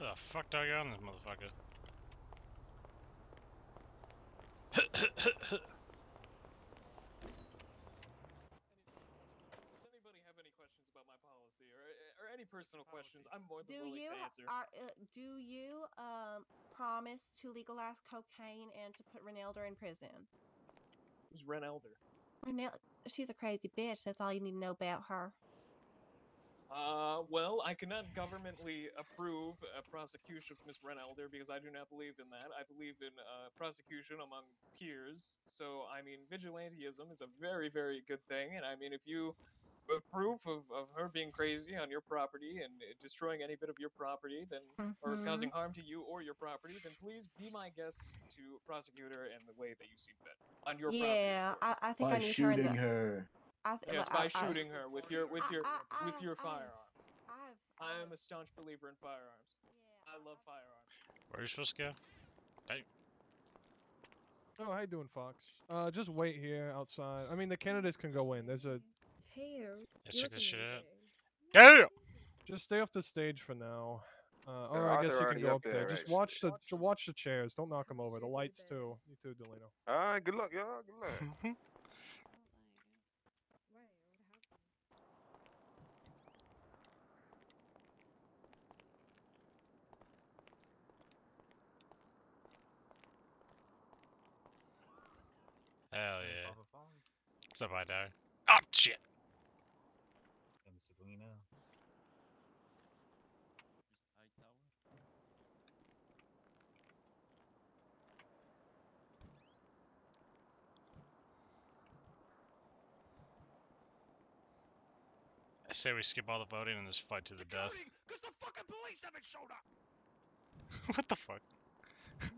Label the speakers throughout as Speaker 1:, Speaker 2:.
Speaker 1: the fuck do I get on this motherfucker?
Speaker 2: Does anybody have any questions about my policy or or any personal questions? I'm more than
Speaker 3: Do
Speaker 2: willing
Speaker 3: you
Speaker 2: to answer.
Speaker 3: are uh, do you um promise to legalize cocaine and to put Renelder in prison?
Speaker 2: Who's Ren Elder?
Speaker 3: Renel, she's a crazy bitch. That's all you need to know about her.
Speaker 2: Uh, well, I cannot governmentally approve a prosecution of Miss Ren Elder because I do not believe in that. I believe in uh, prosecution among peers. So, I mean, vigilantism is a very, very good thing. And I mean, if you have proof of, of her being crazy on your property and uh, destroying any bit of your property, then or
Speaker 3: Mhm.
Speaker 2: causing harm to you or your property, then please be my guest to prosecute her in the way that you see fit on your property.
Speaker 3: Yeah, I, I think
Speaker 4: By
Speaker 3: I need her in
Speaker 4: shooting
Speaker 3: the.
Speaker 4: her.
Speaker 3: I th-
Speaker 2: Yes, by
Speaker 3: I- I-
Speaker 2: shooting her with your with
Speaker 3: I-
Speaker 2: your
Speaker 3: I-
Speaker 2: with your
Speaker 3: I've-
Speaker 2: firearm.
Speaker 3: I've,
Speaker 2: I am
Speaker 3: I've-
Speaker 2: a staunch believer in firearms.
Speaker 3: yeah,
Speaker 2: I love
Speaker 3: I've-
Speaker 2: firearms.
Speaker 1: Where are you supposed to go? Hey.
Speaker 5: Oh, how you doing, Fox? Uh, just wait here outside. I mean, the candidates can go in. There's a.
Speaker 6: Hair.
Speaker 1: Let's check
Speaker 6: look
Speaker 1: this shit out. Damn!
Speaker 5: Just stay off the stage for now. Uh, or I guess you can go
Speaker 7: up
Speaker 5: up there.
Speaker 7: there,
Speaker 5: Just watch the so watch the chairs. Don't knock them over. The
Speaker 6: Straight to the
Speaker 5: lights too. You too, Delino.
Speaker 7: All right, good luck, y'all. Good luck.
Speaker 1: Hell yeah.
Speaker 8: Papa
Speaker 1: What's up, I die? Oh shit!
Speaker 8: and Sabrina.
Speaker 1: Uh, I say we skip all the voting and just fight to the death.
Speaker 9: Because the fucking police haven't showed up.
Speaker 1: what the fuck?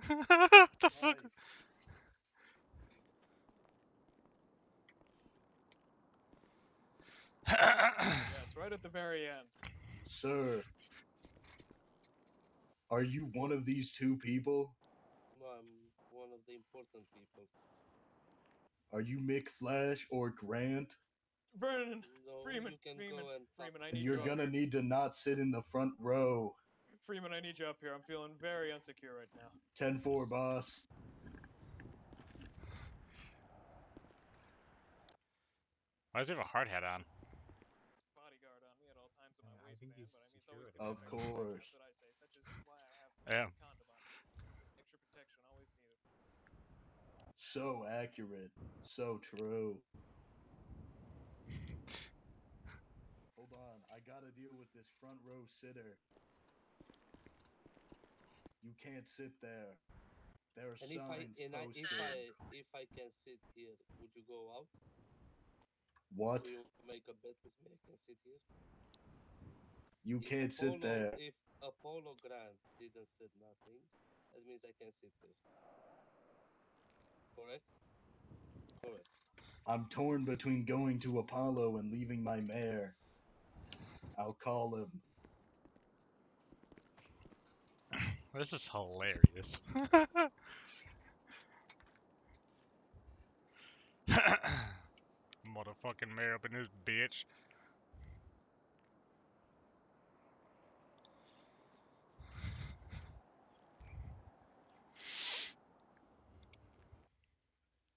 Speaker 1: what the fuck?
Speaker 2: Yes, right at the very end.
Speaker 4: Sir. Are you one of these two people?
Speaker 10: No, I'm one of the important people.
Speaker 4: Are you Mick Flash or Grant?
Speaker 2: Vernon,
Speaker 10: No,
Speaker 2: Freeman,
Speaker 10: you can
Speaker 2: Freeman,
Speaker 10: go and talk
Speaker 2: Freeman, I
Speaker 10: to
Speaker 2: need
Speaker 4: You're
Speaker 2: you up
Speaker 4: gonna need to not sit in the front row.
Speaker 2: Freeman, I need you up here. I'm feeling very insecure right now.
Speaker 4: 10 4, boss.
Speaker 1: Why does he have a hard hat on?
Speaker 8: I
Speaker 2: have
Speaker 1: Yeah.
Speaker 2: a condom on. Extra protection always needed.
Speaker 4: So accurate. So true. Hold on. I gotta deal with this front row sitter. You can't sit there. There are
Speaker 10: And if I
Speaker 4: signs
Speaker 10: and I, if I if I can sit here, would you go out?
Speaker 4: What?
Speaker 10: Will you make a bet with me? I can sit here.
Speaker 4: You
Speaker 10: If
Speaker 4: can't sit
Speaker 10: Apollo-
Speaker 4: there.
Speaker 10: If Apollo Grant didn't say nothing, that means I can sit here. Correct. Correct.
Speaker 4: I'm torn between going to Apollo and leaving my mare. I'll call him.
Speaker 1: This is hilarious. Motherfucking mayor up in this bitch.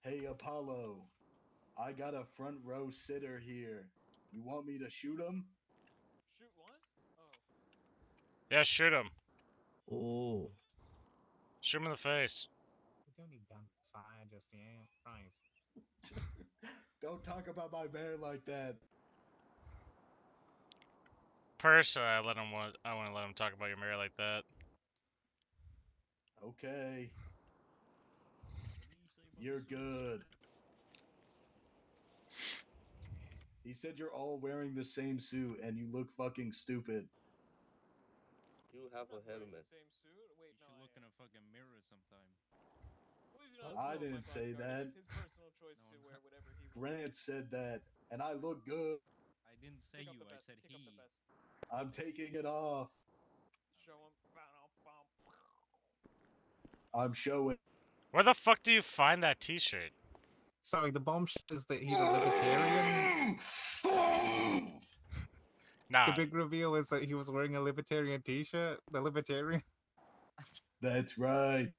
Speaker 4: Hey Apollo, I got a front row sitter here. You want me to shoot him?
Speaker 2: Shoot one? Oh.
Speaker 1: Yeah, shoot him.
Speaker 10: Oh.
Speaker 1: Shoot him in the face.
Speaker 8: We don't need gunfire just yet. Christ.
Speaker 4: Don't talk about my mare like that.
Speaker 1: Personally, I let him want. I want to let him talk about your mayor like that.
Speaker 4: Okay. You're good. He said you're all wearing the same suit and you look fucking stupid.
Speaker 10: You have a helmet.
Speaker 2: The same suit? Wait, no. I
Speaker 11: look in a fucking mirror sometime.
Speaker 2: Please
Speaker 4: I didn't say that.
Speaker 2: His personal choice
Speaker 11: No,
Speaker 2: to wear whatever he wants.
Speaker 4: Grant said that, and I look good.
Speaker 11: I didn't say
Speaker 2: Take off
Speaker 11: you,
Speaker 2: the
Speaker 11: I
Speaker 2: vest.
Speaker 11: said
Speaker 2: Take
Speaker 11: he.
Speaker 2: off the vest.
Speaker 4: I'm taking it off.
Speaker 2: Show him. Bow, bow.
Speaker 4: I'm showing.
Speaker 1: Where the fuck do you find that T-shirt?
Speaker 8: Sorry, the bombshell is that he's a libertarian.
Speaker 1: Nah.
Speaker 8: The big reveal is that he was wearing a libertarian T-shirt. The libertarian.
Speaker 4: That's right.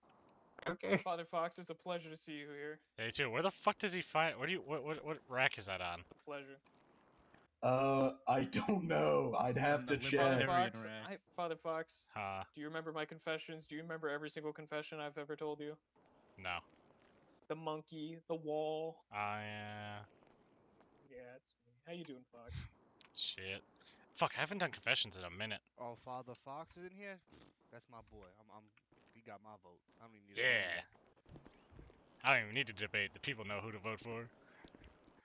Speaker 8: Okay.
Speaker 2: Father Fox, it's a pleasure to see you here.
Speaker 1: Hey, too. Where the fuck does he find? What do you? What what what rack is that on?
Speaker 2: Pleasure.
Speaker 4: Uh, I don't know. I'd have to
Speaker 11: the
Speaker 2: Father
Speaker 4: check.
Speaker 2: Fox. I, Father Fox,
Speaker 1: Uh,
Speaker 2: do you remember my confessions? Do you remember every single confession I've ever told you?
Speaker 1: No.
Speaker 2: The monkey, the wall.
Speaker 1: I uh,
Speaker 2: Yeah, it's me. How you doing, Fox?
Speaker 1: shit. Fuck, I haven't done confessions in a minute.
Speaker 12: Oh, Father Fox is in here. That's my boy. I'm. I'm. He got my vote. I don't even need. a vote.
Speaker 1: Yeah. I don't even need to debate. The people know who to vote for.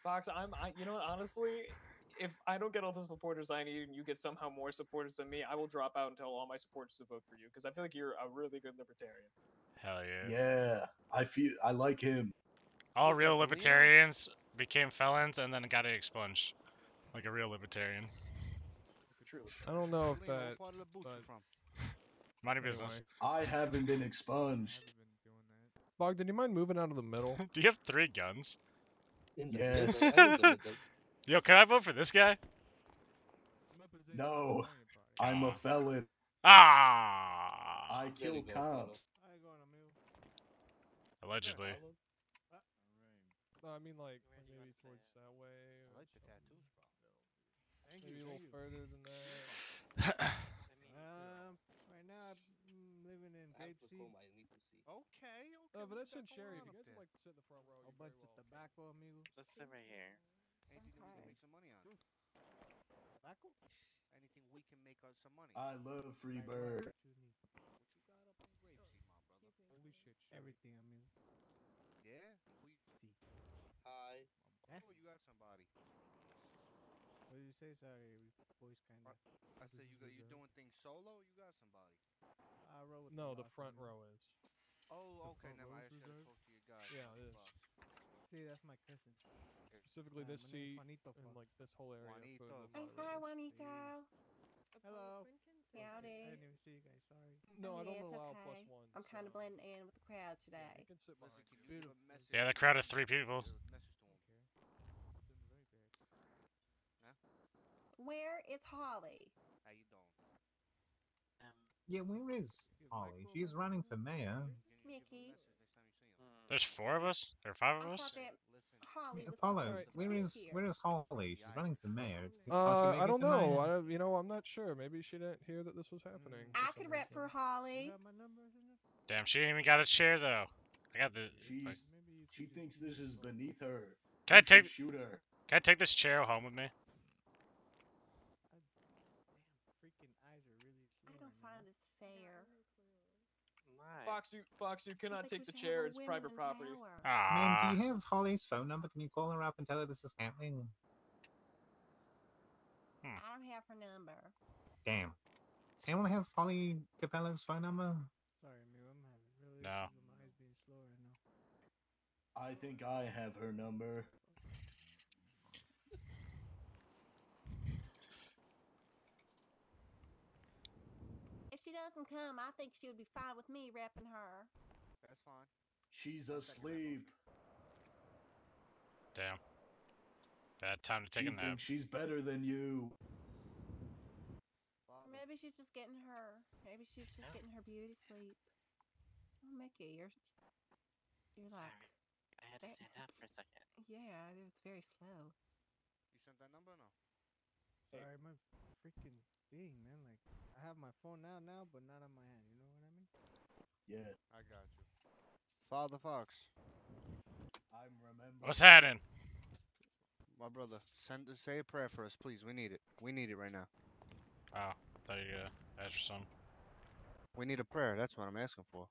Speaker 2: Fox, I'm. I, you know what? Honestly, if I don't get all the supporters I need, and you get somehow more supporters than me, I will drop out and tell all my supporters to vote for you because I feel like you're a really good libertarian.
Speaker 1: Hell yeah.
Speaker 4: Yeah, I feel I like him.
Speaker 1: All real libertarians became felons and then got expunged. Like a real libertarian.
Speaker 2: Truly.
Speaker 5: I don't know if that.
Speaker 12: part of the booth you
Speaker 5: but-
Speaker 12: from?
Speaker 1: Mind your
Speaker 5: anyway.
Speaker 1: business.
Speaker 4: I haven't been expunged.
Speaker 5: Haven't been doing that. Bogdan, do you mind moving out of the middle?
Speaker 1: Do you have three guns?
Speaker 4: Yes.
Speaker 10: middle, I'm in the middle.
Speaker 1: Yo, can I vote for this guy?
Speaker 4: No, I'm a felon.
Speaker 1: Ah!
Speaker 4: I
Speaker 10: There
Speaker 4: kill cops.
Speaker 1: Allegedly.
Speaker 5: No, I mean like maybe towards that way.
Speaker 12: I like the tattoos, bro. Thank
Speaker 5: Maybe a little further than that.
Speaker 12: Um, right now I'm living in
Speaker 10: I have
Speaker 12: Sea.
Speaker 10: comb my need to see.
Speaker 12: Okay, okay.
Speaker 5: Uh, but
Speaker 12: we
Speaker 5: in Sherry. If you guys
Speaker 12: up
Speaker 5: would like to sit in the front row,
Speaker 12: A
Speaker 5: you're
Speaker 12: bunch
Speaker 5: very
Speaker 12: of
Speaker 5: welcome.
Speaker 12: tobacco, amigo.
Speaker 6: Let's sit right here.
Speaker 12: Anything that we can make some money on. Tobacco? Anything we can make us some money.
Speaker 4: I love free
Speaker 12: Like
Speaker 4: bird.
Speaker 12: What you need? What you got up in Grapeseed, my brother?
Speaker 5: Holy
Speaker 12: I mean. Yeah? We see.
Speaker 10: Hi.
Speaker 12: Oh, you got somebody.
Speaker 6: What did you say? Sorry, we boys kind of.
Speaker 12: I said you got you doing things solo. You got somebody.
Speaker 6: I roll with
Speaker 5: No, the
Speaker 6: boss,
Speaker 5: front
Speaker 6: amigo.
Speaker 5: row is.
Speaker 12: Oh, okay.
Speaker 6: front
Speaker 12: Never mind. I
Speaker 6: row's
Speaker 12: should have
Speaker 6: reserved?
Speaker 12: talked to your guy.
Speaker 5: Yeah, it is.
Speaker 6: See, that's my cousin.
Speaker 5: Specifically
Speaker 6: Uh,
Speaker 5: this seat
Speaker 6: Juanito
Speaker 5: and like this whole area
Speaker 12: Juanito.
Speaker 5: the
Speaker 3: Hey, hi, Juanito.
Speaker 6: Hello.
Speaker 3: Howdy.
Speaker 6: I didn't even see you guys. Sorry.
Speaker 5: No, I
Speaker 3: Yeah,
Speaker 5: don't
Speaker 3: it's
Speaker 5: allow
Speaker 3: okay.
Speaker 5: plus one.
Speaker 3: I'm kind of blending in with the crowd
Speaker 5: Yeah,
Speaker 3: today.
Speaker 5: you can sit behind
Speaker 12: can you a
Speaker 1: Yeah, the crowd of three people.
Speaker 12: Give a message to him.
Speaker 6: It's in the very back.
Speaker 3: Where is Holly?
Speaker 12: How you doing?
Speaker 8: Um, yeah, where is Holly? She's running for mayor.
Speaker 3: Where's
Speaker 12: Can
Speaker 3: Mickey?
Speaker 12: him a message next time you see him? Hmm.
Speaker 1: There's four of us? There are five of
Speaker 3: I
Speaker 1: us?
Speaker 3: thought that
Speaker 12: Listen.
Speaker 3: Holly was
Speaker 8: Apollo,
Speaker 3: supposed to
Speaker 8: where
Speaker 3: be
Speaker 8: is
Speaker 3: here.
Speaker 8: where is Holly? She's running for mayor. Can't
Speaker 5: Uh, I don't know. I don't, you know, I'm not sure. Maybe she didn't hear that this was happening.
Speaker 6: Mm.
Speaker 3: I
Speaker 5: some
Speaker 3: could rep for Holly.
Speaker 6: got my number, isn't it?
Speaker 1: Damn, she ain't even got a chair though. I got the.
Speaker 4: She's
Speaker 1: like,
Speaker 4: she thinks this is beneath her.
Speaker 1: Can I take-
Speaker 4: shoot her?
Speaker 1: Can I take this chair home with me?
Speaker 6: Damn, freaking eyes are really
Speaker 3: I
Speaker 6: slow
Speaker 3: don't
Speaker 6: right
Speaker 3: find
Speaker 6: now.
Speaker 3: this fair.
Speaker 2: Fox, you Fox, you cannot take the chair. It's private property.
Speaker 3: power.
Speaker 8: Ma'am,
Speaker 1: Ah.
Speaker 8: do you have Holly's phone number? Can you call her up and tell her this is happening?
Speaker 3: I don't have her number.
Speaker 8: Damn. Anyone have Holly Capello's phone number?
Speaker 6: Sorry, amigo. I'm having really
Speaker 1: No.
Speaker 6: my eyes being slow now.
Speaker 4: I think I have her number.
Speaker 3: She doesn't come, I think she would be fine with me repping her.
Speaker 12: That's fine.
Speaker 4: She's
Speaker 12: I'll second that motion.
Speaker 4: asleep.
Speaker 1: Damn. Bad time to take
Speaker 4: she
Speaker 1: a nap.
Speaker 4: thinks she's better than you.
Speaker 3: Or maybe she's just getting her. Maybe she's just getting her beauty sleep. Oh, Mickey, you're you're like
Speaker 13: I had
Speaker 3: to
Speaker 13: to stand up for a second.
Speaker 3: yeah. It was very slow.
Speaker 12: You sent that number or no?
Speaker 6: Sorry, my freaking thing, man. Like, I have my phone now, now, but not on my hand. You know what I mean?
Speaker 4: Yeah,
Speaker 12: I got you. Father Fox,
Speaker 4: I'm remembering.
Speaker 1: What's happening?
Speaker 12: my brother, send say a prayer for us, please. We need it. We need it right now.
Speaker 1: Oh, thought you uh, asked for some.
Speaker 12: We need a prayer. That's what I'm asking for.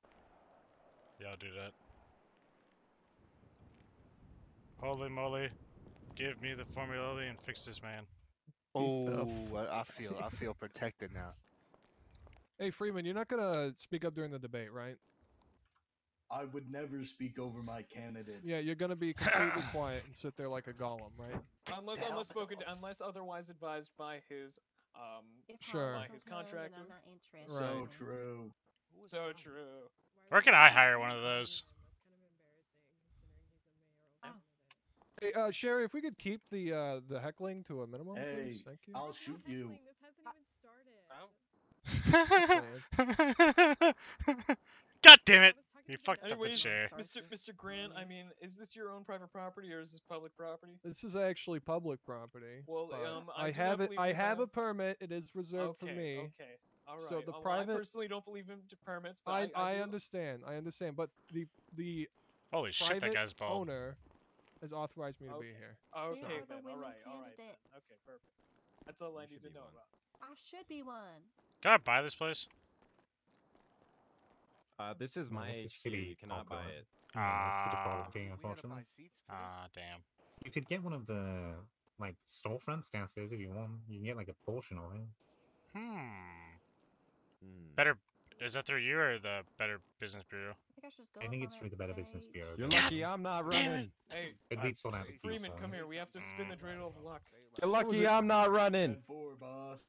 Speaker 1: Yeah, I'll do that. Holy moly. Give me the formula and fix this man.
Speaker 12: Oh, I, I feel I feel protected now.
Speaker 5: Hey, Freeman, you're not gonna speak up during the debate, right?
Speaker 4: I would never speak over my candidate.
Speaker 5: Yeah, you're gonna be completely quiet and sit there like a golem, right?
Speaker 2: Unless unless spoken to, unless otherwise advised by his um
Speaker 3: If
Speaker 5: Sure.
Speaker 2: By his
Speaker 3: doesn't
Speaker 2: contractor?
Speaker 3: I'm not interested.
Speaker 5: Right.
Speaker 4: So true.
Speaker 2: so true.
Speaker 1: Where can I hire one of those?
Speaker 3: Oh.
Speaker 5: Hey, uh, Sherry, if we could keep the uh, the heckling to a minimum,
Speaker 4: Hey,
Speaker 5: please. Thank you.
Speaker 4: I'll shoot you. This hasn't even started.
Speaker 1: God damn it! You fucked up the chair.
Speaker 2: Mr. Mr. Grant, I mean, is this your own private property or is this public property?
Speaker 5: This is actually public property.
Speaker 2: Well, um, I
Speaker 5: I have it. I have a permit. It is reserved
Speaker 2: okay,
Speaker 5: for me.
Speaker 2: Okay. All right.
Speaker 5: So the
Speaker 2: well,
Speaker 5: private-
Speaker 2: I personally don't believe in permits, but
Speaker 5: I,
Speaker 2: I,
Speaker 5: I,
Speaker 2: do-
Speaker 5: understand. I understand. But the the
Speaker 1: Holy shit, that
Speaker 5: private
Speaker 1: guy's bald.
Speaker 5: owner has authorized me to be here.
Speaker 2: Okay,
Speaker 3: are the
Speaker 2: then. All
Speaker 3: women
Speaker 2: right. All right. then. Okay, perfect. That's all I need to know about.
Speaker 3: I should be one.
Speaker 1: Can I buy this place?
Speaker 13: Uh, this is
Speaker 8: No,
Speaker 13: my
Speaker 8: this is city
Speaker 13: You cannot buy it.
Speaker 8: Yeah, it's city
Speaker 1: Ah.
Speaker 8: property,
Speaker 12: We had to
Speaker 8: unfortunately.
Speaker 12: buy seats for this?
Speaker 1: Ah, damn.
Speaker 8: You could get one of the like storefronts downstairs if you want. You can get like a portion of it.
Speaker 1: Hmm.
Speaker 13: Hmm.
Speaker 1: Better. Is that through you or the Better Business Bureau?
Speaker 3: I think I should just go
Speaker 8: I think it's through the Better Business. Bureau.
Speaker 13: You're
Speaker 8: but
Speaker 13: lucky I'm not running.
Speaker 2: Hey,
Speaker 8: It
Speaker 1: Uh,
Speaker 8: beats all out
Speaker 2: Freeman, come here. We have to spin the dreidel of luck.
Speaker 13: You're lucky? I'm not running.
Speaker 4: Ten four, boss.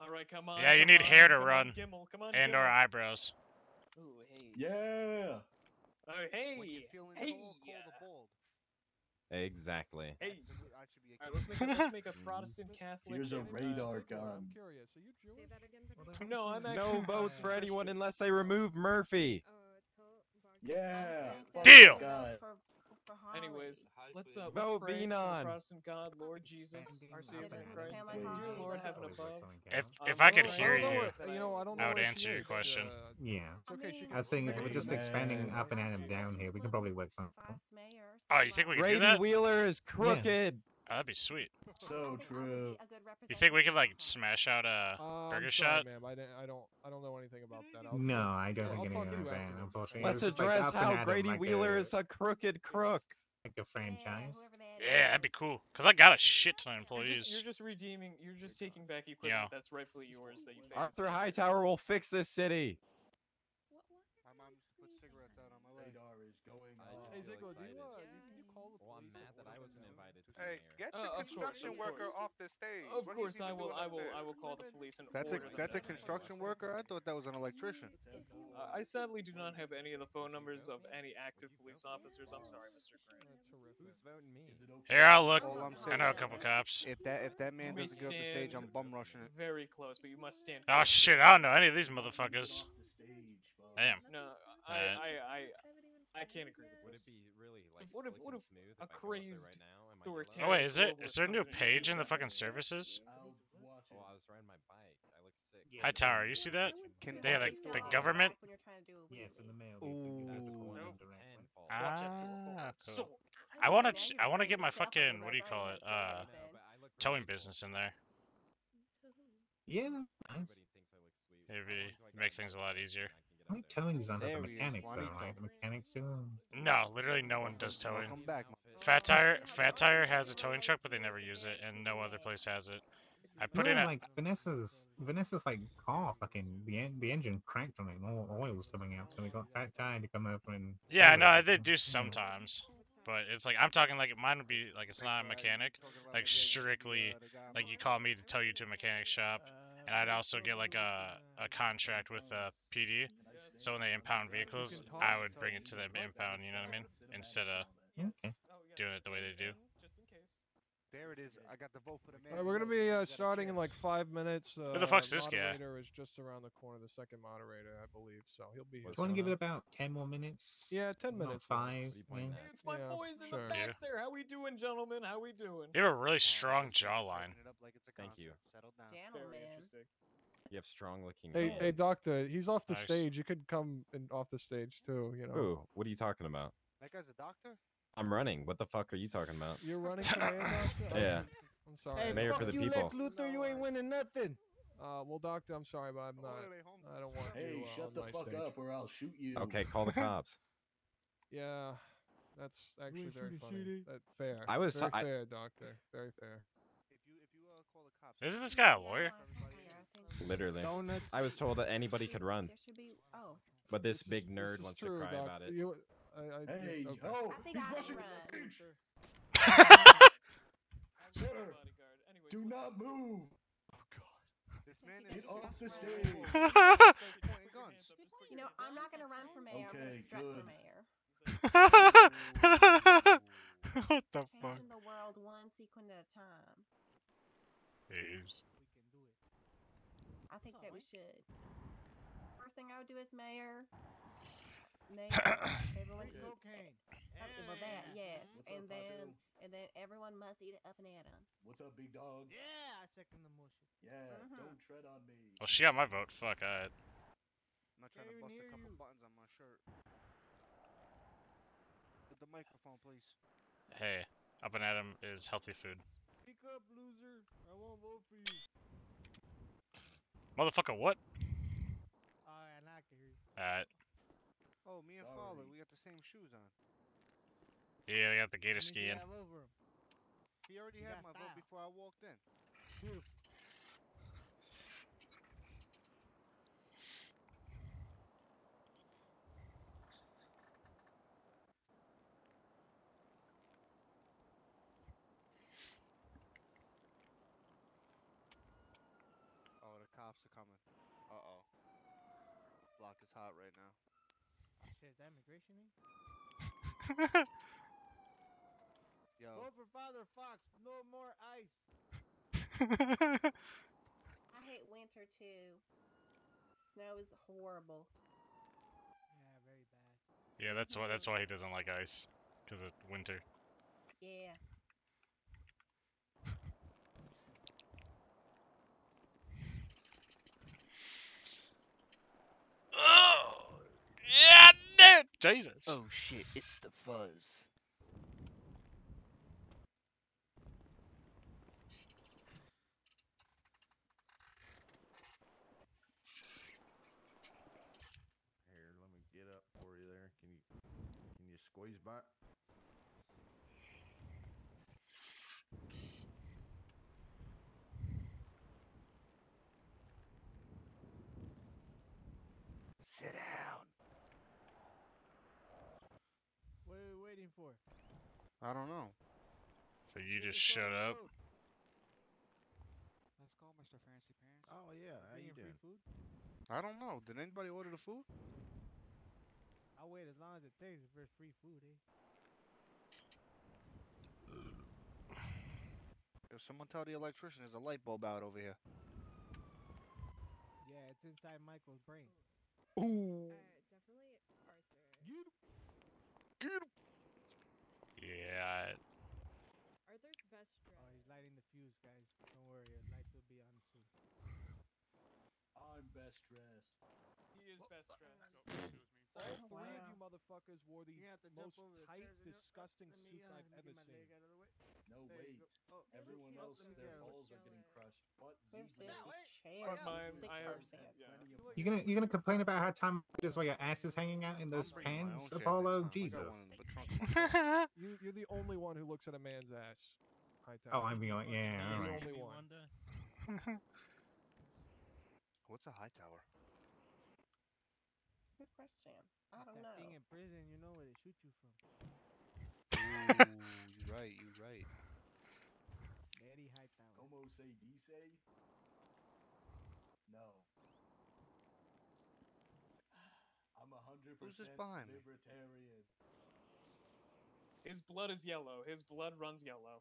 Speaker 2: All right, come on.
Speaker 1: Yeah, you
Speaker 2: come
Speaker 1: need hair to
Speaker 2: come on,
Speaker 1: run.
Speaker 2: Gimmel, come on,
Speaker 1: And or eyebrows.
Speaker 2: Ooh, hey.
Speaker 4: Yeah.
Speaker 2: Oh,
Speaker 12: When
Speaker 2: hey.
Speaker 12: you're feeling
Speaker 2: Hey.
Speaker 12: tall, call the bald.
Speaker 13: Exactly.
Speaker 2: Hey.
Speaker 12: I should be- I should be a
Speaker 2: All right, let's make a, let's make a Protestant Catholic.
Speaker 4: Here's a radar
Speaker 5: Circle, I'm
Speaker 4: gun.
Speaker 5: curious. Are you Jewish?
Speaker 2: No, I'm
Speaker 13: No votes for anyone unless they remove Murphy.
Speaker 4: Yeah.
Speaker 3: I think
Speaker 1: Deal.
Speaker 3: I
Speaker 4: this
Speaker 3: vote
Speaker 4: guy.
Speaker 3: For, for
Speaker 2: Anyways, let's uh, let's
Speaker 13: Vote
Speaker 2: pray for the Protestant God, Lord Jesus, our Savior
Speaker 3: That
Speaker 2: in
Speaker 3: doesn't
Speaker 2: Christ. Dear Lord, heaven above.
Speaker 1: If
Speaker 2: Uh,
Speaker 1: if I could hear
Speaker 5: I don't know
Speaker 1: you,
Speaker 5: you know, I don't know
Speaker 1: I would answer your question.
Speaker 8: Yeah.
Speaker 5: It's okay.
Speaker 3: I
Speaker 5: can
Speaker 8: was saying if we're just expanding up and
Speaker 3: I
Speaker 8: out and
Speaker 3: should
Speaker 8: down here, we can probably work something.
Speaker 3: vice
Speaker 1: Oh, you think we
Speaker 3: somebody.
Speaker 1: could do
Speaker 13: Brady
Speaker 1: that?
Speaker 13: Wheeler is crooked.
Speaker 1: Oh, that'd be sweet.
Speaker 4: So
Speaker 3: think I would be
Speaker 4: true.
Speaker 3: a
Speaker 1: You think we could like smash out a
Speaker 5: Uh,
Speaker 1: burger
Speaker 5: I'm
Speaker 1: shot?
Speaker 5: sorry, ma'am. I, didn't, I don't. I don't know anything about that. I'll,
Speaker 8: No, I don't
Speaker 5: I'll
Speaker 8: think
Speaker 5: talk
Speaker 8: anything
Speaker 5: to
Speaker 8: that,
Speaker 5: afterwards.
Speaker 8: unfortunately.
Speaker 13: Let's
Speaker 8: It was just, like,
Speaker 13: address how Grady
Speaker 8: like
Speaker 13: Wheeler
Speaker 8: a,
Speaker 13: is a crooked crook.
Speaker 8: like a
Speaker 3: Yeah,
Speaker 8: franchise.
Speaker 3: whoever that
Speaker 1: Yeah, that'd be cool. Cause I got a shit ton of
Speaker 2: You're just,
Speaker 1: employees.
Speaker 2: you're just redeeming. You're just taking back equipment
Speaker 1: Yeah.
Speaker 2: that's rightfully yours that you paid.
Speaker 13: Arthur Hightower will fix this city.
Speaker 12: My mom used to put cigarettes out on my leg.
Speaker 4: Radar is going
Speaker 5: Hey,
Speaker 13: feel
Speaker 5: Ziggler, do you,
Speaker 13: excited.
Speaker 5: uh, you, can you call the
Speaker 13: Well, I'm
Speaker 5: police?
Speaker 13: mad
Speaker 5: or
Speaker 13: that I
Speaker 5: whatever?
Speaker 13: wasn't invited to the
Speaker 7: Hey,
Speaker 13: mayor.
Speaker 7: get the
Speaker 2: of course,
Speaker 7: construction
Speaker 2: of
Speaker 7: worker
Speaker 2: course.
Speaker 7: off the stage.
Speaker 2: Of
Speaker 7: What
Speaker 2: course, I will. I will.
Speaker 7: there?
Speaker 2: I will call the police and
Speaker 12: That's a
Speaker 2: order the
Speaker 12: that's a
Speaker 2: theft.
Speaker 12: construction worker. I thought that was an electrician.
Speaker 2: Uh, I sadly do not have any of the phone numbers of any active police officers. I'm sorry, Mr. Grant.
Speaker 13: Who's voting me?
Speaker 4: Is it okay?
Speaker 1: Here, I'll look.
Speaker 12: All I'm
Speaker 1: I know a
Speaker 12: saying-
Speaker 1: couple cops.
Speaker 12: If that if that man
Speaker 2: We
Speaker 12: doesn't get off the stage, I'm bum rushing it.
Speaker 2: Very close, but you must stand.
Speaker 1: Oh
Speaker 2: close.
Speaker 1: shit, I don't know any of these motherfuckers.
Speaker 4: Off the stage, boss.
Speaker 1: Damn.
Speaker 2: No, I, I, I, I can't agree with
Speaker 13: Would it
Speaker 2: this.
Speaker 13: be really like
Speaker 2: What if-
Speaker 13: slick
Speaker 2: what if
Speaker 13: smooth
Speaker 2: a
Speaker 13: if I go up there
Speaker 2: crazed
Speaker 13: right now? Am I
Speaker 2: authoritarian-
Speaker 1: Oh wait, is there there a new
Speaker 2: comes in and
Speaker 1: page in the fucking services?
Speaker 4: I'll watch it.
Speaker 13: Oh, I was riding my bike. I look sick.
Speaker 8: Yeah,
Speaker 1: Hightower, you see that?
Speaker 12: Can-
Speaker 1: Yeah, the, the government.
Speaker 3: When you're trying to do a
Speaker 8: Yes, in the mail.
Speaker 12: Ooh.
Speaker 8: call
Speaker 2: Nope.
Speaker 8: directly.
Speaker 13: Tenfold.
Speaker 1: Ah,
Speaker 2: So,
Speaker 1: cool. I wanna
Speaker 3: mean,
Speaker 1: ch-
Speaker 3: just
Speaker 1: I wanna get my
Speaker 3: yourself on the
Speaker 1: fucking- what do you call it, uh,
Speaker 3: anything.
Speaker 13: but I look really
Speaker 1: Towing business in there.
Speaker 8: Yeah, nice.
Speaker 13: Everybody thinks I look sweet. How
Speaker 1: Maybe
Speaker 13: long do
Speaker 1: make things a lot easier.
Speaker 13: can get
Speaker 8: I
Speaker 13: up
Speaker 8: think
Speaker 13: there?
Speaker 8: towing's under the
Speaker 12: There he is,
Speaker 8: mechanics though, right? The mechanics do. them.
Speaker 1: No, literally no one does towing.
Speaker 12: Welcome back.
Speaker 1: Fat Tire, Fat Tire has a towing truck, but they never use it, and no other place has it. I put
Speaker 8: no,
Speaker 1: in a
Speaker 8: like Vanessa's Vanessa's like car fucking the en- the engine cracked on it and all oil was coming out, so we got Fat Tire to come over and
Speaker 1: yeah, no, they do
Speaker 8: mm.
Speaker 1: sometimes, but it's like I'm talking like mine would be like it's not a mechanic, like strictly like you call me to tow you to a mechanic shop, and I'd also get like a a contract with uh, a PD, so when they impound vehicles, I would bring it to them impound. You know what I mean? Instead of
Speaker 8: Okay.
Speaker 1: Doing it the way they do.
Speaker 2: Just in case.
Speaker 12: There it is. I got the vote for the man.
Speaker 5: Alright, we're gonna be uh, starting in like five minutes. Uh,
Speaker 1: the fuck's this guy?
Speaker 5: Moderator is just around the corner. The second moderator, I believe. So he'll be here.
Speaker 8: Do you want to give it about ten more minutes?
Speaker 5: Yeah, 10
Speaker 8: Not
Speaker 5: minutes.
Speaker 8: Five.
Speaker 13: What are you pointing
Speaker 8: yeah.
Speaker 2: Hey, it's my
Speaker 5: Yeah,
Speaker 2: boys in
Speaker 5: sure.
Speaker 2: the back
Speaker 1: Yeah.
Speaker 2: there. How we doing, gentlemen? How we doing?
Speaker 1: You have a really strong jawline.
Speaker 13: Thank you.
Speaker 12: Settle down.
Speaker 2: Very
Speaker 3: Gentlemen.
Speaker 2: interesting.
Speaker 13: You have strong looking.
Speaker 5: Hey,
Speaker 13: jaws.
Speaker 5: hey, doctor. He's off the
Speaker 1: Nice.
Speaker 5: stage. You could come in off the stage too. You know.
Speaker 13: Ooh, what are you talking about?
Speaker 12: That guy's a doctor.
Speaker 13: I'm running. What the fuck are you talking about?
Speaker 5: You're running for mayor, doctor. Oh,
Speaker 13: Yeah.
Speaker 5: I'm sorry.
Speaker 13: Hey, Mayor for the
Speaker 6: you,
Speaker 13: people.
Speaker 6: Lex Luthor, you ain't winning nothing.
Speaker 5: Uh, well, doctor, I'm sorry, but I'm not. I don't want
Speaker 4: Hey,
Speaker 5: you uh,
Speaker 4: shut the fuck
Speaker 5: stage.
Speaker 4: up or I'll shoot you.
Speaker 13: Okay, call the cops.
Speaker 5: Yeah, that's actually
Speaker 6: wanna
Speaker 5: very funny.
Speaker 6: CD?
Speaker 5: That, fair.
Speaker 13: I was
Speaker 5: very
Speaker 13: t- I-
Speaker 5: fair, doctor. Very fair.
Speaker 12: If you if you uh, call the cops.
Speaker 1: Isn't this guy a lawyer?
Speaker 13: Literally.
Speaker 6: Donuts.
Speaker 13: I was told that anybody could run,
Speaker 3: There should be. Oh.
Speaker 13: but this
Speaker 5: is-
Speaker 13: big nerd
Speaker 5: is
Speaker 13: wants
Speaker 5: true,
Speaker 13: to cry
Speaker 5: doc.
Speaker 13: about it.
Speaker 5: You, I, I,
Speaker 4: Hey,
Speaker 5: okay.
Speaker 4: oh,
Speaker 3: I think
Speaker 4: he's
Speaker 3: I
Speaker 4: rushing
Speaker 3: run.
Speaker 4: the stage. Sir,
Speaker 2: a bodyguard. Anyways,
Speaker 4: Do
Speaker 2: what's
Speaker 4: not
Speaker 2: up?
Speaker 4: move.
Speaker 12: Oh, this man
Speaker 3: Get
Speaker 12: is
Speaker 3: off the
Speaker 12: pointing
Speaker 3: stage.
Speaker 12: guns.
Speaker 2: Put your
Speaker 12: guns.
Speaker 2: hands up, just put
Speaker 3: You know, I'm not gonna run for mayor. I'm gonna strut for mayor.
Speaker 1: what the fuck?
Speaker 3: The world one sequin at a time.
Speaker 1: Jeez.
Speaker 6: We can do it.
Speaker 3: I think that we should. First thing I would do as mayor, mayor, everyone
Speaker 6: Free
Speaker 3: eat.
Speaker 6: cocaine.
Speaker 3: Okay, well that yes,
Speaker 4: What's up,
Speaker 3: and then
Speaker 4: Pacho?
Speaker 3: and then everyone must eat it up and at 'em.
Speaker 4: What's up, big dog?
Speaker 6: Yeah, I second the motion.
Speaker 4: Yeah,
Speaker 3: Mhm.
Speaker 4: don't tread on me.
Speaker 1: Well, she got my vote. Fuck, alright.
Speaker 12: I'm not trying
Speaker 6: Can't
Speaker 12: to
Speaker 6: even
Speaker 12: bust a couple
Speaker 6: you.
Speaker 12: buttons on my shirt. With the microphone, please.
Speaker 1: Hey, up and at 'em is healthy food.
Speaker 6: Speak up, loser. I won't vote for you.
Speaker 1: Motherfucker, what?
Speaker 6: Alright, now I can hear you.
Speaker 1: Alright.
Speaker 12: Oh, me and Father, we got the same shoes on.
Speaker 1: Yeah, they got the gator
Speaker 6: That means
Speaker 1: skiing.
Speaker 6: have over 'em.
Speaker 12: He already
Speaker 6: You
Speaker 12: had my
Speaker 6: style.
Speaker 12: vote before I walked in.
Speaker 6: Beautiful.
Speaker 12: Oh, the cops are coming. Uh oh. Block is hot right now.
Speaker 6: Oh, shit, is that immigration name?
Speaker 12: Yo,
Speaker 6: Vote for Father Fox. No more ice.
Speaker 3: I hate winter too. Snow is horrible.
Speaker 6: Yeah, very bad.
Speaker 1: yeah, that's why. That's why he doesn't like ice, cause of winter.
Speaker 3: Yeah.
Speaker 1: Oh, yeah, dude. Jesus.
Speaker 12: Oh shit, it's the fuzz.
Speaker 14: Here, let me get up for you there. Can you can you squeeze back?
Speaker 12: Sit down.
Speaker 6: What are we waiting for?
Speaker 12: I don't know.
Speaker 1: So you just shut up.
Speaker 11: Let's go, Mr. Fancy Pants.
Speaker 14: Oh yeah, how you
Speaker 6: Bringing free food?
Speaker 12: I don't know. Did anybody order the food?
Speaker 6: I'll wait as long as it takes for free food, eh?
Speaker 12: Yo, someone tell the electrician there's a light bulb out over here.
Speaker 6: Yeah, it's inside Michael's brain.
Speaker 12: Ooh.
Speaker 15: definitely Arthur.
Speaker 6: Get him.
Speaker 12: Get him.
Speaker 1: Yeah.
Speaker 15: Arthur's best
Speaker 6: Oh, he's lighting the fuse, guys. Don't worry, the lights will be on soon.
Speaker 4: I'm best dressed.
Speaker 2: He is best dressed.
Speaker 5: All
Speaker 3: Oh,
Speaker 5: three of you motherfuckers wore the
Speaker 6: You have to jump
Speaker 5: most
Speaker 6: over the
Speaker 5: tight,
Speaker 6: stairs, you know?
Speaker 5: disgusting
Speaker 6: Let me,
Speaker 5: suits
Speaker 6: uh,
Speaker 5: I've
Speaker 6: let me
Speaker 5: ever
Speaker 6: get my
Speaker 5: seen.
Speaker 6: leg out of the way.
Speaker 4: No,
Speaker 6: There you
Speaker 4: wait.
Speaker 6: go. Oh,
Speaker 4: Everyone else,
Speaker 6: let me
Speaker 4: their
Speaker 6: get-
Speaker 4: balls are getting crushed. But
Speaker 3: Seriously,
Speaker 4: Zeke
Speaker 6: No,
Speaker 3: this
Speaker 6: wait.
Speaker 3: chair
Speaker 2: But
Speaker 3: is
Speaker 2: mine,
Speaker 3: sick
Speaker 2: I have.
Speaker 3: person.
Speaker 2: Yeah.
Speaker 4: plenty of
Speaker 8: You gonna you gonna complain about how time is while your ass is hanging out in those
Speaker 12: I'm bringing my
Speaker 8: pants, Apollo?
Speaker 12: next time. I got
Speaker 8: Jesus.
Speaker 12: One in the trunk of my car.
Speaker 5: You, you're the only one who looks at a man's ass. Hightower.
Speaker 8: Oh, I'm the only yeah.
Speaker 5: You're
Speaker 8: All
Speaker 5: the only one.
Speaker 12: What's a high tower?
Speaker 3: Good question. I don't
Speaker 6: that thing
Speaker 3: know.
Speaker 6: in prison, you know, where they shoot you from.
Speaker 12: Ooh, you right, You're right.
Speaker 6: Very high tower.
Speaker 4: Como se dice? No. I'm a hundred
Speaker 12: Who's this
Speaker 4: percent
Speaker 12: behind me?
Speaker 4: Libertarian.
Speaker 2: His blood is yellow. His blood runs yellow.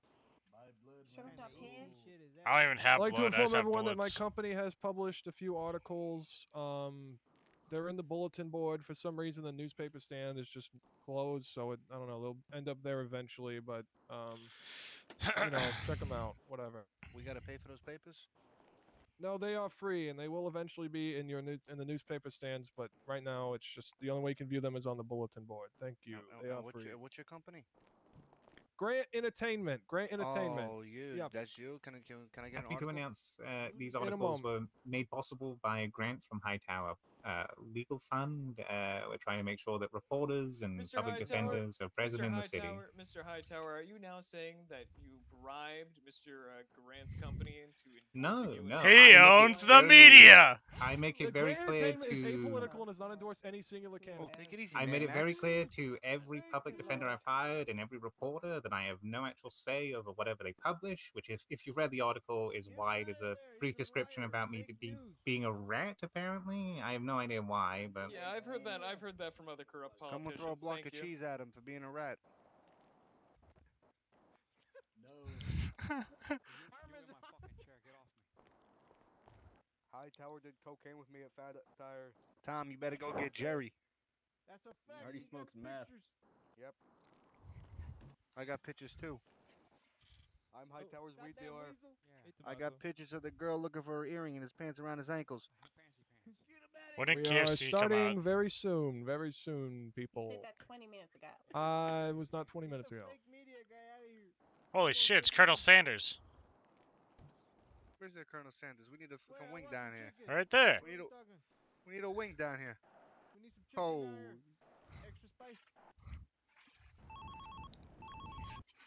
Speaker 4: My blood
Speaker 3: Sure
Speaker 4: runs
Speaker 3: it's not
Speaker 4: blue.
Speaker 3: piss?
Speaker 6: Shit is
Speaker 1: I don't even have
Speaker 5: I'd like
Speaker 1: blood.
Speaker 5: to
Speaker 1: I just
Speaker 5: inform
Speaker 1: have
Speaker 5: everyone that my
Speaker 1: bullets.
Speaker 5: company has published a few articles. Um, they're in the bulletin board. For some reason, the newspaper stand is just closed, so it, I don't know. They'll end up there eventually, but um, you know, check them out. Whatever.
Speaker 12: We gotta pay for those papers?
Speaker 5: No, they are free, and they will eventually be in your new, in the newspaper stands. But right now, it's just the only way you can view them is on the bulletin board. Thank you.
Speaker 12: Uh,
Speaker 5: They
Speaker 12: uh,
Speaker 5: are
Speaker 12: what's,
Speaker 5: free.
Speaker 12: your, what's your company?
Speaker 5: Grant Entertainment. Grant Entertainment.
Speaker 12: Oh, you.
Speaker 5: Yep.
Speaker 12: That's you. Can I can, can I get an
Speaker 8: Happy to announce uh, these articles were made possible by a grant from Hightower uh, Legal Fund. Uh, we're trying to make sure that reporters and
Speaker 2: Mr.
Speaker 8: public
Speaker 2: Hightower,
Speaker 8: defenders are present
Speaker 2: Mr.
Speaker 8: in the city.
Speaker 2: Mr. Hightower, are you now saying that you bribed Mr. Uh, Grant's company into
Speaker 8: No, no.
Speaker 1: He
Speaker 8: I
Speaker 1: owns the
Speaker 8: very-
Speaker 1: media.
Speaker 8: I make
Speaker 5: The
Speaker 8: it very
Speaker 5: Grant
Speaker 8: clear
Speaker 5: Entertainment is
Speaker 8: to.
Speaker 5: apolitical and does not endorse any singular candidate.
Speaker 12: take it easy,
Speaker 8: I made
Speaker 12: man,
Speaker 8: it very
Speaker 12: Max.
Speaker 8: clear to every public defender I've hired and every reporter that I have no actual say over whatever they publish, which, if, if you've read the article, is
Speaker 6: why
Speaker 8: wide
Speaker 6: out
Speaker 8: as
Speaker 6: of
Speaker 8: a brief description about me to be being a rat, apparently. I have no idea why, but.
Speaker 2: Yeah, I've heard that. I've heard that from other corrupt
Speaker 12: Someone
Speaker 2: politicians.
Speaker 12: throw a block
Speaker 2: Thank
Speaker 12: of
Speaker 2: you.
Speaker 12: cheese at him for being a rat. Hightower did cocaine with me at Fat Tire. Tom, you better go get Jerry.
Speaker 6: That's a fact.
Speaker 16: already
Speaker 6: he's got
Speaker 16: smokes meth.
Speaker 6: pictures.
Speaker 12: Yep. I got pictures too. I'm High oh, Tower's weed
Speaker 6: Goddamn
Speaker 12: dealer.
Speaker 6: weasel.
Speaker 12: I got pictures of the girl looking for her earring and his pants around his ankles.
Speaker 1: Wouldn't
Speaker 5: We are
Speaker 1: KFC come
Speaker 5: starting
Speaker 1: out?
Speaker 5: very soon, very soon,
Speaker 3: You
Speaker 5: people.
Speaker 3: said that 20 minutes ago.
Speaker 5: Uh, it was not 20 minutes ago.
Speaker 1: Holy shit, it's Colonel Sanders.
Speaker 12: Where's that Colonel Sanders? We need a, some wing down here.
Speaker 1: Right there.
Speaker 12: We need a, we need a wing down here.
Speaker 6: We need some chicken
Speaker 12: Oh,
Speaker 6: here. Extra spice.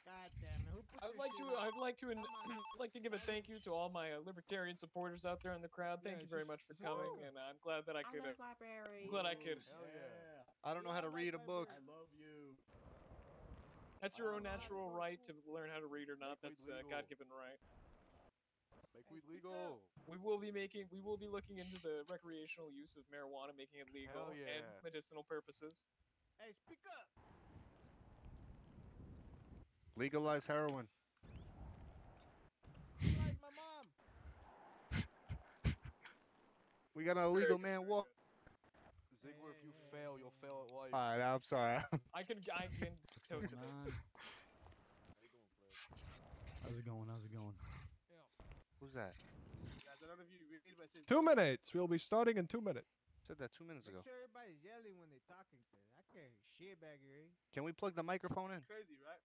Speaker 6: God damn it. Who put
Speaker 2: I'd like to. I'd like to. in- like to give a thank you to all my uh, libertarian supporters out there in the crowd. Thank
Speaker 6: Yeah,
Speaker 2: you very
Speaker 6: just-
Speaker 2: much for coming,
Speaker 6: Woo.
Speaker 2: and I'm glad that I could.
Speaker 3: I
Speaker 2: could.
Speaker 3: love
Speaker 2: Uh,
Speaker 3: libraries.
Speaker 2: glad I could.
Speaker 12: I don't know how to read a book.
Speaker 4: I love you.
Speaker 2: That's your own natural right to learn how to read or not. That's a God-given right.
Speaker 12: Make weed legal.
Speaker 2: We will be making. We will be looking into the recreational use of marijuana, making it legal
Speaker 12: Hell
Speaker 2: and medicinal purposes.
Speaker 6: Hey, speak up.
Speaker 12: Legalize heroin.
Speaker 6: Like my mom.
Speaker 12: We got an illegal man walk.
Speaker 17: Ziggler, if you fail, you'll fail at life.
Speaker 12: Alright, I'm sorry.
Speaker 2: I can. I can tote to this.
Speaker 18: How's it going? How's it going?
Speaker 12: Who's that?
Speaker 5: Two minutes. We'll be starting in two minutes.
Speaker 12: Said that two minutes ago.
Speaker 6: Make sure everybody's yelling when they talking. Cause I can't hear shit back here.
Speaker 12: Can we plug the microphone in?
Speaker 17: Crazy, right?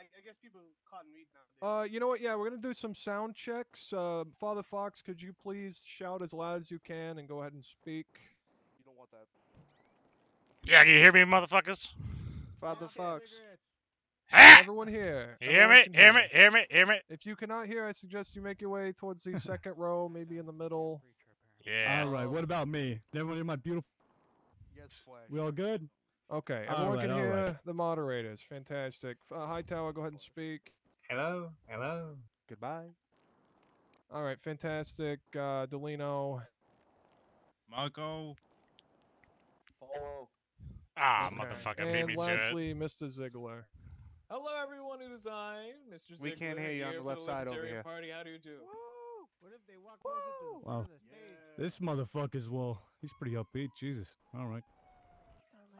Speaker 17: I, I guess people caught weed nowadays.
Speaker 5: Uh, you know what? Yeah, we're gonna do some sound checks. Uh, Father Fox, could you please shout as loud as you can and go ahead and speak?
Speaker 17: You don't want that.
Speaker 1: Yeah, can you hear me, motherfuckers?
Speaker 12: Father Fox.
Speaker 5: Everyone here.
Speaker 1: Hear
Speaker 5: everyone
Speaker 1: me? Hear me? Hear me? Hear me?
Speaker 5: If you cannot hear, I suggest you make your way towards the second row, maybe in the middle.
Speaker 1: Yeah.
Speaker 18: All right. What about me? Everyone hear my beautiful?
Speaker 17: Yes,
Speaker 18: We all good?
Speaker 5: Okay, everyone
Speaker 18: right,
Speaker 5: can hear
Speaker 18: right.
Speaker 5: the moderators. Fantastic. Uh, Hightower, go ahead and speak.
Speaker 8: Hello, hello.
Speaker 12: Goodbye.
Speaker 5: All right, fantastic. Uh, Delino.
Speaker 11: Marco.
Speaker 1: Ah,
Speaker 5: Okay.
Speaker 1: motherfucker, beat
Speaker 5: And
Speaker 1: me to it.
Speaker 5: lastly, Mr. Ziggler.
Speaker 2: Hello, everyone. It is I, Mr. Ziggler.
Speaker 12: We can't hear you on
Speaker 2: here
Speaker 12: the left side over here.
Speaker 2: Party. How do you do?
Speaker 6: What if they walk closer to the front
Speaker 18: Wow.
Speaker 6: of the stage?
Speaker 18: This motherfucker's well. He's pretty upbeat. Jesus. All right.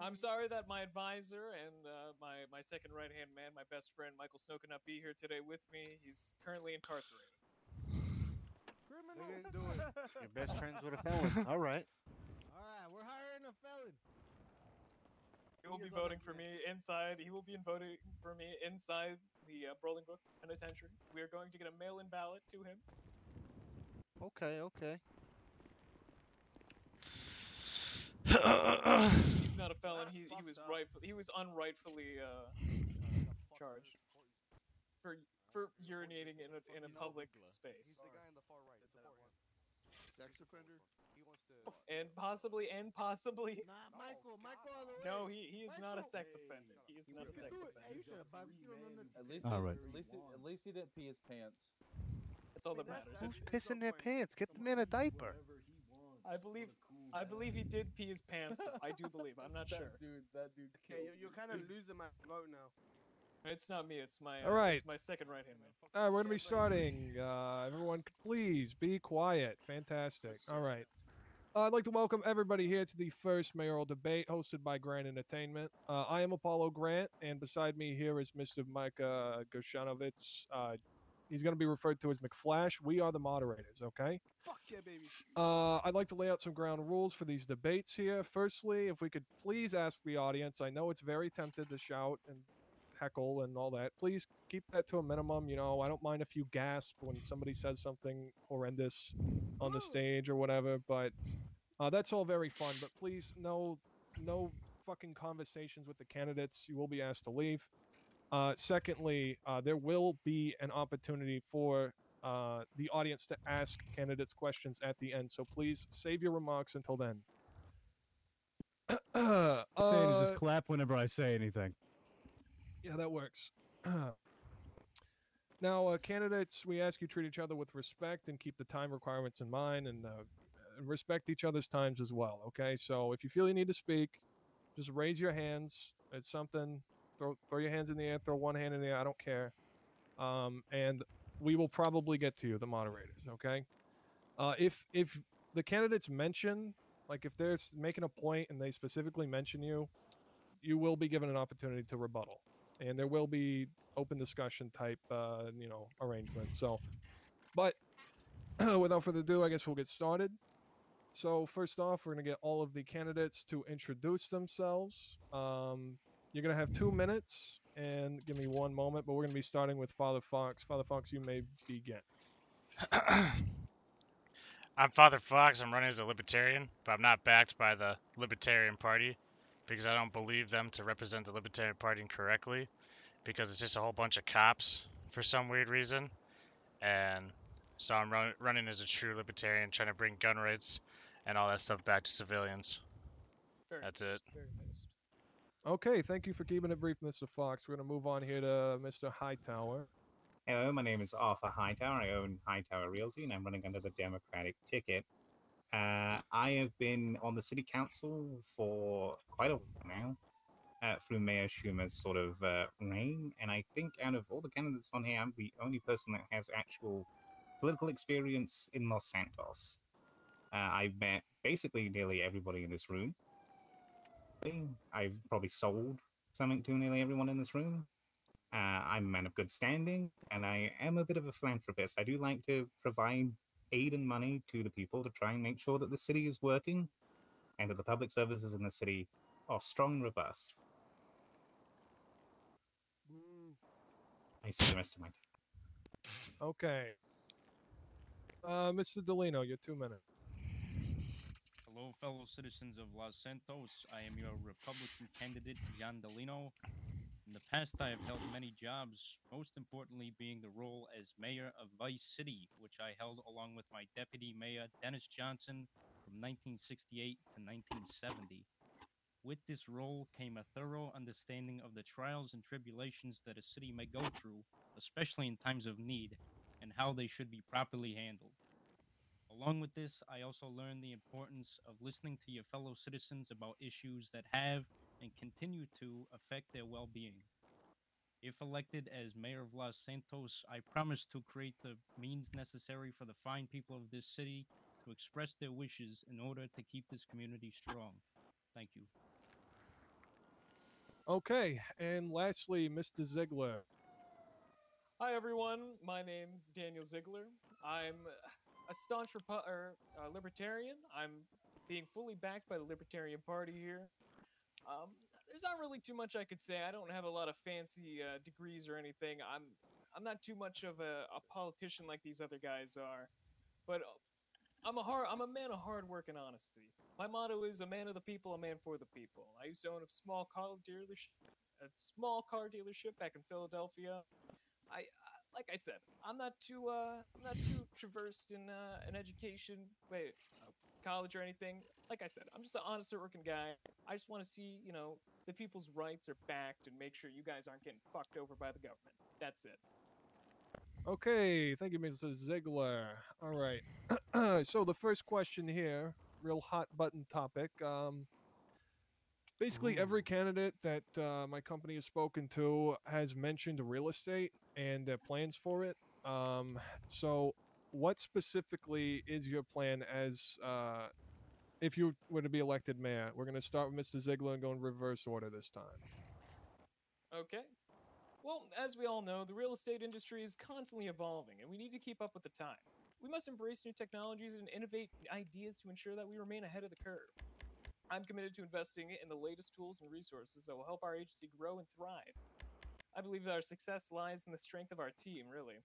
Speaker 2: I'm sorry that my advisor and uh, my my second right hand man, my best friend Michael Snow, cannot be here today with me. He's currently incarcerated.
Speaker 6: Criminal.
Speaker 12: They didn't do it. Your best friends with a felon. All right.
Speaker 6: All right, we're hiring a felon.
Speaker 2: He will be voting for me inside. He will be voting for me inside the uh, Bolingbroke Penitentiary. We are going to get a mail-in ballot to him.
Speaker 12: Okay, okay.
Speaker 2: He's not a felon. He he was right. He was unrightfully uh, charged for for urinating in a in a public space.
Speaker 17: Sex offender. He wants to.
Speaker 2: And possibly, and possibly.
Speaker 6: Nah, Michael, Michael, all the way.
Speaker 2: No, he, he is not a sex offender. He is not a sex offender.
Speaker 6: Hey, you should have you don't know nothing.
Speaker 16: At least,
Speaker 18: All
Speaker 16: he, at least, he, at least he didn't pee his pants.
Speaker 2: That's all that matters.
Speaker 12: Who's pissing their pants? Get them in a diaper.
Speaker 2: I believe I believe he did pee his pants. I do believe. I'm not
Speaker 16: That
Speaker 2: sure.
Speaker 16: dude, that dude.
Speaker 17: Okay,
Speaker 16: killed
Speaker 17: you, you're kind of losing my vote now.
Speaker 2: It's not me. It's my.
Speaker 5: All
Speaker 2: uh,
Speaker 5: right.
Speaker 2: It's my second right hand man.
Speaker 5: All right, we're gonna be starting. Uh, everyone, please be quiet. Fantastic. All right. Uh, I'd like to welcome everybody here to the first mayoral debate hosted by Grant Entertainment. Uh, I am Apollo Grant, and beside me here is Mr. Micah Goshanovitz. He's going to be referred to as McFlash. We are the moderators, okay?
Speaker 17: Fuck yeah, baby.
Speaker 5: Uh, I'd like to lay out some ground rules for these debates here. Firstly, if we could please ask the audience, I know it's very tempted to shout and heckle and all that. Please keep that to a minimum. You know, I don't mind if you gasp when somebody says something horrendous on the stage or whatever, but uh, that's all very fun. But please, no, no fucking conversations with the candidates. You will be asked to leave. Uh, secondly, uh, there will be an opportunity for uh, the audience to ask candidates questions at the end. So please save your remarks until then.
Speaker 18: Saying is
Speaker 5: Uh,
Speaker 18: just clap whenever I say anything.
Speaker 5: yeah, that works. now, uh, candidates, we ask you treat each other with respect and keep the time requirements in mind and, uh, and respect each other's times as well. Okay, so if you feel you need to speak, just raise your hands. It's something. Throw throw your hands in the air. Throw one hand in the air. I don't care. um, and we will probably get to you, the moderators. Okay. Uh, if if the candidates mention, like if they're making a point and they specifically mention you, you will be given an opportunity to rebuttal, and there will be open discussion type, uh, you know, arrangement. So, but without further ado, I guess we'll get started. So first off, we're gonna get all of the candidates to introduce themselves. Um, you're gonna have two minutes, and give me one moment. But we're gonna be starting with Father Fox. Father Fox, you may begin.
Speaker 1: I'm Father Fox. I'm running as a Libertarian, but I'm not backed by the Libertarian Party because I don't believe them to represent the Libertarian Party correctly because it's just a whole bunch of cops for some weird reason. And so I'm run, running as a true Libertarian, trying to bring gun rights and all that stuff back to civilians.
Speaker 2: Very
Speaker 1: That's
Speaker 2: nice,
Speaker 1: it.
Speaker 5: Okay, thank you for keeping it brief, Mr. Fox. We're gonna move on here to Mr. Hightower.
Speaker 8: Hello, my name is Arthur Hightower. I own Hightower Realty, and I'm running under the Democratic ticket. Uh, I have been on the city council for quite a while now, uh, through Mayor Schumer's sort of uh, reign, and I think out of all the candidates on here, I'm the only person that has actual political experience in Los Santos. Uh, I've met basically nearly everybody in this room. I've probably sold something to nearly everyone in this room. Uh, I'm a man of good standing, and I am a bit of a philanthropist. I do like to provide aid and money to the people to try and make sure that the city is working and that the public services in the city are strong and robust. I see the rest of my time.
Speaker 5: Okay. Uh, Mr. Delino, your two minutes.
Speaker 11: Hello, fellow citizens of Los Santos. I am your Republican candidate, John Delino. In the past, I have held many jobs, most importantly being the role as mayor of Vice City, which I held along with my deputy mayor, Dennis Johnson, from 1968 to 1970. With this role came a thorough understanding of the trials and tribulations that a city may go through, especially in times of need, and how they should be properly handled. Along with this, I also learned the importance of listening to your fellow citizens about issues that have and continue to affect their well being. If elected as mayor of Los Santos, I promise to create the means necessary for the fine people of this city to express their wishes in order to keep this community strong. Thank you.
Speaker 5: Okay, and lastly, Mr. Ziegler.
Speaker 2: Hi everyone, my name's Daniel Ziegler. I'm a staunch Repu- or, uh, libertarian. I'm being fully backed by the Libertarian Party here. Um, there's not really too much I could say. I don't have a lot of fancy uh, degrees or anything. I'm I'm not too much of a, a politician like these other guys are, but uh, I'm a hard I'm a man of hard work and honesty. My motto is a man of the people, a man for the people. I used to own a small car dealership, a small car dealership back in Philadelphia. I, like I said, I'm not too uh, I'm not too traversed in uh, in education, wait, uh, college or anything. Like I said, I'm just an honest working guy. I just want to see, you know, the people's rights are backed and make sure you guys aren't getting fucked over by the government. That's it.
Speaker 5: Okay, thank you, Mr. Ziegler. All right. so the first question here, real hot button topic. Um, basically, every candidate that uh, my company has spoken to has mentioned real estate and plans for it. Um, so, what specifically is your plan as uh, if you were to be elected mayor? We're going to start with Mr. Ziegler and go in reverse order this time.
Speaker 2: Okay. Well, as we all know, the real estate industry is constantly evolving, and we need to keep up with the time. We must embrace new technologies and innovate ideas to ensure that we remain ahead of the curve. I'm committed to investing in the latest tools and resources that will help our agency grow and thrive. I believe that our success lies in the strength of our team, really.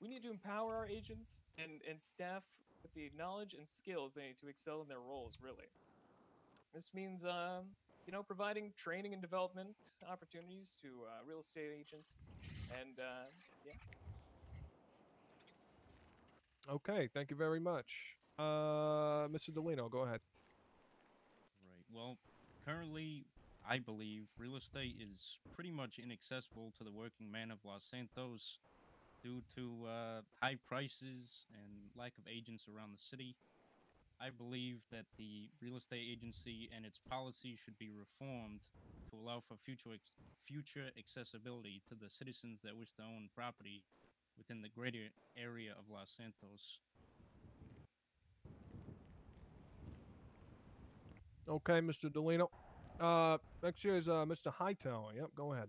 Speaker 2: We need to empower our agents and, and staff with the knowledge and skills they need to excel in their roles, really. This means, um, you know, providing training and development opportunities to uh, real estate agents, and uh, yeah.
Speaker 5: Okay, thank you very much. Uh, Mr. Delino, go ahead.
Speaker 11: Right. Well, currently, I believe real estate is pretty much inaccessible to the working man of Los Santos due to uh, high prices and lack of agents around the city. I believe that the real estate agency and its policy should be reformed to allow for future future accessibility to the citizens that wish to own property within the greater area of Los Santos.
Speaker 5: Okay, Mr. Delino. Uh, next year is uh, Mr. Hightower. Yep, go ahead.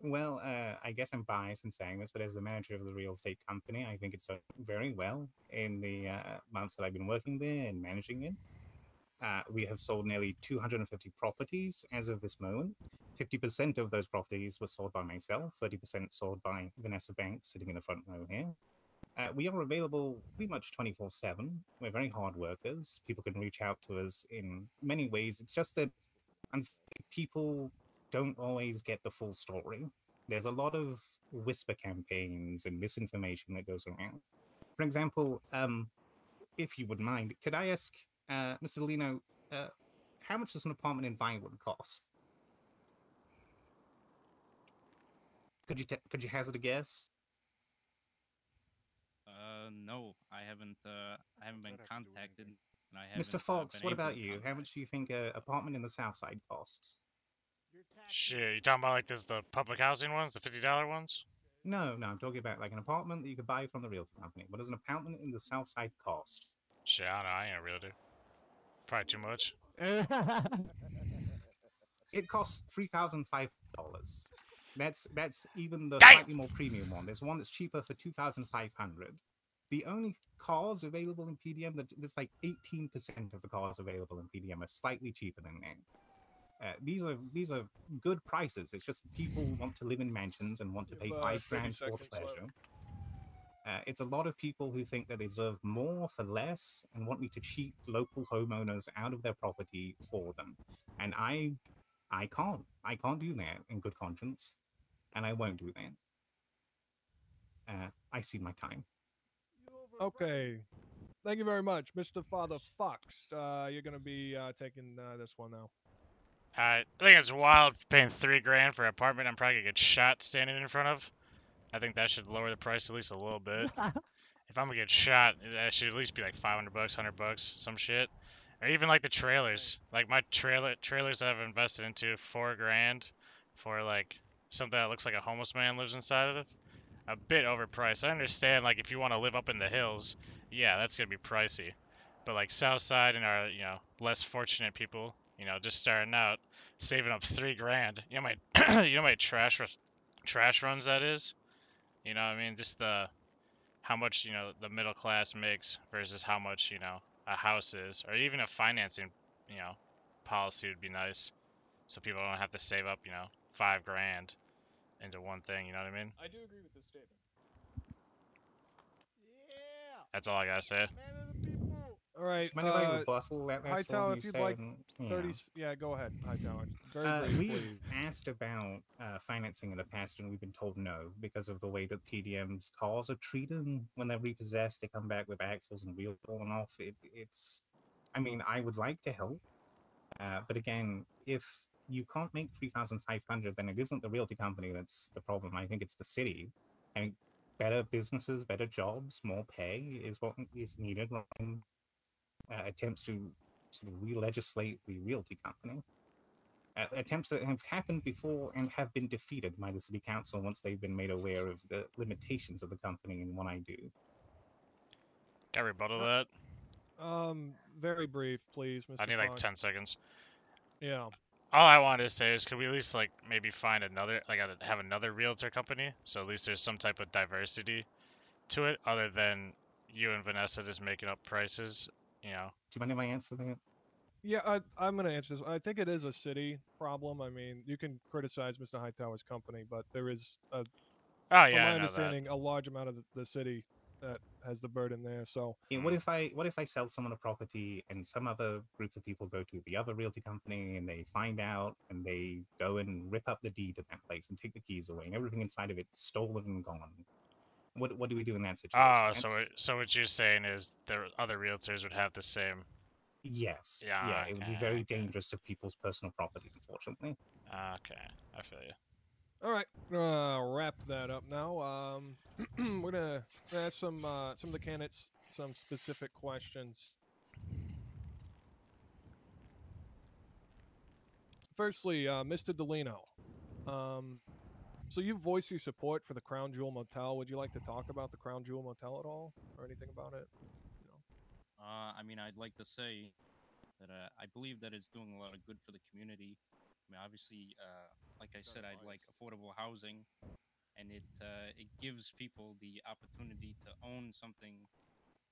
Speaker 8: Well, uh, I guess I'm biased in saying this, but as the manager of the real estate company, I think it's done very well in the uh, months that I've been working there and managing it. Uh, we have sold nearly 250 properties as of this moment. 50% of those properties were sold by myself, 30% sold by Vanessa Banks, sitting in the front row here. Uh, we are available pretty much 24 7. We're very hard workers. People can reach out to us in many ways. It's just that unfortunately, people don't always get the full story. There's a lot of whisper campaigns and misinformation that goes around. For example, um, if you would mind, could I ask uh, Mr. Lino, uh, how much does an apartment in Vinewood cost? Could you t- could you hazard a guess?
Speaker 11: Uh, no, I haven't. Uh, I haven't been contacted. And I
Speaker 8: Mr. Fox, what about you? How much do you think an apartment in the South Side costs?
Speaker 1: Shit, you talking about like this the public housing ones, the fifty dollar ones?
Speaker 8: No, no, I'm talking about like an apartment that you could buy from the realty company. What does an apartment in the South Side cost?
Speaker 1: Shit, I don't know. I ain't a realtor. Probably too much.
Speaker 8: It costs three thousand five dollars. That's that's even the
Speaker 1: Damn!
Speaker 8: slightly more premium one. There's one that's cheaper for two thousand five hundred. The only cars available in PDM that there's like eighteen percent of the cars available in PDM are slightly cheaper than that. Uh, these are these are good prices. It's just people want to live in mansions and want to pay five grand for the pleasure. Uh, it's a lot of people who think that they deserve more for less and want me to cheat local homeowners out of their property for them. And I, I can't. I can't do that in good conscience, and I won't do that. Uh, I see my time.
Speaker 5: Okay. Thank you very much, Mr. Father Fox. Uh, you're gonna be uh, taking uh, this one now.
Speaker 1: I think it's wild paying three grand for an apartment. I'm probably gonna get shot standing in front of. I think that should lower the price at least a little bit. if I'm gonna get shot, that should at least be like 500 bucks, 100 bucks, some shit. Or even like the trailers. Like my trailer trailers that I've invested into four grand for like something that looks like a homeless man lives inside of. A bit overpriced. I understand like if you want to live up in the hills, yeah, that's gonna be pricey. But like South Side and our you know less fortunate people, you know, just starting out, saving up three grand. You know my you know my trash trash runs that is. You know I mean? Just the how much you know the middle class makes versus how much you know a house is, or even a financing you know policy would be nice, so people don't have to save up you know five grand into one thing. You know what I mean?
Speaker 2: I do agree with this statement. Yeah.
Speaker 1: That's all I gotta say.
Speaker 5: All right.
Speaker 8: Mind if I
Speaker 5: Uh,
Speaker 8: rebuttal that
Speaker 5: Hightower, if
Speaker 8: you
Speaker 5: you'd like
Speaker 8: said, you
Speaker 5: 30.
Speaker 8: know?
Speaker 5: Yeah, go ahead, Hightower. Very
Speaker 8: Uh,
Speaker 5: brief,
Speaker 8: we've asked about uh, financing in the past, and we've been told no because of the way that PDM's cars are treated when they're repossessed. They come back with axles and wheels falling off. It, it's, I mean, I would like to help, uh, but again, if you can't make three thousand five hundred, then it isn't the realty company that's the problem. I think it's the city. I mean, better businesses, better jobs, more pay is what is needed. rather than, Uh, attempts to sort of re-legislate the realty company uh, attempts that have happened before and have been defeated by the city council once they've been made aware of the limitations of the company and what I do.
Speaker 1: Can I rebuttal that?
Speaker 5: Um, very brief, please, Mr.
Speaker 1: I need like 10 seconds.
Speaker 5: Yeah.
Speaker 1: All I wanted to say is, could we at least like maybe find another, like have another realtor company, so at least there's some type of diversity to it, other than you and Vanessa just making up prices. You know.
Speaker 8: Do you mind if I answer that?
Speaker 5: Yeah, I, I'm going to answer this. I think it is a city problem. I mean, you can criticize Mr. Hightower's company, but there is, a,
Speaker 1: Oh
Speaker 5: from
Speaker 1: yeah, I
Speaker 5: my
Speaker 1: know that.
Speaker 5: understanding, a large amount of the, the city that has the burden there. So
Speaker 8: Yeah, what if I what if I sell someone a property and some other group of people go to the other realty company and they find out and they go and rip up the deed to that place and take the keys away and everything inside of it's stolen and gone? What what do we do in that situation?
Speaker 1: Oh, so
Speaker 8: That's-
Speaker 1: what, so what you're saying is the other realtors would have the same.
Speaker 8: yes,
Speaker 1: Yeah,
Speaker 8: yeah, it would be
Speaker 1: okay,
Speaker 8: very dangerous to people's personal property, unfortunately.
Speaker 1: ah, Okay, I feel you.
Speaker 5: All right, uh, wrap that up now. Um, we're gonna ask some uh, some of the candidates some specific questions. firstly, uh, Mr. Delino. Um, so you voiced your support for the Crown Jewel Motel. Would you like to talk about the Crown Jewel Motel at all, or anything about it?
Speaker 11: Uh, I mean, I'd like to say that uh, I believe that it's doing a lot of good for the community. I mean, obviously, uh, like I said, I'd like affordable housing, and it uh, it gives people the opportunity to own something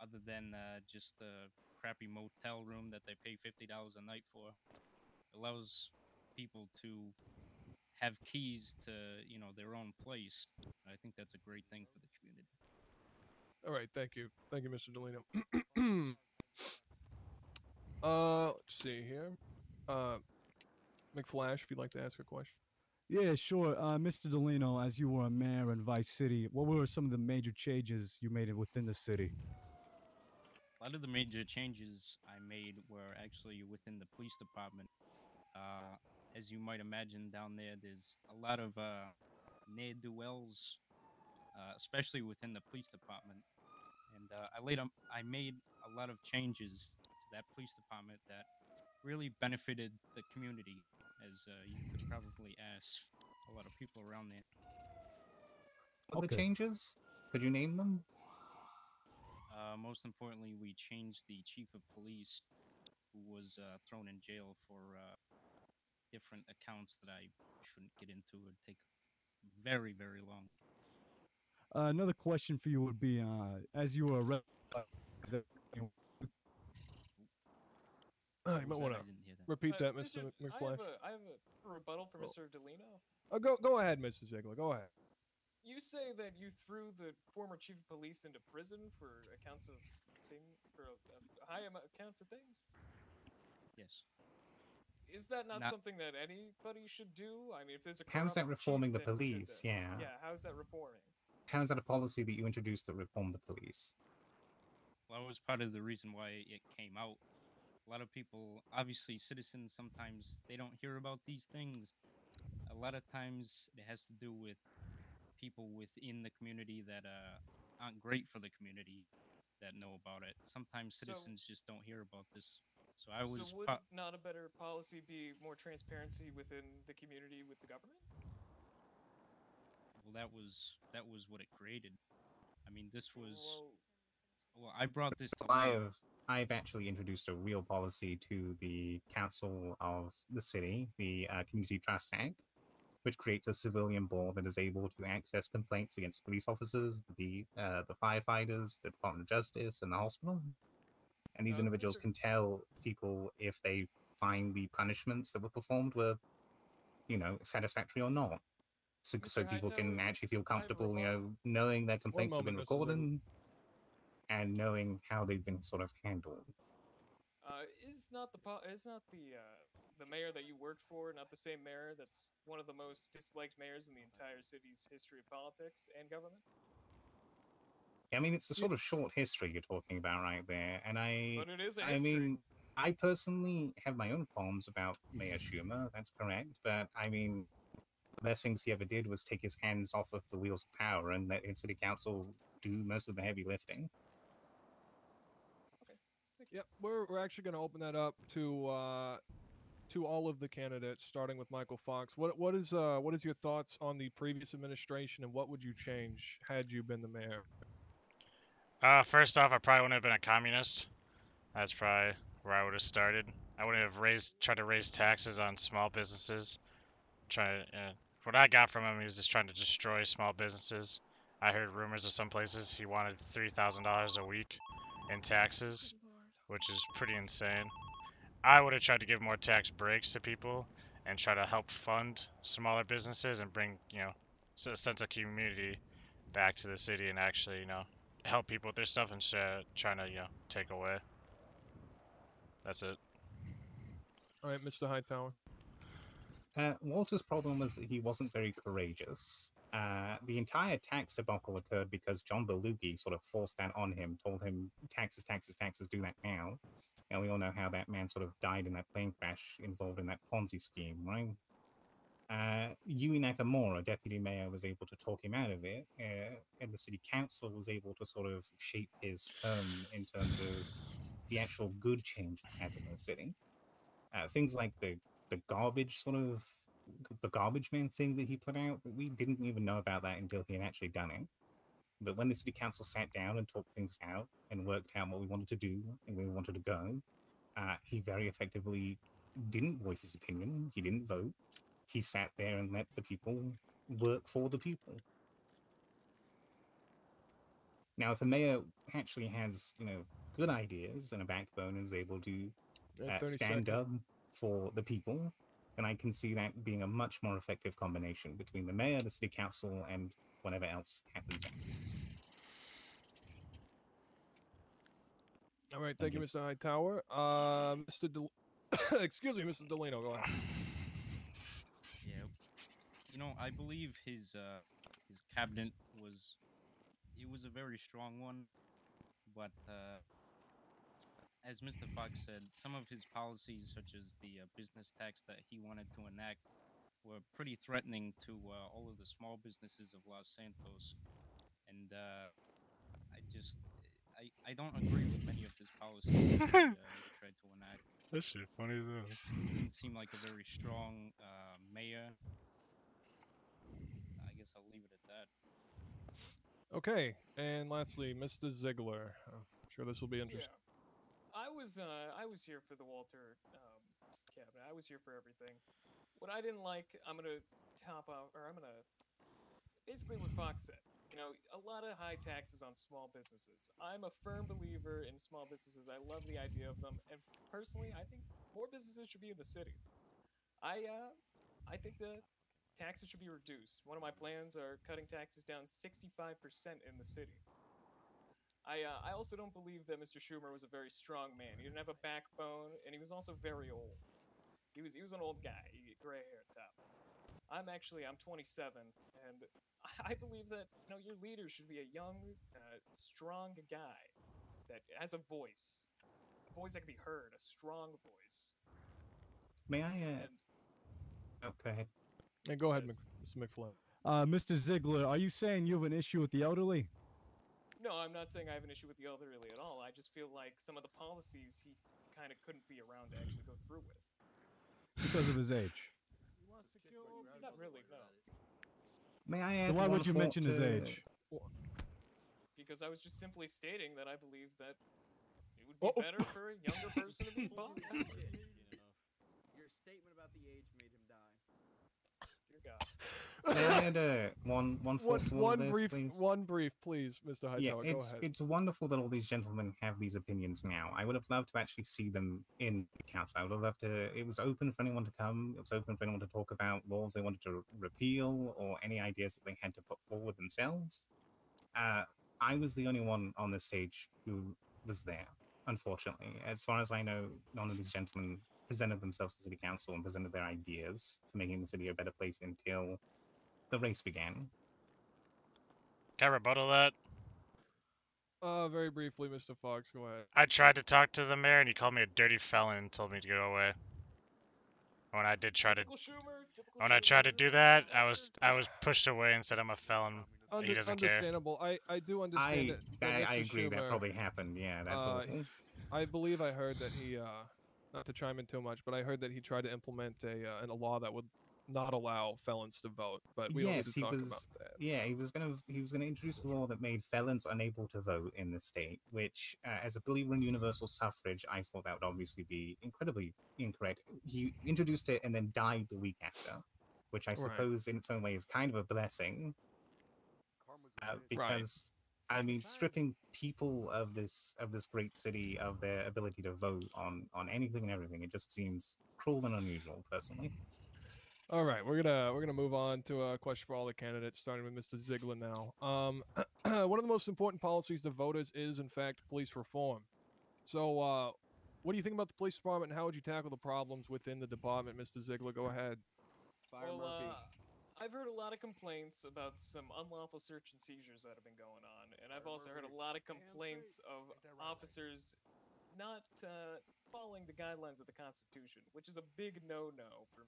Speaker 11: other than uh, just a crappy motel room that they pay fifty dollars a night for. It allows people to have keys to you know their own place. I think that's a great thing for the community.
Speaker 5: All right, thank you, thank you, Mr. Delino. uh, let's see here. Uh, McFlash, if you'd like to ask a question.
Speaker 18: Yeah, sure. Uh, Mr. Delino, as you were a mayor in Vice City, what were some of the major changes you made within the city?
Speaker 11: A lot of the major changes I made were actually within the police department. Uh, as you might imagine, down there, there's a lot of uh, ne'er do wells, uh, especially within the police department. And uh, I laid 'em- I made a lot of changes to that police department that really benefited the community, as uh, you could probably ask a lot of people around there.
Speaker 8: What are the changes? Could you name them?
Speaker 11: Uh, most importantly, we changed the chief of police, who was uh, thrown in jail for uh, different accounts that I shouldn't get into. It'd take very, very long.
Speaker 18: Uh, another question for you would be, uh, as you were a rep, uh, is that-
Speaker 5: Uh, you might want to
Speaker 11: didn't hear that.
Speaker 5: Repeat
Speaker 2: Uh,
Speaker 5: that,
Speaker 2: Mr.
Speaker 5: Mr. Mc-
Speaker 2: I have a, I have a rebuttal for Mr. Delino.
Speaker 5: Uh, go, go ahead, Mr. Ziegler. Go ahead.
Speaker 2: You say that you threw the former chief of police into prison for accounts of thing for a, a high amount accounts of things.
Speaker 11: Yes.
Speaker 2: Is that not,
Speaker 11: Not-
Speaker 2: something that anybody should do? I mean, if there's a
Speaker 8: How's that reforming the
Speaker 2: then should
Speaker 8: police? Yeah.
Speaker 2: Yeah. How's that reforming?
Speaker 8: How is that a policy that you introduced that reformed the police?
Speaker 11: Well, that was part of the reason why it came out. A lot of people, obviously, citizens sometimes they don't hear about these things. A lot of times it has to do with people within the community that uh, aren't great for the community that know about it. Sometimes
Speaker 2: So-
Speaker 11: citizens just don't hear about this. So I was
Speaker 2: so would not a better policy be more transparency within the community with the government?
Speaker 11: well, that was that was what it created. I mean, this was
Speaker 2: Well,
Speaker 11: well, I brought this to
Speaker 8: I've I've actually introduced a real policy to the council of the city, the uh, Community Trust Act, which creates a civilian board that is able to access complaints against police officers, the uh, the firefighters, the Department of Justice, and the hospital. And these
Speaker 2: Uh,
Speaker 8: individuals can tell people if they find the punishments that were performed were, you know, satisfactory or not. So, so people can actually feel
Speaker 2: I have a
Speaker 8: comfortable, you know, knowing their complaints have been. Recorded and knowing how they've been sort of handled.
Speaker 2: Uh, is not the is not the uh, the mayor that you worked for not the same mayor that's one of the most disliked mayors in the entire city's history of politics and government?
Speaker 8: I mean, it's the sort of short history you're talking about right there, and I.
Speaker 2: But it is
Speaker 8: I
Speaker 2: history.
Speaker 8: mean, I personally have my own qualms about Mayor Schumer. That's correct, but I mean, the best things he ever did was take his hands off of the wheels of power and let his city council do most of the heavy lifting.
Speaker 5: Yep, we're, we're actually going to open that up to uh, to all of the candidates, starting with Michael Fox. What what is uh what is your thoughts on the previous administration, and what would you change had you been the mayor?
Speaker 1: Uh, first off, I probably wouldn't have been a communist. That's probably where I would have started. I wouldn't have raised, tried to raise taxes on small businesses. Try, uh, what I got from him, he was just trying to destroy small businesses. I heard rumors of some places he wanted three thousand dollars a week in taxes, which is pretty insane. I would have tried to give more tax breaks to people and try to help fund smaller businesses and bring, you know, a sense of community back to the city and actually, you know, help people with their stuff instead of trying to, you know, take away. That's it.
Speaker 5: All right, Mr. Hightower.
Speaker 8: Uh, Walter's problem was that he wasn't very courageous. Uh, the entire tax debacle occurred because John Belugi sort of forced that on him, told him, taxes, taxes, taxes, do that now. And we all know how that man sort of died in that plane crash involved in that Ponzi scheme, right? Uh, Yui Nakamura, deputy mayor, was able to talk him out of it, uh, and the city council was able to sort of shape his term in terms of the actual good change that's happened in the city. Uh, things like the the garbage sort of the garbage man thing that he put out. We didn't even know about that until he had actually done it. But when the city council sat down and talked things out and worked out what we wanted to do and where we wanted to go, uh, he very effectively didn't voice his opinion. He didn't vote. He sat there and let the people work for the people. Now, if a mayor actually has, you know, good ideas and a backbone and is able to uh, stand
Speaker 5: seconds.
Speaker 8: up for the people, then I can see that being a much more effective combination between the mayor, the city council, and whatever else happens afterwards.
Speaker 5: All right, thank you, Mr. Hightower. Uh, Mr. Del- Excuse me, Mr. Delano, go ahead.
Speaker 11: Yeah, you know, I believe his uh, his cabinet was it was a very strong one, but uh, as Mr. Fox said, some of his policies, such as the uh, business tax that he wanted to enact, were pretty threatening to uh, all of the small businesses of Los Santos, and uh, I just I, I don't agree with many of his policies that he, uh, he tried to enact.
Speaker 1: That shit funny though.
Speaker 11: Didn't seem like a very strong uh, mayor. I guess I'll leave it at that.
Speaker 5: Okay, and lastly, Mr. Ziegler. I'm sure this will be interesting.
Speaker 2: I was uh, I was here for the Walter um, cabinet. I was here for everything. What I didn't like, I'm gonna top out, or I'm gonna basically what Fox said. You know, a lot of high taxes on small businesses. I'm a firm believer in small businesses. I love the idea of them, and personally, I think more businesses should be in the city. I uh, I think the taxes should be reduced. One of my plans are cutting taxes down 65% in the city. I uh, I also don't believe that Mr. Schumer was a very strong man. He didn't have a backbone, and he was also very old. He was he was an old guy, he, gray hair at top. I'm actually I'm 27, and I believe that you know your leader should be a young, uh, strong guy that has a voice, a voice that can be heard, a strong voice.
Speaker 8: May I? Uh... Oh, go ahead.
Speaker 5: Yeah, go ahead, Mr. McFlynn.
Speaker 18: Uh, Mr. Ziegler, are you saying you have an issue with the elderly?
Speaker 2: No, I'm not saying I have an issue with the elderly at all. I just feel like some of the policies he kind of couldn't be around to actually go through with.
Speaker 18: Because of his age. He wants to kill Obi.
Speaker 2: Not really, no.
Speaker 8: May I add?
Speaker 18: Then why would you
Speaker 8: thought
Speaker 18: mention his age?
Speaker 2: Because I was just simply stating that I believe that it would
Speaker 5: Oh,
Speaker 2: be better for a younger person to be involved.
Speaker 16: Your statement about the age made him die.
Speaker 2: Dear God.
Speaker 8: Uh, one one
Speaker 5: One, one
Speaker 8: this,
Speaker 5: brief,
Speaker 8: please?
Speaker 5: one brief, please, Mr. Hightower.
Speaker 8: yeah,
Speaker 5: go
Speaker 8: it's
Speaker 5: ahead.
Speaker 8: it's wonderful that all these gentlemen have these opinions now. I would have loved to actually see them in the council. I would have loved to. It was open for anyone to come. It was open for anyone to talk about laws they wanted to repeal or any ideas that they had to put forward themselves. Uh, I was the only one on the stage who was there. Unfortunately, as far as I know, none of these gentlemen presented themselves to city council and presented their ideas for making the city a better place until the race began.
Speaker 1: Can I rebuttal that?
Speaker 5: Uh, very briefly, Mr. Fox, go ahead.
Speaker 1: I tried to talk to the mayor and he called me a dirty felon and told me to go away. When I did try to,
Speaker 2: Schumer, typical
Speaker 1: when I tried to do that, I was I was pushed away and said I'm a felon.
Speaker 5: Under,
Speaker 1: he doesn't care.
Speaker 5: understandable. I, I do understand
Speaker 8: I,
Speaker 5: that, that
Speaker 8: I, I
Speaker 5: Mr.
Speaker 8: agree that probably happened. Yeah, that's
Speaker 5: uh. I believe I heard that he, uh, not to chime in too much, but I heard that he tried to implement a uh, an- a law that would not allow felons to vote. But we don't need
Speaker 8: yes,
Speaker 5: to
Speaker 8: he
Speaker 5: talk
Speaker 8: was.
Speaker 5: about that.
Speaker 8: Yeah, he was gonna he was gonna introduce a law that made felons unable to vote in the state. Which, uh, as a believer in universal suffrage, I thought that would obviously be incredibly incorrect. He introduced it and then died the week after, which I
Speaker 5: Right.
Speaker 8: suppose in its own way is kind of a blessing. Uh,
Speaker 5: Right.
Speaker 8: because I mean, stripping people of this of this great city of their ability to vote on on anything and everything, it just seems cruel and unusual, personally.
Speaker 5: All right, we're gonna we're gonna move on to a question for all the candidates, starting with Mr. Ziegler now. Um, one of the most important policies to voters is, in fact, police reform. So, uh, what do you think about the police department, and how would you tackle the problems within the department, Mr. Ziegler? Go ahead.
Speaker 16: Fire
Speaker 2: well,
Speaker 16: Murphy.
Speaker 2: uh, I've heard a lot of complaints about some unlawful search and seizures that have been going on, and I've also heard a lot of complaints of officers not uh, following the guidelines of the Constitution, which is a big no-no for.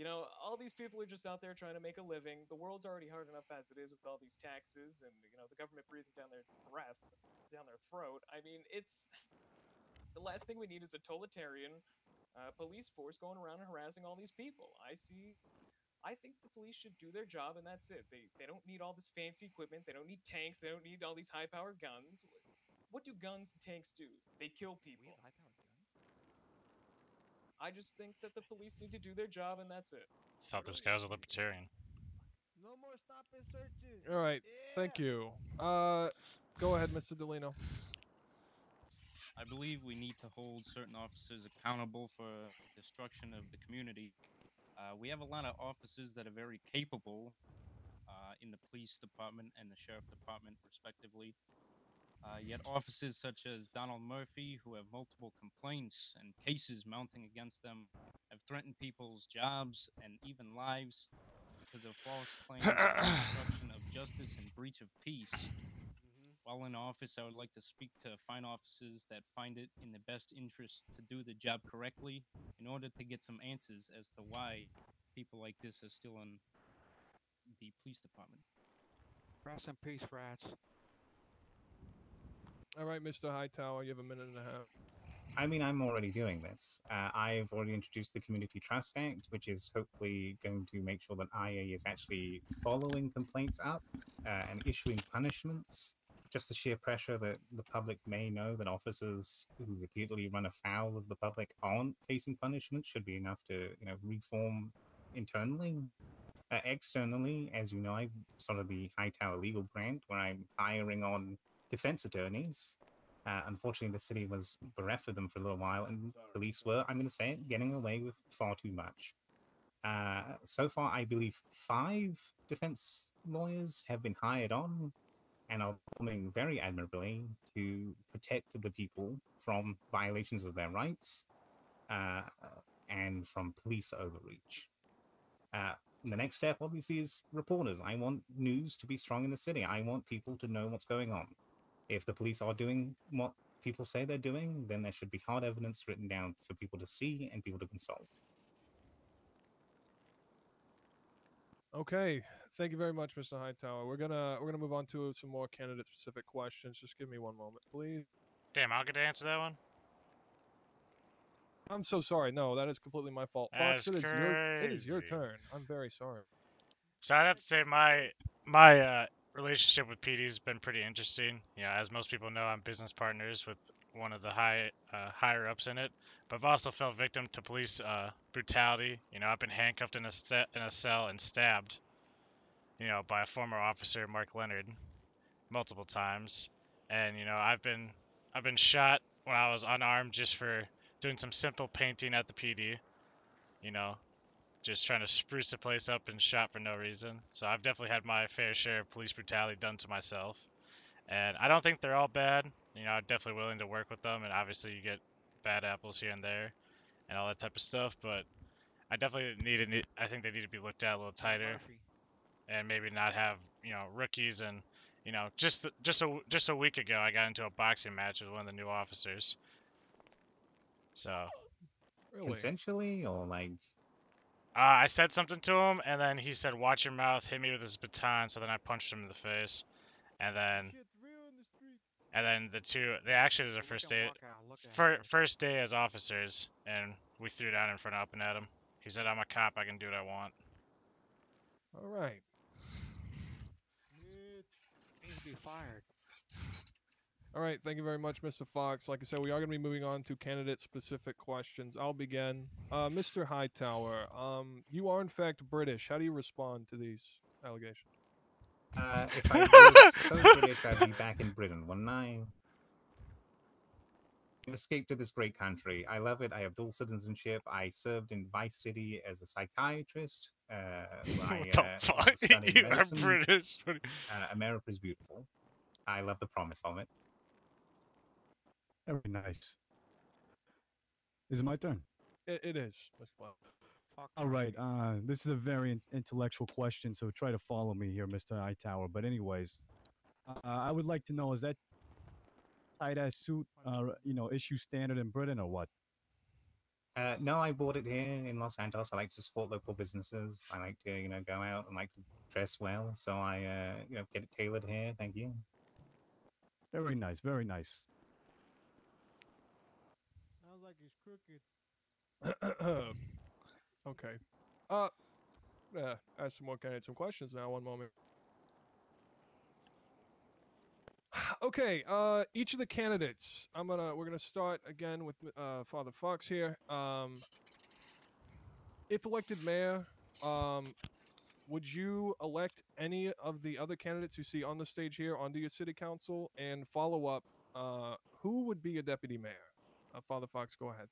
Speaker 2: You know, all these people are just out there trying to make a living. The world's already hard enough as it is with all these taxes and you know the government breathing down their breath, down their throat. I mean, it's the last thing we need is a totalitarian uh, police force going around and harassing all these people. I see. I think the police should do their job and that's it. They they don't need all this fancy equipment. They don't need tanks. They don't need all these high-powered guns. What do guns and tanks do? They kill people. I just think that the police need to do their job and that's it.
Speaker 1: Thought this guy was a libertarian.
Speaker 6: No more stop and searches.
Speaker 5: All right. Thank you. Uh, go ahead, Mr. Delino.
Speaker 11: I believe we need to hold certain officers accountable for destruction of the community. Uh, we have a lot of officers that are very capable uh, in the police department and the sheriff department, respectively. Uh, yet officers such as Donald Murphy, who have multiple complaints and cases mounting against them, have threatened people's jobs and even lives because of false claims of obstruction of justice and breach of peace. While in office, I would like to speak to fine officers that find it in the best interest to do the job correctly in order to get some answers as to why people like this are still in the police department.
Speaker 12: Rest in peace, rats.
Speaker 5: All right, Mr. Hightower, you have a minute and a half.
Speaker 8: I mean, I'm already doing this. Uh, I've already introduced the Community Trust Act, which is hopefully going to make sure that IA is actually following complaints up uh, and issuing punishments. Just the sheer pressure that the public may know that officers who repeatedly run afoul of the public aren't facing punishment should be enough to, you know, reform internally. Uh, externally, as you know, I'm sort of the Hightower Legal Grant, where I'm hiring on defense attorneys. Uh, unfortunately, the city was bereft of them for a little while, and police were, I'm going to say it, getting away with far too much. Uh, so far, I believe five defense lawyers have been hired on and are performing very admirably to protect the people from violations of their rights uh, and from police overreach. Uh, the next step, obviously, is reporters. I want news to be strong in the city. I want people to know what's going on. If the police are doing what people say they're doing, then there should be hard evidence written down for people to see and people to consult.
Speaker 5: Okay. Thank you very much, Mr. Hightower. We're gonna we're gonna move on to some more candidate specific questions. Just give me one moment, please.
Speaker 1: Damn, I'll get to answer that one.
Speaker 5: I'm so sorry. No, that is completely my fault.
Speaker 1: That's
Speaker 5: Fox, it is your it is your turn. I'm very sorry.
Speaker 1: So I'd have to say my my uh, relationship with PD's been pretty interesting. You know, as most people know, I'm business partners with one of the high uh, higher ups in it. But I've also fell victim to police uh, brutality. You know, I've been handcuffed in a st- in a cell and stabbed. You know, by a former officer, Mark Leonard, multiple times. And you know, I've been I've been shot when I was unarmed just for doing some simple painting at the PD. You know, just trying to spruce the place up and shot for no reason. So I've definitely had my fair share of police brutality done to myself. And I don't think they're all bad. You know, I'm definitely willing to work with them. And obviously, you get bad apples here and there and all that type of stuff. But I definitely need to, I think they need to be looked at a little tighter and maybe not have, you know, rookies and, you know, just th- just a just a week ago, I got into a boxing match with one of the new officers. So,
Speaker 8: Consensually or like
Speaker 1: Uh, I said something to him, and then he said, "Watch your mouth." Hit me with his baton, so then I punched him in the face, and then, and then the two, they actually was their first day, fir- first day as officers, and we threw down in front of up and at him. He said, "I'm a cop. I can do what I want."
Speaker 5: All right.
Speaker 12: Needs to be fired.
Speaker 5: All right, thank you very much, Mr. Fox. Like I said, we are going to be moving on to candidate-specific questions. I'll begin. Uh, Mr. Hightower, um, you are in fact British. How do you respond to these allegations?
Speaker 8: Uh, if I was so British, I'd be back in Britain, wouldn't I? Escape to this great country. I love it. I have dual citizenship. I served in Vice City as a psychiatrist. Uh, I,
Speaker 1: What the
Speaker 8: uh,
Speaker 1: fuck?
Speaker 8: studied
Speaker 1: You are. British.
Speaker 8: Uh, America is beautiful. I love the promise of it.
Speaker 18: Very nice. Is it my turn?
Speaker 5: It, it is. Let's flow.
Speaker 18: All right. Uh, this is a very intellectual question, so try to follow me here, Mr. Hightower. But anyways, uh, I would like to know: is that tight ass suit, uh, you know, issue standard in Britain or what?
Speaker 8: Uh, no, I bought it here in Los Angeles. I like to support local businesses. I like to, you know, go out and like to dress well. So I, uh, you know, get it tailored here. Thank you.
Speaker 18: Very nice. Very nice.
Speaker 6: Like he's crooked.
Speaker 5: okay. Uh, yeah. Ask some more candidates some questions now. One moment. Okay. Uh, each of the candidates. I'm gonna. We're gonna start again with uh, Father Fox here. Um, if elected mayor, um, would you elect any of the other candidates you see on the stage here onto your city council? And follow up, uh, who would be a deputy mayor? Uh, Father Fox, go ahead.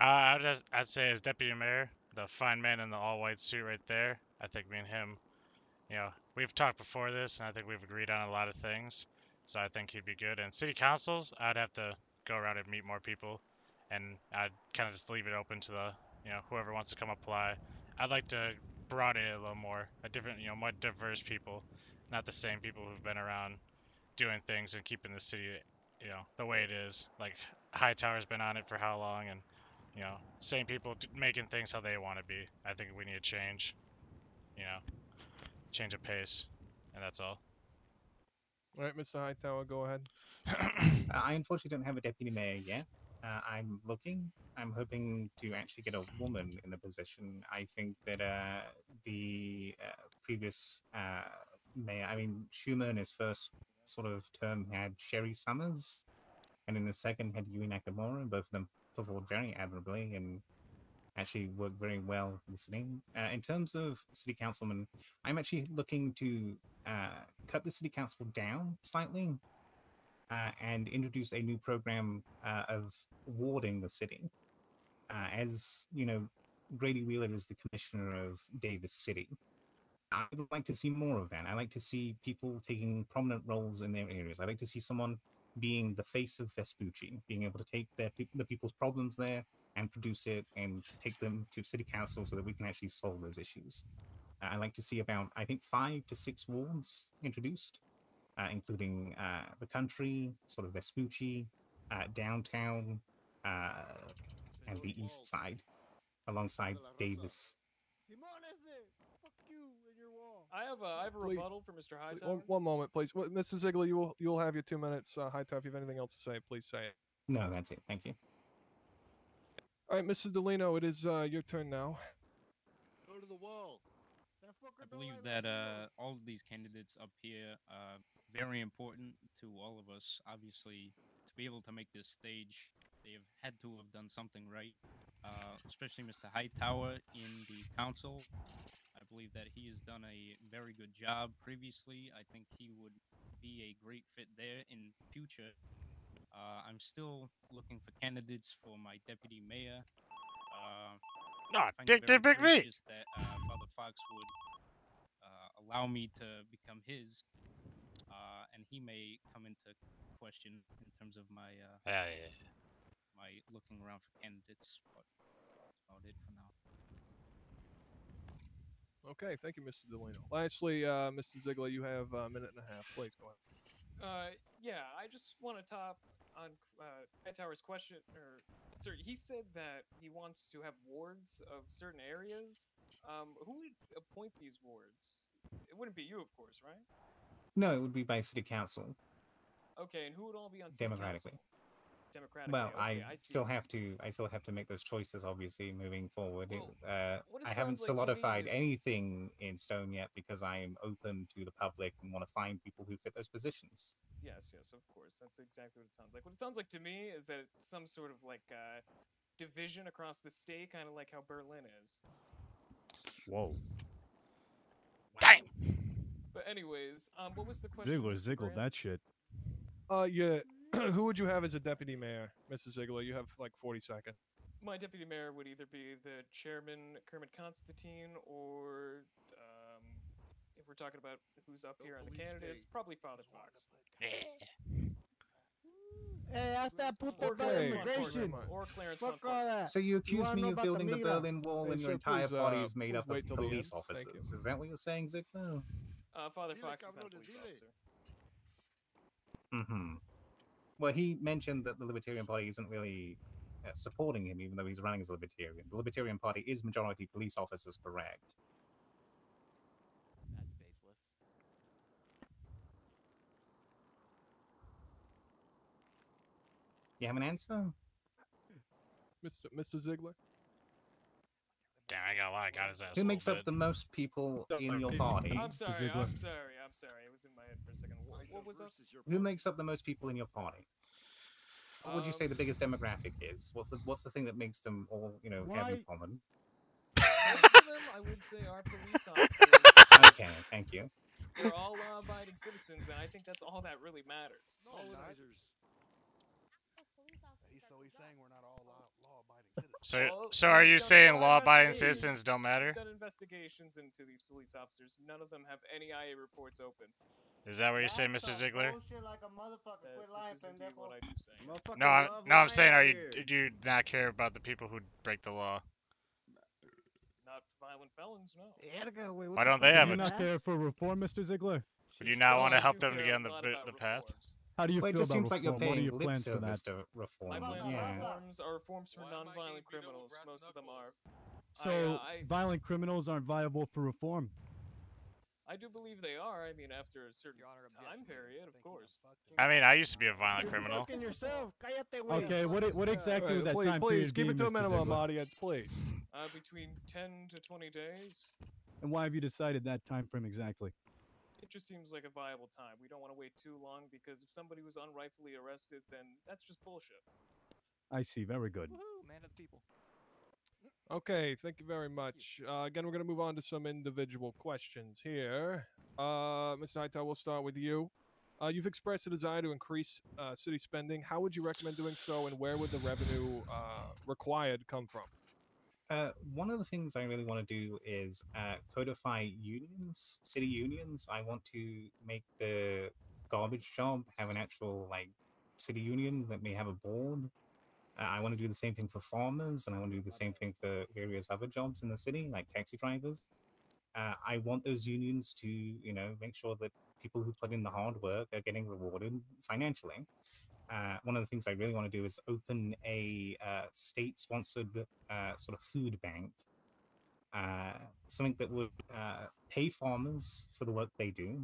Speaker 1: Uh, I'd, just- I'd say as deputy mayor, the fine man in the all white suit right there. I think me and him, you know, we've talked before this, and I think we've agreed on a lot of things. So I think he'd be good. And city councils, I'd have to go around and meet more people, and I'd kind of just leave it open to the, you know, whoever wants to come apply. I'd like to broaden it a little more, a different, you know, more diverse people, not the same people who've been around doing things and keeping the city, you know, the way it is. Like Hightower's been on it for how long, and you know, same people making things how they want to be. I think we need a change, you know, change of pace, and that's all.
Speaker 5: All right, Mr. Hightower, go ahead.
Speaker 8: Uh, I unfortunately don't have a deputy mayor yet. Uh, I'm looking. I'm hoping to actually get a woman in the position. I think that uh, the uh, previous uh, mayor, I mean, Schumer in his first sort of term had Sherry Summers, and in the second had Yui Nakamura. Both of them performed very admirably and actually worked very well city. Uh, in terms of city councilman, I'm actually looking to uh, cut the city council down slightly uh, and introduce a new program uh, of warding the city. Uh, as you know, Grady Wheeler is the commissioner of Davis City. I would like to see more of that. I like to see people taking prominent roles in their areas. I like to see someone being the face of Vespucci, being able to take their the people's problems there and produce it and take them to city council so that we can actually solve those issues. Uh, I like to see about, I think, five to six wards introduced, uh, including uh, the country, sort of Vespucci, uh, downtown, uh, and the east side, alongside Davis.
Speaker 2: I have a, I have a
Speaker 5: Please-
Speaker 2: rebuttal for Mr. Hightower.
Speaker 5: One, one moment, please. Well, Mrs. Ziegler, you will you'll have your two minutes. Uh, Hightower, if you have anything else to say, please say it.
Speaker 8: No, that's it. Thank you.
Speaker 5: All right, Mrs. Delino, it is uh, your turn now.
Speaker 12: Go to the wall.
Speaker 11: I believe that uh, all of these candidates up here are very important to all of us. Obviously, to be able to make this stage, they have had to have done something right. Uh, especially Mr. Hightower in the council. I believe that he has done a very good job previously. I think he would be a great fit there in future. Uh, I'm still looking for candidates for my deputy mayor. Uh, find
Speaker 1: dick, dick, pick me.
Speaker 11: That uh, Father Fox would uh, allow me to become his, uh, and he may come into question in terms of my uh,
Speaker 1: Yeah, yeah, yeah.
Speaker 11: my looking around for candidates. But that's about it for now.
Speaker 5: Okay, thank you, Mr. Delino. Lastly, uh, Mr. Ziegler, you have a minute and a half. Please go ahead.
Speaker 2: Uh, yeah, I just want to top on uh, Hightower's question. Or, sir, he said that he wants to have wards of certain areas. Um, who would appoint these wards? It wouldn't be you, of course, right?
Speaker 8: No, it would be by city council,
Speaker 2: Okay, and who would all be on city
Speaker 8: democratically.
Speaker 2: Council? Democratically.
Speaker 8: Well,
Speaker 2: okay,
Speaker 8: I,
Speaker 2: I
Speaker 8: still have to. I still have to make those choices, obviously, moving forward. It- uh, I haven't
Speaker 2: sounds like to
Speaker 8: solidified
Speaker 2: is-
Speaker 8: anything in stone yet because I am open to the public and want to find people who fit those positions.
Speaker 2: Yes, yes, of course. That's exactly what it sounds like. What it sounds like to me is that it's some sort of like uh, division across the state, kind of like how Berlin is.
Speaker 18: Whoa.
Speaker 1: Damn.
Speaker 2: But anyways, um, what was the question?
Speaker 18: Ziegler
Speaker 2: Mr.
Speaker 18: ziggled that shit.
Speaker 5: Uh, yeah. who would you have as a deputy mayor, Mrs. Ziegler? You have like 40 seconds.
Speaker 2: My deputy mayor would either be the chairman Kermit Constantine, or um, if we're talking about who's up here on the candidates, probably Father Fox.
Speaker 6: Hey, ask that puto about
Speaker 5: Okay.
Speaker 6: immigration.
Speaker 2: Or Clarence
Speaker 6: Fuck all
Speaker 2: Fort.
Speaker 6: that.
Speaker 8: So you
Speaker 6: You
Speaker 8: accuse
Speaker 6: wanna
Speaker 8: me of
Speaker 6: about the
Speaker 8: building the
Speaker 6: Migra?
Speaker 8: Berlin Wall
Speaker 5: Hey,
Speaker 8: and your
Speaker 5: sir,
Speaker 8: entire
Speaker 5: please,
Speaker 8: body
Speaker 5: uh,
Speaker 8: is made
Speaker 5: please
Speaker 8: up
Speaker 5: wait
Speaker 8: of
Speaker 5: till the end.
Speaker 8: police
Speaker 5: Thank
Speaker 8: officers. Is that what you're saying, Ziegler?
Speaker 2: Uh, Father
Speaker 12: Dile,
Speaker 2: Fox is not a
Speaker 12: cabrón,
Speaker 2: police
Speaker 12: dile.
Speaker 2: officer.
Speaker 8: Mm-hmm. Well, he mentioned that the Libertarian Party isn't really uh, supporting him, even though he's running as a Libertarian. The Libertarian Party is majority police officers, correct?
Speaker 16: That's baseless.
Speaker 8: You have an answer?
Speaker 5: Mr. Mr. Ziegler?
Speaker 1: Damn, I got a lot. I got ass.
Speaker 8: Who makes
Speaker 1: little
Speaker 8: up the most people in your party?
Speaker 2: I'm sorry. I'm sorry. I'm sorry. It was in my head for a second. What, what was up?
Speaker 8: Who makes up the most people in your party? What would you say the um, biggest demographic is? What's the what's the thing that makes them all you know have in common?
Speaker 2: Most of them, I would say, are police officers.
Speaker 8: Okay, thank you.
Speaker 2: We're all law-abiding citizens, and I think that's all that really matters.
Speaker 14: Colonizers. So he's saying we're not all law, law-abiding citizens.
Speaker 1: So,
Speaker 2: Well,
Speaker 1: so are you saying law-abiding
Speaker 2: investigations-
Speaker 1: citizens don't matter?
Speaker 2: We've done investigations into these police officers. None of them have any IA reports open.
Speaker 1: Is that what you're saying, Mr. Ziegler?
Speaker 17: like a motherfucker.
Speaker 2: Uh,
Speaker 17: Quit
Speaker 2: this is indeed what I do say.
Speaker 1: No, I'm, no, I'm saying, are you do you not care about the people who break the law?
Speaker 2: Not violent felons, no.
Speaker 1: Why don't they have
Speaker 18: Do
Speaker 1: a?
Speaker 18: you not care for reform, Mr. Ziegler?
Speaker 1: Would you not want to help them to get on the
Speaker 2: lot
Speaker 1: bit-
Speaker 2: about
Speaker 1: the path?
Speaker 18: How do you
Speaker 8: Well, it
Speaker 18: feel
Speaker 8: just
Speaker 18: about
Speaker 8: seems like you're
Speaker 18: reform? What are your plans for that?
Speaker 8: to reform.
Speaker 2: My plans
Speaker 8: Yeah.
Speaker 2: reforms are reforms for non-violent criminals. Most of them are.
Speaker 18: So
Speaker 2: I-
Speaker 18: violent criminals aren't viable for reform.
Speaker 2: I do believe they are. I mean, after a certain time period, of course.
Speaker 1: I mean, I used to be a violent criminal.
Speaker 17: yourself.
Speaker 18: Okay, what what exactly would that
Speaker 5: please,
Speaker 18: time
Speaker 5: please,
Speaker 18: period
Speaker 5: keep
Speaker 18: be,
Speaker 5: it to a minimum,
Speaker 18: Ziegler?
Speaker 5: audience, please.
Speaker 2: Uh, between 10 to 20 days.
Speaker 18: And why have you decided that time frame exactly?
Speaker 2: It just seems like a viable time. We don't want to wait too long because if somebody was unrightfully arrested, then that's just bullshit.
Speaker 18: I see. Very good.
Speaker 16: Man of the people.
Speaker 5: Okay, thank you very much. Uh, again, we're going to move on to some individual questions here. Uh, Mr. Hightower, we'll start with you. Uh, you've expressed a desire to increase uh, city spending. How would you recommend doing so, and where would the revenue uh, required come from?
Speaker 8: Uh, one of the things I really want to do is uh, codify unions, city unions. I want to make the garbage job have an actual like city union that may have a board. Uh, I want to do the same thing for farmers, and I want to do the same thing for various other jobs in the city, like taxi drivers. Uh, I want those unions to, you know, make sure that people who put in the hard work are getting rewarded financially. Uh, one of the things I really want to do is open a uh, state-sponsored uh, sort of food bank, uh, something that would uh, pay farmers for the work they do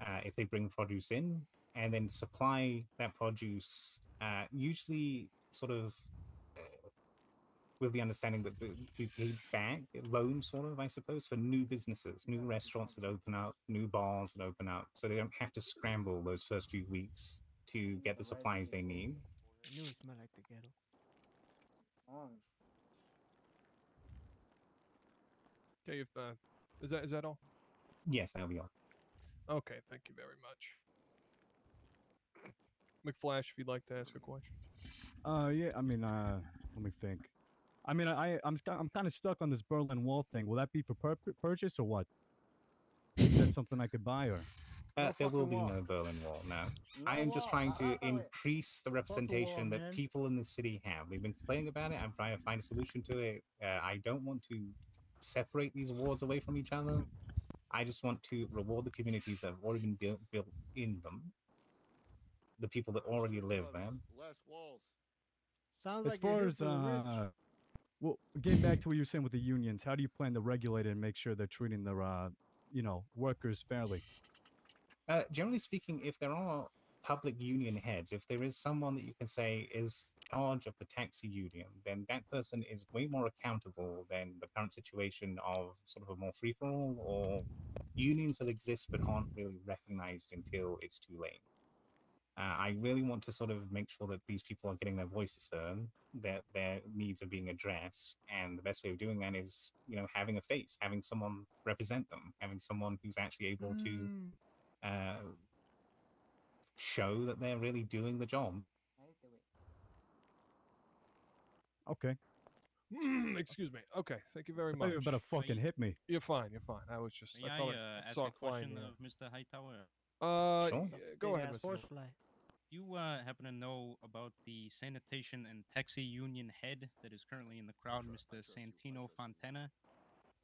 Speaker 8: uh, if they bring produce in, and then supply that produce, usually sort of with the understanding that we pay back loan, sort of, I suppose, for new businesses, new restaurants that open up, new bars that open up, so they don't have to scramble those first few weeks to get the supplies they need.
Speaker 6: I knew it smelled like the ghetto.
Speaker 5: Okay, if uh, is that is that all?
Speaker 8: Yes, that'll be all.
Speaker 5: Okay, thank you very much. McFlash, if you'd like to ask a question.
Speaker 18: Uh, yeah. I mean, uh, let me think. I mean, I I'm I'm kind of stuck on this Berlin Wall thing. Will that be for pur- purchase or what? Is that something I could buy or?
Speaker 8: Uh, there will be no Berlin Wall now. I am just trying to increase the representation that people in the city have. We've been complaining about it. I'm trying to find a solution to it. Uh, I don't want to separate these awards away from each other. I just want to reward the communities that have already been built, built in them, the people that already live there.
Speaker 14: Less walls.
Speaker 6: Sounds
Speaker 18: as
Speaker 6: like
Speaker 18: far as
Speaker 6: for the rich.
Speaker 18: uh, well, getting back to what you were saying with the unions, how do you plan to regulate it and make sure they're treating their uh, you know, workers fairly?
Speaker 8: Uh, generally speaking, if there are public union heads, if there is someone that you can say is charge of the taxi union, then that person is way more accountable than the current situation of sort of a more free for all or unions that exist but aren't really recognized until it's too late. Uh, I really want to sort of make sure that these people are getting their voices heard, that their needs are being addressed, and the best way of doing that is, you know, having a face, having someone represent them, having someone who's actually able to uh, show that they're really doing the job.
Speaker 18: Okay.
Speaker 5: Excuse me. Okay, thank you very much.
Speaker 18: you were about to fucking hit me.
Speaker 5: You're fine. You're fine. I was just.
Speaker 11: May
Speaker 5: I
Speaker 11: I,
Speaker 5: thought
Speaker 11: uh,
Speaker 5: I
Speaker 11: ask
Speaker 5: saw
Speaker 11: a question
Speaker 5: there.
Speaker 11: of Mr. Hightower?
Speaker 5: Uh,
Speaker 8: Sure.
Speaker 5: y- go
Speaker 6: Big
Speaker 5: ahead, Mr. Ziegler.
Speaker 11: Do you uh, happen to know about the sanitation and taxi union head that is currently in the crowd, Mr. Santino Fontana?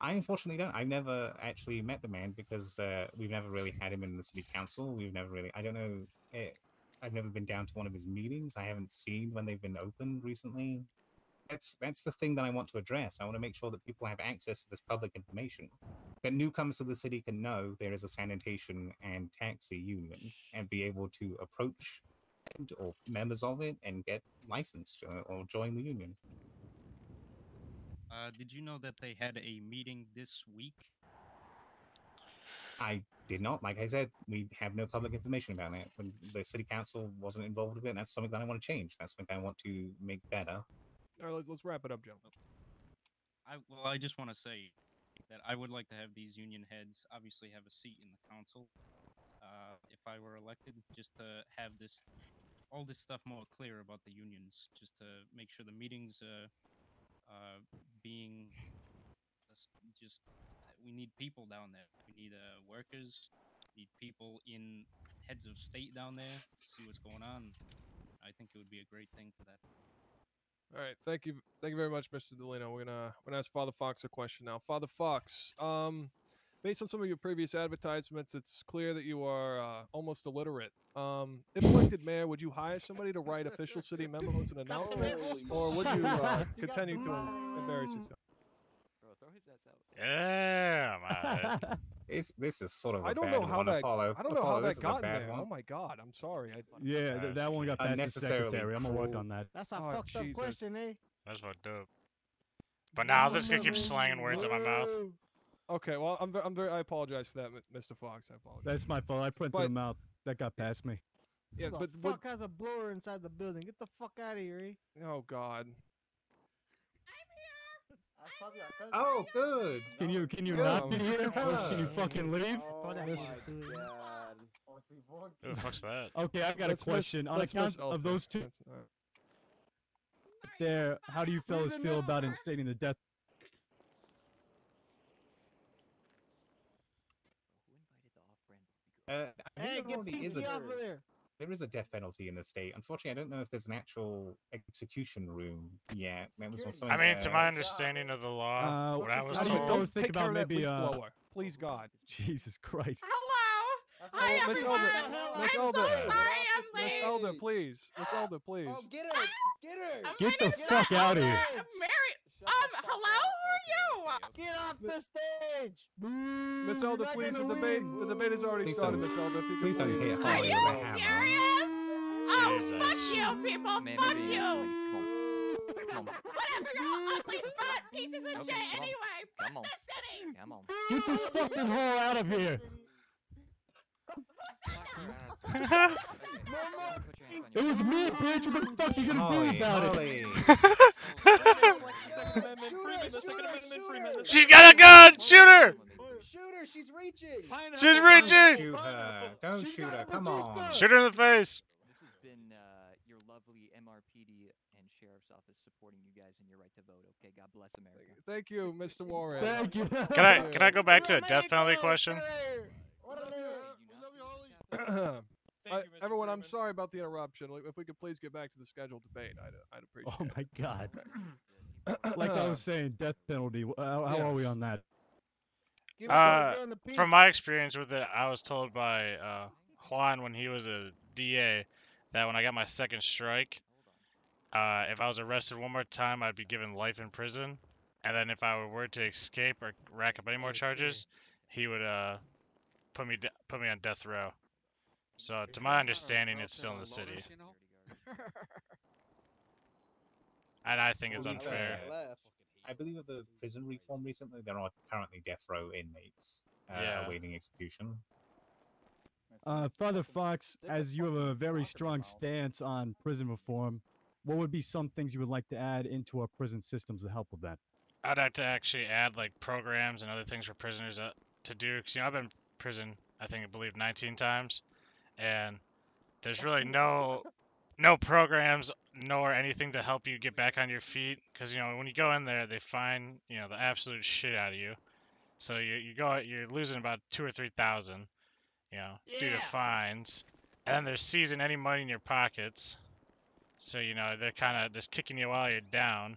Speaker 8: I unfortunately don't. I've never actually met the man because uh, we've never really had him in the city council. We've never really. I don't know. eh, I've never been down to one of his meetings. I haven't seen when they've been opened recently. That's that's the thing that I want to address. I want to make sure that people have access to this public information. That newcomers to the city can know there is a sanitation and taxi union and be able to approach or members of it and get licensed or, or join the union.
Speaker 11: Uh, did you know that they had a meeting this week?
Speaker 8: I did not. Like I said, we have no public information about it. When the city council wasn't involved with it, and that's something that I want to change. That's something I want to make better.
Speaker 5: All right, let's, let's wrap it up, gentlemen.
Speaker 11: I well, I just want to say that I would like to have these union heads obviously have a seat in the council. Uh, if I were elected, just to have this, all this stuff more clear about the unions, just to make sure the meetings, uh, uh, being, just- we need people down there. We need uh, workers, need people in heads of state down there to see what's going on. I think it would be a great thing for that.
Speaker 5: All right, thank you, thank you very much, Mr. Delino. We're gonna we're gonna ask Father Fox a question now. Father Fox, um, based on some of your previous advertisements, it's clear that you are uh, almost illiterate. Um, if elected mayor, would you hire somebody to write official city memos and announcements, or would you uh, continue to em- embarrass yourself?
Speaker 1: Yeah, man.
Speaker 8: It's, this is sort of a
Speaker 5: I don't
Speaker 8: bad
Speaker 5: know how
Speaker 8: one,
Speaker 5: that.
Speaker 8: Apollo.
Speaker 5: I don't know
Speaker 8: Apollo,
Speaker 5: how
Speaker 8: this
Speaker 5: that
Speaker 8: is a
Speaker 5: got there.
Speaker 8: one.
Speaker 5: Oh my god, I'm sorry. I,
Speaker 18: Yeah, th- that one got past the
Speaker 8: Unnecessarily
Speaker 18: secretary. I'm gonna work on that.
Speaker 6: That's a
Speaker 5: Oh,
Speaker 6: fucked up question, eh?
Speaker 1: That's fucked up. But now I was just gonna keep slanging words in my mouth.
Speaker 5: Okay, well, I'm ve- I'm very I apologize for that, Mr. Fox. I apologize.
Speaker 18: That's my fault. I printed
Speaker 5: But-
Speaker 18: them out. That got past me.
Speaker 5: Yeah,
Speaker 6: Who
Speaker 5: but
Speaker 6: the
Speaker 5: but
Speaker 6: fuck has a blower inside the building? Get the fuck out of here, eh?
Speaker 5: oh god.
Speaker 17: That's probably our cousin.
Speaker 8: Oh, good.
Speaker 18: Can you can you
Speaker 5: Yeah,
Speaker 18: not be
Speaker 5: Mr.
Speaker 18: here?
Speaker 5: Hello.
Speaker 18: Can you fucking leave?
Speaker 6: Oh my god.
Speaker 1: Who the fuck's that?
Speaker 18: Okay, I got
Speaker 5: Let's
Speaker 18: a
Speaker 5: miss-
Speaker 18: question. On account of those two
Speaker 5: That's- all right.
Speaker 18: there, how do you fellas feel about
Speaker 6: now.
Speaker 18: instating the death?
Speaker 8: Uh, I think
Speaker 6: Hey,
Speaker 8: there
Speaker 6: get
Speaker 8: already is a
Speaker 6: Pinky off there.
Speaker 8: there is a death penalty in the state. Unfortunately, I don't know if there's an actual execution room yet. That was
Speaker 1: I mean, to my understanding of the law,
Speaker 18: Uh,
Speaker 1: what I was
Speaker 18: how do you
Speaker 1: told.
Speaker 18: fellas think
Speaker 5: Take care
Speaker 18: about maybe
Speaker 5: leaf
Speaker 18: uh,
Speaker 5: please God.
Speaker 18: Jesus Christ?
Speaker 3: Hello. Hi,
Speaker 5: Miss
Speaker 3: everyone.
Speaker 5: Elder, Miss
Speaker 3: I'm
Speaker 5: Elder,
Speaker 3: so sorry I'm
Speaker 5: Miss
Speaker 3: late.
Speaker 5: Elder, please, Miss Elder, please.
Speaker 17: Oh, get her! Get her!
Speaker 3: I'm
Speaker 18: Get the fuck out of here.
Speaker 3: Mary, um, hello, who are you?
Speaker 6: Get off the stage!
Speaker 5: Miss
Speaker 6: Boo,
Speaker 5: Elder,
Speaker 6: you're
Speaker 5: please. The
Speaker 6: gonna
Speaker 5: debate, the debate has already
Speaker 8: Please
Speaker 5: started, Miss Elder. If you
Speaker 8: please
Speaker 5: could
Speaker 8: don't
Speaker 5: please.
Speaker 3: Are
Speaker 8: Holly
Speaker 3: you
Speaker 8: with a hammer.
Speaker 3: serious? Oh,
Speaker 1: Jesus.
Speaker 3: fuck you, people!
Speaker 19: Man,
Speaker 3: fuck you!
Speaker 19: Come on. Come on.
Speaker 3: Whatever, you're all ugly, fat pieces of
Speaker 19: Okay,
Speaker 3: shit. Anyway, fuck
Speaker 19: Come on.
Speaker 3: the city.
Speaker 19: Come on.
Speaker 18: Get this fucking hole out of here! It was me, bitch. What the fuck are you gonna
Speaker 8: Holly,
Speaker 18: do about it?
Speaker 8: Holly.
Speaker 2: Flex the Second Amendment, Freeman, the Second Amendment, Freeman, the
Speaker 1: She's
Speaker 2: Second
Speaker 1: got a gun!
Speaker 2: Amendment.
Speaker 1: Shoot her!
Speaker 17: Shoot her! She's reaching!
Speaker 1: She's
Speaker 8: Don't
Speaker 1: reaching!
Speaker 8: shoot her. Don't shoot her. Come on.
Speaker 1: Shoot her in the face!
Speaker 19: This has been uh, your lovely MRPD and Sheriff's Office supporting you guys in your right to vote. Okay, God bless America.
Speaker 5: Thank you, Mr. Warren.
Speaker 18: Thank you.
Speaker 1: Can I can I go back to the death penalty question?
Speaker 5: I,
Speaker 2: Thank you, Mr.
Speaker 5: everyone, I'm sorry about the interruption. Like, If we could please get back to the scheduled debate, I'd, I'd appreciate
Speaker 18: Oh
Speaker 5: it.
Speaker 18: my god. like I was saying, death penalty. How, how
Speaker 5: Yeah.
Speaker 18: are we on that?
Speaker 1: Uh,
Speaker 6: the gun, the pink.
Speaker 1: From my experience with it, I was told by uh, Juan when he was a DA that when I got my second strike, uh, if I was arrested one more time, I'd be given life in prison. And then if I were to escape or rack up any more charges, he would uh, put me put me on death row. So to my understanding, it's still in the city, and I think it's unfair.
Speaker 8: I believe with the prison reform recently, there are currently death row inmates uh,
Speaker 1: Yeah.
Speaker 8: awaiting execution.
Speaker 18: Uh, Father Fox, as you have a very strong stance on prison reform, what would be some things you would like to add into our prison systems to help with that?
Speaker 1: I'd have to actually add like programs and other things for prisoners uh, to do. Cause you know I've been in prison, I think I believe 19 times, and there's really no no programs nor anything to help you get back on your feet. Cause you know when you go in there, they find you know the absolute shit out of you. So you you go you're losing about two or three thousand, you know, due to fines, and then they're seizing any money in your pockets. So you know they're kind of just kicking you while you're down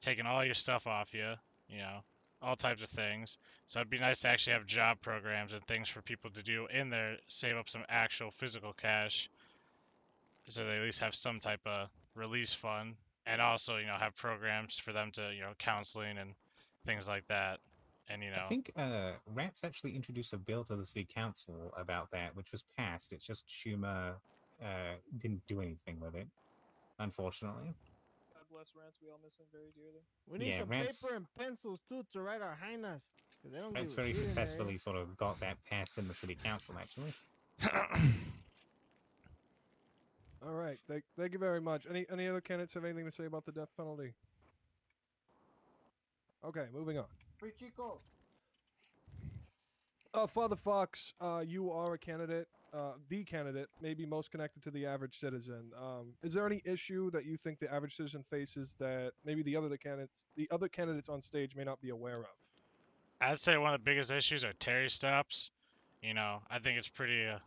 Speaker 1: taking all your stuff off you, you know, all types of things. So it'd be nice to actually have job programs and things for people to do in there, save up some actual physical cash, so they at least have some type of release fund, and also you know have programs for them to you know counseling and things like that, and you know.
Speaker 8: I think uh, Rance actually introduced a bill to the city council about that, which was passed. It's just Schumer uh, didn't do anything with it, unfortunately.
Speaker 2: God bless Rance. We all miss him very dearly.
Speaker 6: We need
Speaker 8: Yeah,
Speaker 6: some
Speaker 8: Rance-
Speaker 6: paper and pencils too to write our hyenas. Cause
Speaker 8: Rance very
Speaker 6: shit in there, eh?
Speaker 8: successfully sort of got that passed in the city council, actually.
Speaker 5: All right. Thank, thank you very much. Any any other candidates have anything to say about the death penalty? Okay, moving on.
Speaker 16: Free Chico.
Speaker 5: Uh, Father Fox, uh, you are a candidate, uh, the candidate, maybe most connected to the average citizen. Um, is there any issue that you think the average citizen faces that maybe the other candidates, the other candidates on stage, may not be aware of?
Speaker 1: I'd say one of the biggest issues are Terry stops. You know, I think it's pretty uh,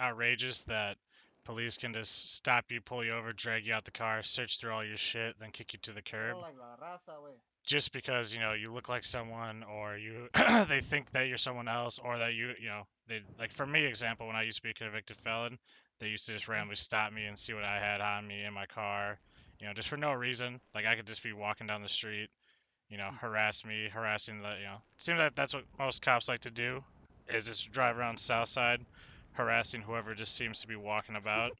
Speaker 1: outrageous that police can just stop you, pull you over, drag you out the car, search through all your shit, then kick you to the curb
Speaker 16: Like la raza, wey.
Speaker 1: just because you know you look like someone or you they think that you're someone else or that you you know they like for me example when I used to be a convicted felon they used to just randomly stop me and see what I had on me in my car you know just for no reason like I could just be walking down the street you know hmm. harass me harassing the you know it seems like that's what most cops like to do is just drive around south side harassing whoever just seems to be walking about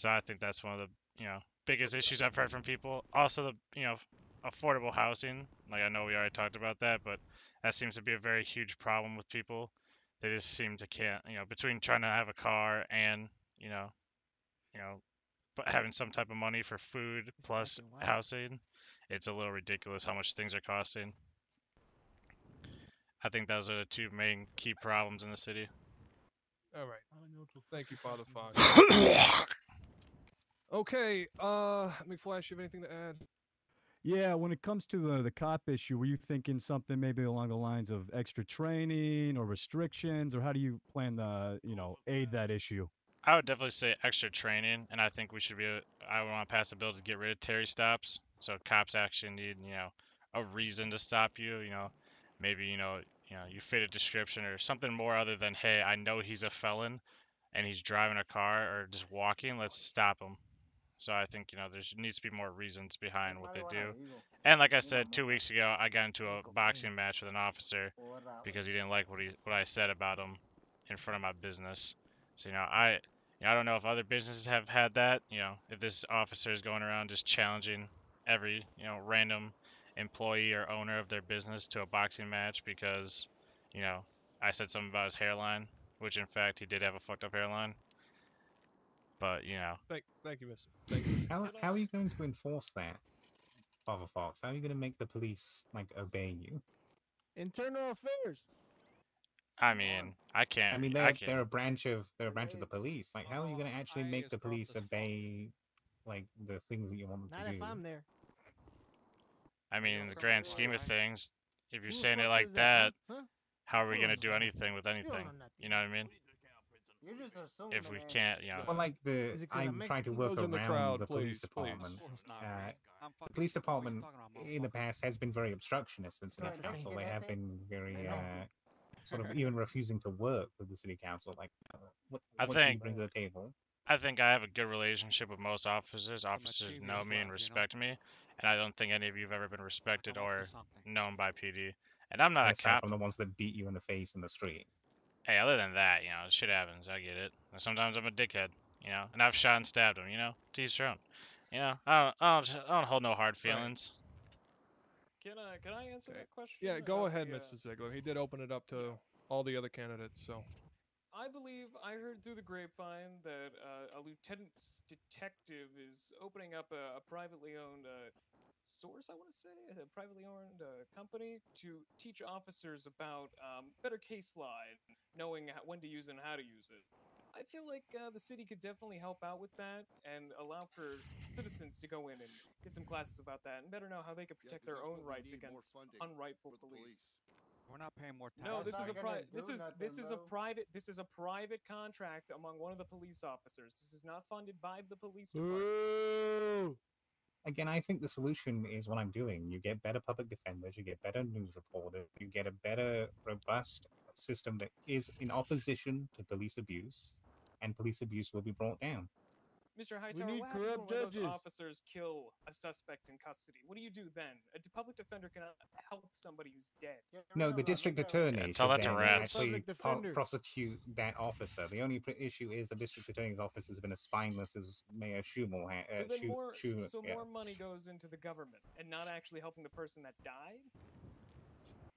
Speaker 1: so I think that's one of the you know biggest issues I've heard from people. Also the you know affordable housing. Like I know we already talked about that, but that seems to be a very huge problem with people. They just seem to can't you know between trying to have a car and you know you know but having some type of money for food plus housing, it's a little ridiculous how much things are costing. I think those are the two main key problems in the city.
Speaker 5: All right. Thank you, Father Fox. okay, uh, McFlash, you have anything to add?
Speaker 18: Yeah, when it comes to the the cop issue, were you thinking something maybe along the lines of extra training or restrictions, or how do you plan to, you know, aid that issue?
Speaker 1: I would definitely say extra training, and I think we should be. I want to pass a bill to get rid of Terry stops. So cops actually need, you know, a reason to stop you. You know, maybe you know, you know, you fit a description or something more other than, hey, I know he's a felon, and he's driving a car or just walking. Let's stop him. So I think you know there needs to be more reasons behind what they do. And like I said two weeks ago, I got into a boxing match with an officer because he didn't like what he what I said about him in front of my business. So you know I you know, I don't know if other businesses have had that. You know if this officer is going around just challenging every you know random employee or owner of their business to a boxing match because you know I said something about his hairline, which in fact he did have a fucked up hairline. But you know
Speaker 5: Thank, thank you, Mister. Thank you.
Speaker 8: How, how are you going to enforce that, Father Fox? How are you going to make the police like obey you?
Speaker 6: Internal affairs.
Speaker 1: I mean I can't.
Speaker 8: I mean, they're,
Speaker 1: can't.
Speaker 8: they're a branch of they're a branch of the police. Like, how are you going to actually make the police obey like the things that you want them
Speaker 6: Not
Speaker 8: to
Speaker 6: if
Speaker 8: do?
Speaker 6: I'm there.
Speaker 1: I mean, in the grand scheme of things, if you're saying it like
Speaker 6: that,
Speaker 1: that, how are we gonna do anything with anything? You know what I mean?
Speaker 16: You're just assuming.
Speaker 1: If we can't, you know.
Speaker 8: Well, like the
Speaker 6: Is it 'cause I'm
Speaker 8: I'm trying to work
Speaker 5: Those in the
Speaker 8: around
Speaker 5: crowd,
Speaker 8: the police
Speaker 5: please, please.
Speaker 8: department. Uh, the police department in the past has been very obstructionist in city
Speaker 16: Right,
Speaker 8: council.
Speaker 16: sí,
Speaker 8: They have been very uh, sort of even refusing to work with the city council. Like, uh, what,
Speaker 1: I
Speaker 8: what do you
Speaker 1: think-
Speaker 8: bring to the table?
Speaker 1: I think I have a good relationship with most officers. Officers know me and respect me, and I don't think any of you have ever been respected or known by PD. And I'm not a
Speaker 8: Aside
Speaker 1: cop.
Speaker 8: from the ones that beat you in the face in the street.
Speaker 1: Hey, other than that, you know, shit happens. I get it. And Sometimes I'm a dickhead, you know, and I've shot and stabbed him. You know, to each own. You know, I don't, I don't, I don't hold no hard feelings.
Speaker 2: Can I can I answer that question?
Speaker 5: Yeah, go
Speaker 2: about
Speaker 5: ahead,
Speaker 2: the, uh,
Speaker 5: Mr. Ziegler. He did open it up to all the other candidates, so.
Speaker 2: I believe I heard through the grapevine that uh, a lieutenant's detective is opening up a, a privately owned uh, source, I want to say, a privately owned uh, company to teach officers about um, better case law and knowing ho- when to use it and how to use it. I feel like uh, the city could definitely help out with that and allow for citizens to go in and get some classes about that and better know how they can protect their own rights against unrightful police.
Speaker 20: We're not paying more taxes.
Speaker 2: No, this is a
Speaker 16: not gonna
Speaker 2: pri- this
Speaker 16: do
Speaker 2: is this
Speaker 16: nothing,
Speaker 2: is a private this is a private contract among one of the police officers. This is not funded by the police department.
Speaker 8: Again, I think the solution is what I'm doing. You get better public defenders, you get better news reporters, you get a better, robust system that is in opposition to police abuse, and police abuse will be brought down.
Speaker 2: Mr. Hightower,
Speaker 6: need
Speaker 2: what happens when
Speaker 6: corrupt
Speaker 2: one those officers kill a suspect in custody? What do you do then? A public defender cannot help somebody who's dead.
Speaker 8: No, the district attorney
Speaker 1: tell
Speaker 8: should
Speaker 1: that to rats.
Speaker 8: actually
Speaker 6: Public
Speaker 8: pro-
Speaker 6: defender.
Speaker 8: prosecute that officer. The only issue is the district attorney's office has been as spineless as Mayor Schumel. Ha- uh,
Speaker 2: So then
Speaker 8: Schu-
Speaker 2: more,
Speaker 8: Schu-
Speaker 2: so
Speaker 8: yeah.
Speaker 2: more money goes into the government and not actually helping the person that died.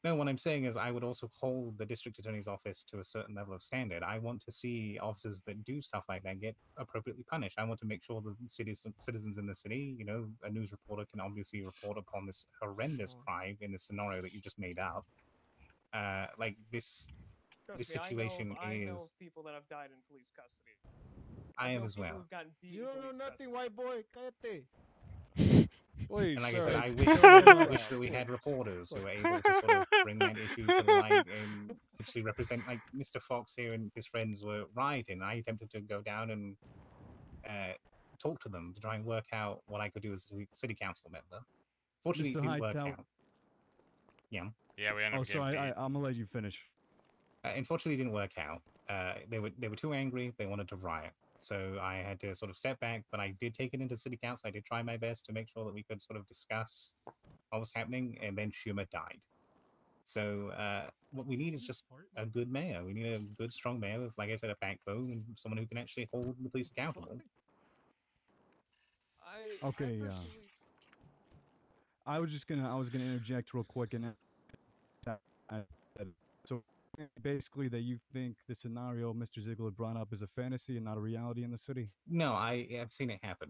Speaker 8: No, what I'm saying is I would also hold the district attorney's office to a certain level of standard. I want to see officers that do stuff like that get appropriately punished. I want to make sure that the cities, citizens in the city, you know, a news reporter can obviously report upon this horrendous crime in the scenario that you just made up. Uh, like this,
Speaker 2: Trust
Speaker 8: this
Speaker 2: me, I know,
Speaker 8: situation
Speaker 2: of, I know
Speaker 8: is.
Speaker 2: people that have died in police custody.
Speaker 8: I am as well.
Speaker 2: who've gotten beat
Speaker 6: You don't know nothing,
Speaker 2: custody.
Speaker 6: white boy. Cállate.
Speaker 5: Please,
Speaker 8: And like
Speaker 5: sir.
Speaker 8: I said, I wish,
Speaker 5: Don't
Speaker 8: I
Speaker 5: do
Speaker 8: wish
Speaker 5: that.
Speaker 8: that we had reporters who were able to sort of bring that issue to light and actually represent, like Mr. Fox here and his friends were rioting. I attempted to go down and uh, talk to them to try and work out what I could do as a city- city council member. Fortunately, it didn't work
Speaker 18: Hightower-
Speaker 8: out. Yeah.
Speaker 1: Yeah, we ended
Speaker 18: Oh,
Speaker 1: up
Speaker 18: so
Speaker 1: getting
Speaker 18: I,
Speaker 1: beat.
Speaker 18: I, I'm gonna let you finish.
Speaker 8: Uh, unfortunately, it didn't work out. Uh, they were they were too angry. They wanted to riot. So I had to sort of step back, but I did take it into city council. I did try my best to make sure that we could sort of discuss what was happening, and then Schumer died. So uh, what we need is just a good mayor. We need a good, strong mayor with, like I said, a backbone and someone who can actually hold the police accountable.
Speaker 2: I,
Speaker 18: Okay,
Speaker 2: I
Speaker 18: yeah.
Speaker 2: personally-
Speaker 18: I was just gonna I was gonna interject real quick and so basically that you think the scenario Mr. Ziegler brought up is a fantasy and not a reality in the city.
Speaker 8: No, I have seen it happen.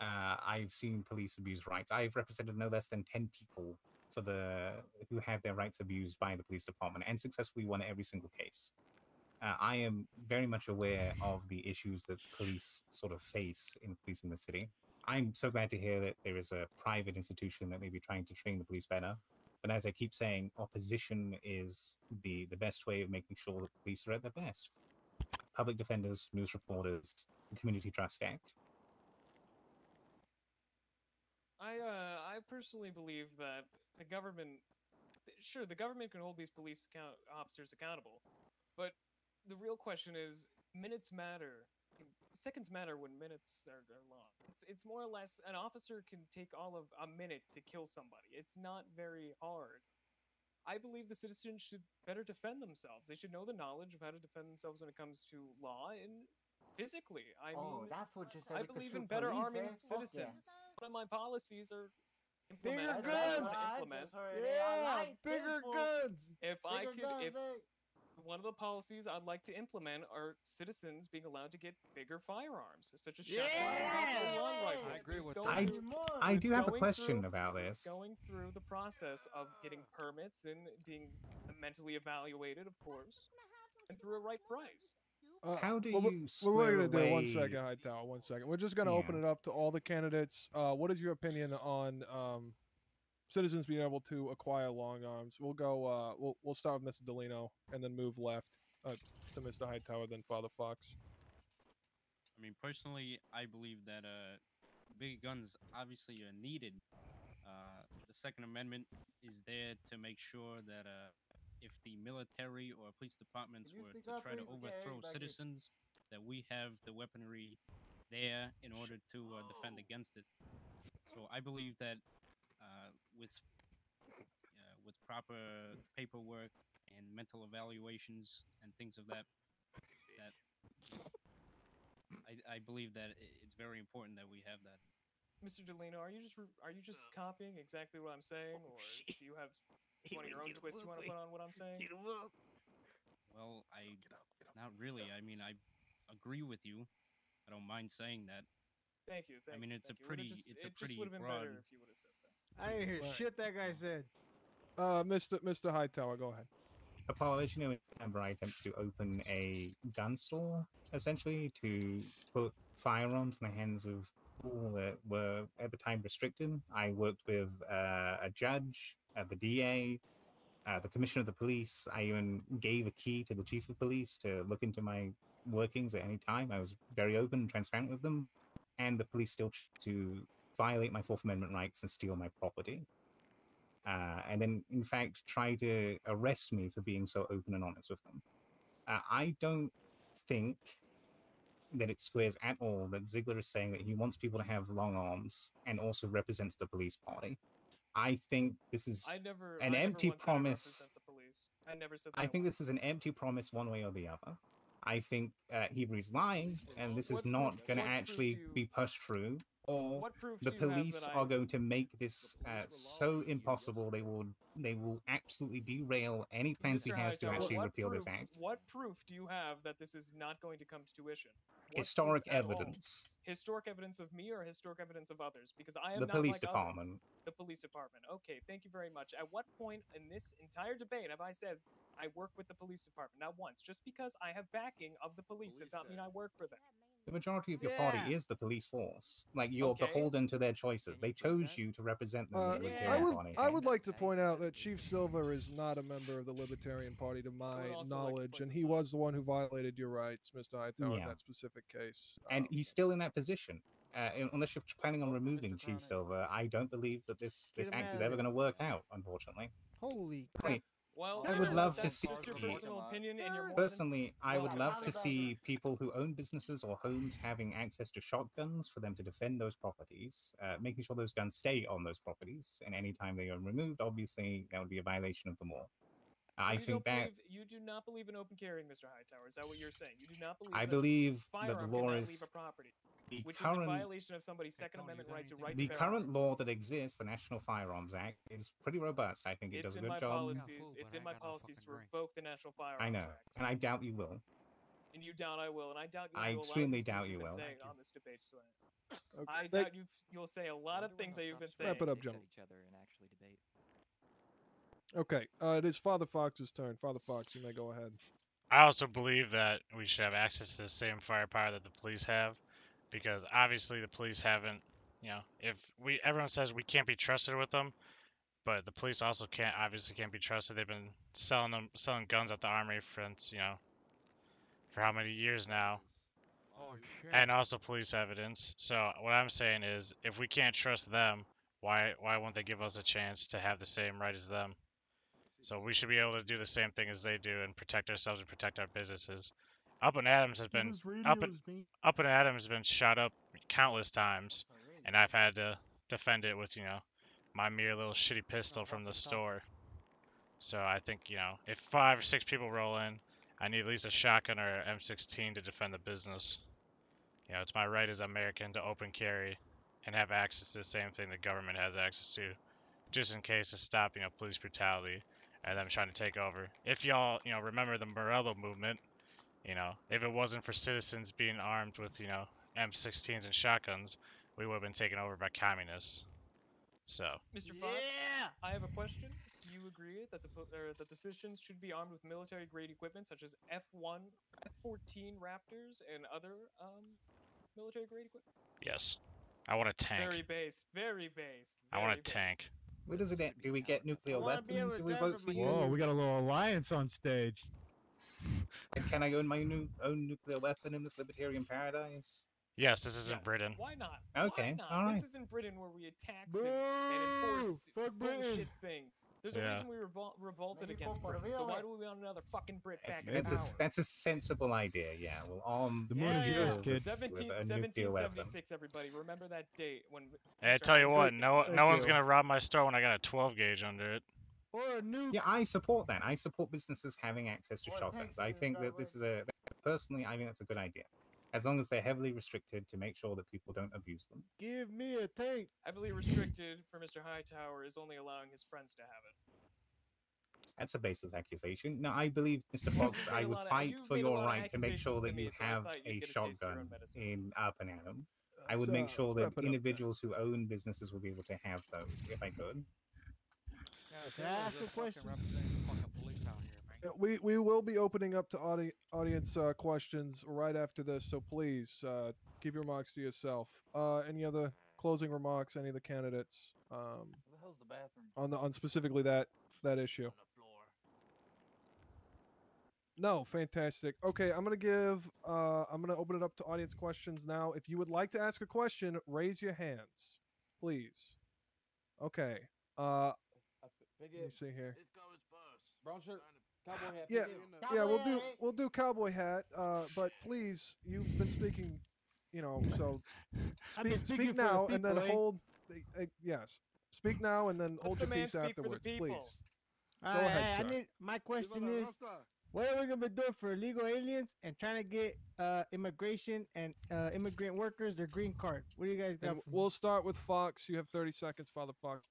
Speaker 8: Uh, I've seen police abuse rights. I've represented no less than ten people for the who had their rights abused by the police department and successfully won every single case. Uh, I am very much aware of the issues that police sort of face in policing the city. I'm so glad to hear that there is a private institution that may be trying to train the police better. But as I keep saying, opposition is the, the best way of making sure that police are at their best. Public defenders, news reporters, Community Trust Act.
Speaker 2: I uh, I personally believe that the government, sure, the government can hold these police account- officers accountable, but the real question is, minutes matter. And Seconds matter when minutes are, are long. It's it's more or less an officer can take all of a minute to kill somebody. It's not very hard. I believe the citizens should better defend themselves. They should know the knowledge of how to defend themselves when it comes to law and physically. I
Speaker 21: Oh,
Speaker 2: mean,
Speaker 21: that's what you said.
Speaker 2: I
Speaker 21: we
Speaker 2: believe in better
Speaker 21: police,
Speaker 2: arming
Speaker 21: eh? Fuck yeah.
Speaker 2: citizens. One of my policies are
Speaker 6: Bigger guns!
Speaker 2: to implement.
Speaker 6: Yeah, bigger guns.
Speaker 2: If I could,
Speaker 21: guns,
Speaker 2: if
Speaker 21: eh?
Speaker 2: One of the policies I'd like to implement are citizens being allowed to get bigger firearms, such as
Speaker 21: Yeah!
Speaker 2: shotguns and possibly long rifles.
Speaker 21: I agree with
Speaker 2: gone
Speaker 8: I, I do have a question
Speaker 2: through-
Speaker 8: about this.
Speaker 2: Going through the process of getting permits and being mentally evaluated, of course, and through a right price.
Speaker 5: Uh,
Speaker 8: How do
Speaker 5: well, what-
Speaker 8: you
Speaker 5: what we're gonna do one
Speaker 8: away-
Speaker 5: second, Hightower. One second. We're just gonna open it up to all the candidates. Uh, what is your opinion on um, citizens being able to acquire long arms? We'll go. Uh, we'll we'll start with Mr. Delino and then move left uh, to Mr. Hightower, then Father Fox.
Speaker 11: I mean, personally, I believe that uh, big guns obviously are needed. Uh, the Second Amendment is there to make sure that uh, if the military or police departments were to
Speaker 21: up,
Speaker 11: try to
Speaker 21: please? We can't hear you
Speaker 11: overthrow
Speaker 21: back
Speaker 11: citizens, that we have the weaponry there in order to uh, defend against it. So I believe that with uh, with proper paperwork and mental evaluations and things of that, that I, I believe that it's very important that we have that.
Speaker 2: Mr. Delino, are you just re- are you just copying exactly what I'm saying, or do you have one of your own twists you want to put on what I'm saying?
Speaker 11: Well, I get up, get up, not really. I mean, I agree with you. I don't mind saying that.
Speaker 2: Thank you. Thank
Speaker 11: I mean, it's a pretty,
Speaker 2: just-
Speaker 11: it's a
Speaker 2: it
Speaker 11: pretty
Speaker 2: just would have been
Speaker 11: broad.
Speaker 2: Better if you would have said that.
Speaker 6: I didn't hear
Speaker 5: Right.
Speaker 6: shit that guy said.
Speaker 5: Uh, Mr. Mr. Hightower, go ahead.
Speaker 8: Apollo, as you know, in December, I attempted to open a gun store, essentially, to put firearms in the hands of people that were at the time restricted. I worked with uh, a judge, uh, the DA, uh, the commissioner of the police. I even gave a key to the chief of police to look into my workings at any time. I was very open and transparent with them, and the police still to violate my Fourth Amendment rights and steal my property uh, and then in fact try to arrest me for being so open and honest with them. Uh, I don't think that it squares at all that Ziegler is saying that he wants people to have long arms and also represents the police party. I think this is
Speaker 2: I never.
Speaker 8: an
Speaker 2: I
Speaker 8: empty
Speaker 2: I
Speaker 8: promise.
Speaker 2: the police. I never said that.
Speaker 8: I think this is an empty promise one way or the other. I think uh, either he's lying and this is not going to actually
Speaker 2: you-
Speaker 8: be pushed through, or
Speaker 2: What proof
Speaker 8: the
Speaker 2: do you have
Speaker 8: police are
Speaker 2: I-
Speaker 8: going to make this uh, so impossible they will they will absolutely derail any plans he
Speaker 2: Mr.
Speaker 8: has to actually
Speaker 2: what
Speaker 8: repeal
Speaker 2: proof,
Speaker 8: this act.
Speaker 2: What proof do you have that this is not going to come to tuition? What
Speaker 8: Historic
Speaker 2: at all?
Speaker 8: evidence.
Speaker 2: Historic evidence of me or historic evidence of others? Because I am
Speaker 8: The
Speaker 2: not
Speaker 8: police
Speaker 2: like others.
Speaker 8: department.
Speaker 2: The police department. Okay, thank you very much. At what point in this entire debate have I said I work with the police department? Not once. Just because I have backing of the police does not mean I work for them.
Speaker 8: The majority of your
Speaker 2: Yeah.
Speaker 8: party is the police force. Like you're
Speaker 2: Okay.
Speaker 8: beholden to their choices. They chose you to represent them.
Speaker 5: Uh,
Speaker 8: as the
Speaker 5: I
Speaker 8: Libertarian
Speaker 5: would
Speaker 8: Party.
Speaker 5: I would like to point out that Chief Silver is not a member of the Libertarian Party, to my
Speaker 2: also like to
Speaker 5: knowledge,
Speaker 2: point
Speaker 5: and
Speaker 2: this
Speaker 5: he was the one who violated your rights, Mr. Hightower, in that specific case.
Speaker 8: and
Speaker 5: Um,
Speaker 8: he's still in that position. Uh, unless you're planning on removing Chief Silver, I don't believe that this this act is ever going to work out. Unfortunately.
Speaker 6: Holy
Speaker 8: Wait,
Speaker 2: Well,
Speaker 8: I would love to see.
Speaker 2: just your personal opinion, and you're more than-
Speaker 8: Personally, I would love to see people who own businesses or homes having access to shotguns for them to defend those properties, uh, making sure those guns stay on those properties. And anytime they are removed, obviously that would be a violation of the law.
Speaker 2: So
Speaker 8: I
Speaker 2: you
Speaker 8: think that
Speaker 2: believe, you do not believe in open carrying, Mr. Hightower. Is that what you're saying? You do not believe.
Speaker 8: I believe that
Speaker 2: firearm
Speaker 8: the law is
Speaker 2: leave a property,
Speaker 8: the
Speaker 2: which is
Speaker 8: current-
Speaker 2: violation of somebody's Second Amendment right to right
Speaker 8: the
Speaker 2: to
Speaker 8: current law that exists, the National Firearms Act, is pretty robust. I think it
Speaker 2: It's
Speaker 8: does a
Speaker 2: in
Speaker 8: good
Speaker 2: my
Speaker 8: job.
Speaker 2: policies. It's in my policies to revoke the National Firearms Act.
Speaker 8: I know,
Speaker 2: Act.
Speaker 8: and I doubt you will.
Speaker 2: And you doubt I will, and I doubt you.
Speaker 8: I
Speaker 2: will do a lot of
Speaker 8: extremely doubt
Speaker 2: you've
Speaker 8: you
Speaker 2: been
Speaker 8: will.
Speaker 2: Saying on this debate, Sway.
Speaker 5: Okay,
Speaker 2: I
Speaker 5: thank-
Speaker 2: doubt you. You'll say a lot of things that you've been saying.
Speaker 5: Wrap it up,
Speaker 19: Bitch at
Speaker 5: gentlemen.
Speaker 19: each other and actually debate.
Speaker 5: Okay, uh, it is Father Fox's turn. Father Fox, you may go ahead.
Speaker 1: I also believe that we should have access to the same firepower that the police have, because obviously the police haven't. You know, if we everyone says we can't be trusted with them, but the police also can't obviously can't be trusted. They've been selling them selling guns at the armory since you know for how many years now,
Speaker 20: Oh
Speaker 1: and also police evidence. So what I'm saying is, if we can't trust them, why why won't they give us a chance to have the same right as them? So we should be able to do the same thing as they do and protect ourselves and protect our businesses. Up-n-Atoms has been up and Up-n-Atoms has been shot up countless times, and I've had to defend it with you know my mere little shitty pistol from the store. So I think you know if five or six people roll in, I need at least a shotgun or an M16 to defend the business. You know, it's my right as an American to open carry and have access to the same thing the government has access to, just in case to stop you know police brutality and them trying to take over. If y'all you know remember the Morello movement, you know if it wasn't for citizens being armed with you know M16s and shotguns, we would have been taken over by communists. So
Speaker 2: Mr. Fox, yeah! I have a question. Do you agree that the po- or that the citizens should be armed with military grade equipment such as F1, F14 Raptors, and other um, military grade equipment?
Speaker 1: yes, I want a tank.
Speaker 2: Very based. Very based.
Speaker 1: I want
Speaker 2: very
Speaker 1: a tank.
Speaker 8: Where does it end? Do we get nuclear
Speaker 6: wanna be able
Speaker 8: weapons
Speaker 6: to
Speaker 8: if we vote for you?
Speaker 18: Whoa, we got a little alliance on stage.
Speaker 8: And Can I own my new own nuclear weapon in this libertarian paradise?
Speaker 1: Yes, this is in
Speaker 2: Yes.
Speaker 1: Britain.
Speaker 2: Why not?
Speaker 8: Okay,
Speaker 2: Why not?
Speaker 8: all right.
Speaker 2: This isn't Britain where we attack and, and enforce
Speaker 6: Fuck
Speaker 2: bullshit thing. There's a reason we revol- revolted against Britain. So why do we want another fucking Brit back
Speaker 8: That's,
Speaker 2: in
Speaker 8: that's, a, that's a sensible idea. Yeah, we'll um,
Speaker 18: The moon is yours,
Speaker 2: yeah.
Speaker 18: kid.
Speaker 2: 17,
Speaker 8: with a nuclear weapon.
Speaker 2: 1776, everybody. Remember that date when.
Speaker 1: Hey, I tell you what, no no one's gonna rob my store when I got a 12 gauge under it.
Speaker 6: Or a nuke.
Speaker 8: Yeah, I support that. I support businesses having access to shotguns. I think that this is a personally, I think that's a good idea, as long as they're heavily restricted to make sure that people don't abuse them.
Speaker 6: Give me a tank.
Speaker 2: Heavily restricted for Mr. Hightower is only allowing his friends to have it.
Speaker 8: That's a baseless accusation. No, I believe, Mr. Fox,
Speaker 2: You've made
Speaker 8: I
Speaker 2: a
Speaker 8: would
Speaker 2: lot of-
Speaker 8: fight for your right to make sure that you
Speaker 2: so
Speaker 8: have a
Speaker 2: get a taste of your own
Speaker 8: shotgun
Speaker 2: medicine.
Speaker 8: in Urban Adam. I would
Speaker 5: So,
Speaker 8: make sure that
Speaker 5: it up
Speaker 8: individuals who own businesses will be able to have those, if I could.
Speaker 6: Can I ask a question?
Speaker 5: We we will be opening up to audi- audience uh, questions right after this, so please uh, keep your remarks to yourself. Uh, any other closing remarks? Any of the candidates um,
Speaker 21: Where the hell's the bathroom?
Speaker 5: on the on specifically that that issue? No, fantastic. Okay, I'm gonna give. Uh, I'm gonna open it up to audience questions now. If you would like to ask a question, raise your hands, please. Okay. Uh, let me see here.
Speaker 16: Brown shirt.
Speaker 6: Cowboy hat.
Speaker 5: Yeah,
Speaker 6: put it in the-
Speaker 5: yeah, we'll do we'll do cowboy hat. Uh, but please, you've been speaking, you know, so speak, speak
Speaker 6: for the
Speaker 5: now and then
Speaker 6: eh?
Speaker 5: hold. the- uh, yes, speak now and then hold
Speaker 2: the
Speaker 5: your
Speaker 2: man
Speaker 5: peace
Speaker 2: speak for the
Speaker 5: afterwards, please.
Speaker 2: people.
Speaker 5: Go
Speaker 6: Alright,
Speaker 5: ahead,
Speaker 6: I
Speaker 5: sir.
Speaker 6: need, my question is, what are we gonna be doing for illegal aliens and trying to get uh, immigration and uh, immigrant workers their green card? What do you guys got?
Speaker 5: And
Speaker 6: for me?
Speaker 5: we'll start with Fox. You have 30 seconds, Father Fox.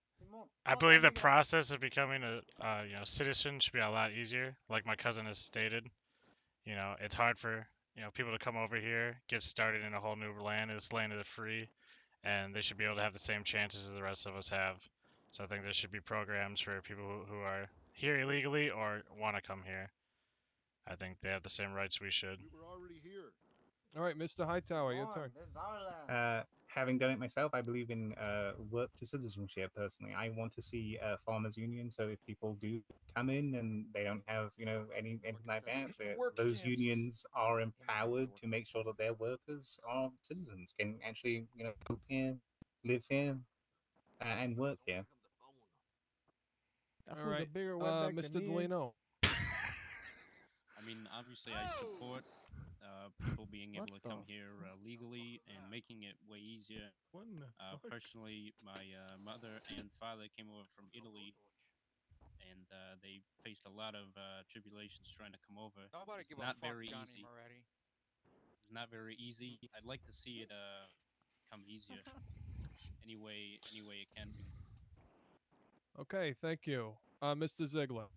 Speaker 1: I believe the process of becoming a uh, you know citizen should be a lot easier. Like my cousin has stated, you know, it's hard for you know people to come over here, get started in a whole new land. This land is free, and they should be able to have the same chances as the rest of us have. So I think there should be programs for people who, who are here illegally or want to come here. I think they have the same rights we should. We were already here.
Speaker 5: All right, Mr. Hightower, your turn.
Speaker 8: Uh, having done it myself, I believe in uh, work to citizenship. Personally, I want to see uh, farmers' unions. So if people do come in and they don't have, you know, any anything like that, that those
Speaker 2: camps.
Speaker 8: unions are empowered to make sure that their workers are citizens, can actually, you know, come here, live here, uh, and work here.
Speaker 6: That
Speaker 5: All
Speaker 6: fool's a bigger
Speaker 5: uh, Mr.
Speaker 6: than me?
Speaker 5: Delano.
Speaker 11: I mean, obviously, I support uh, people being able
Speaker 6: What
Speaker 11: to come here uh, legally and making it way easier. Uh, personally, my uh, mother and father came over from Italy, and uh, they faced a lot of uh, tribulations trying to come over.
Speaker 20: Nobody
Speaker 11: It's
Speaker 20: give
Speaker 11: not
Speaker 20: a fuck,
Speaker 11: very
Speaker 20: Johnny
Speaker 11: easy.
Speaker 20: Moretti.
Speaker 11: It's not very easy. I'd like to see it uh, come easier. any way, any way it can be.
Speaker 5: Okay, thank you. Uh, Mr. Ziegler.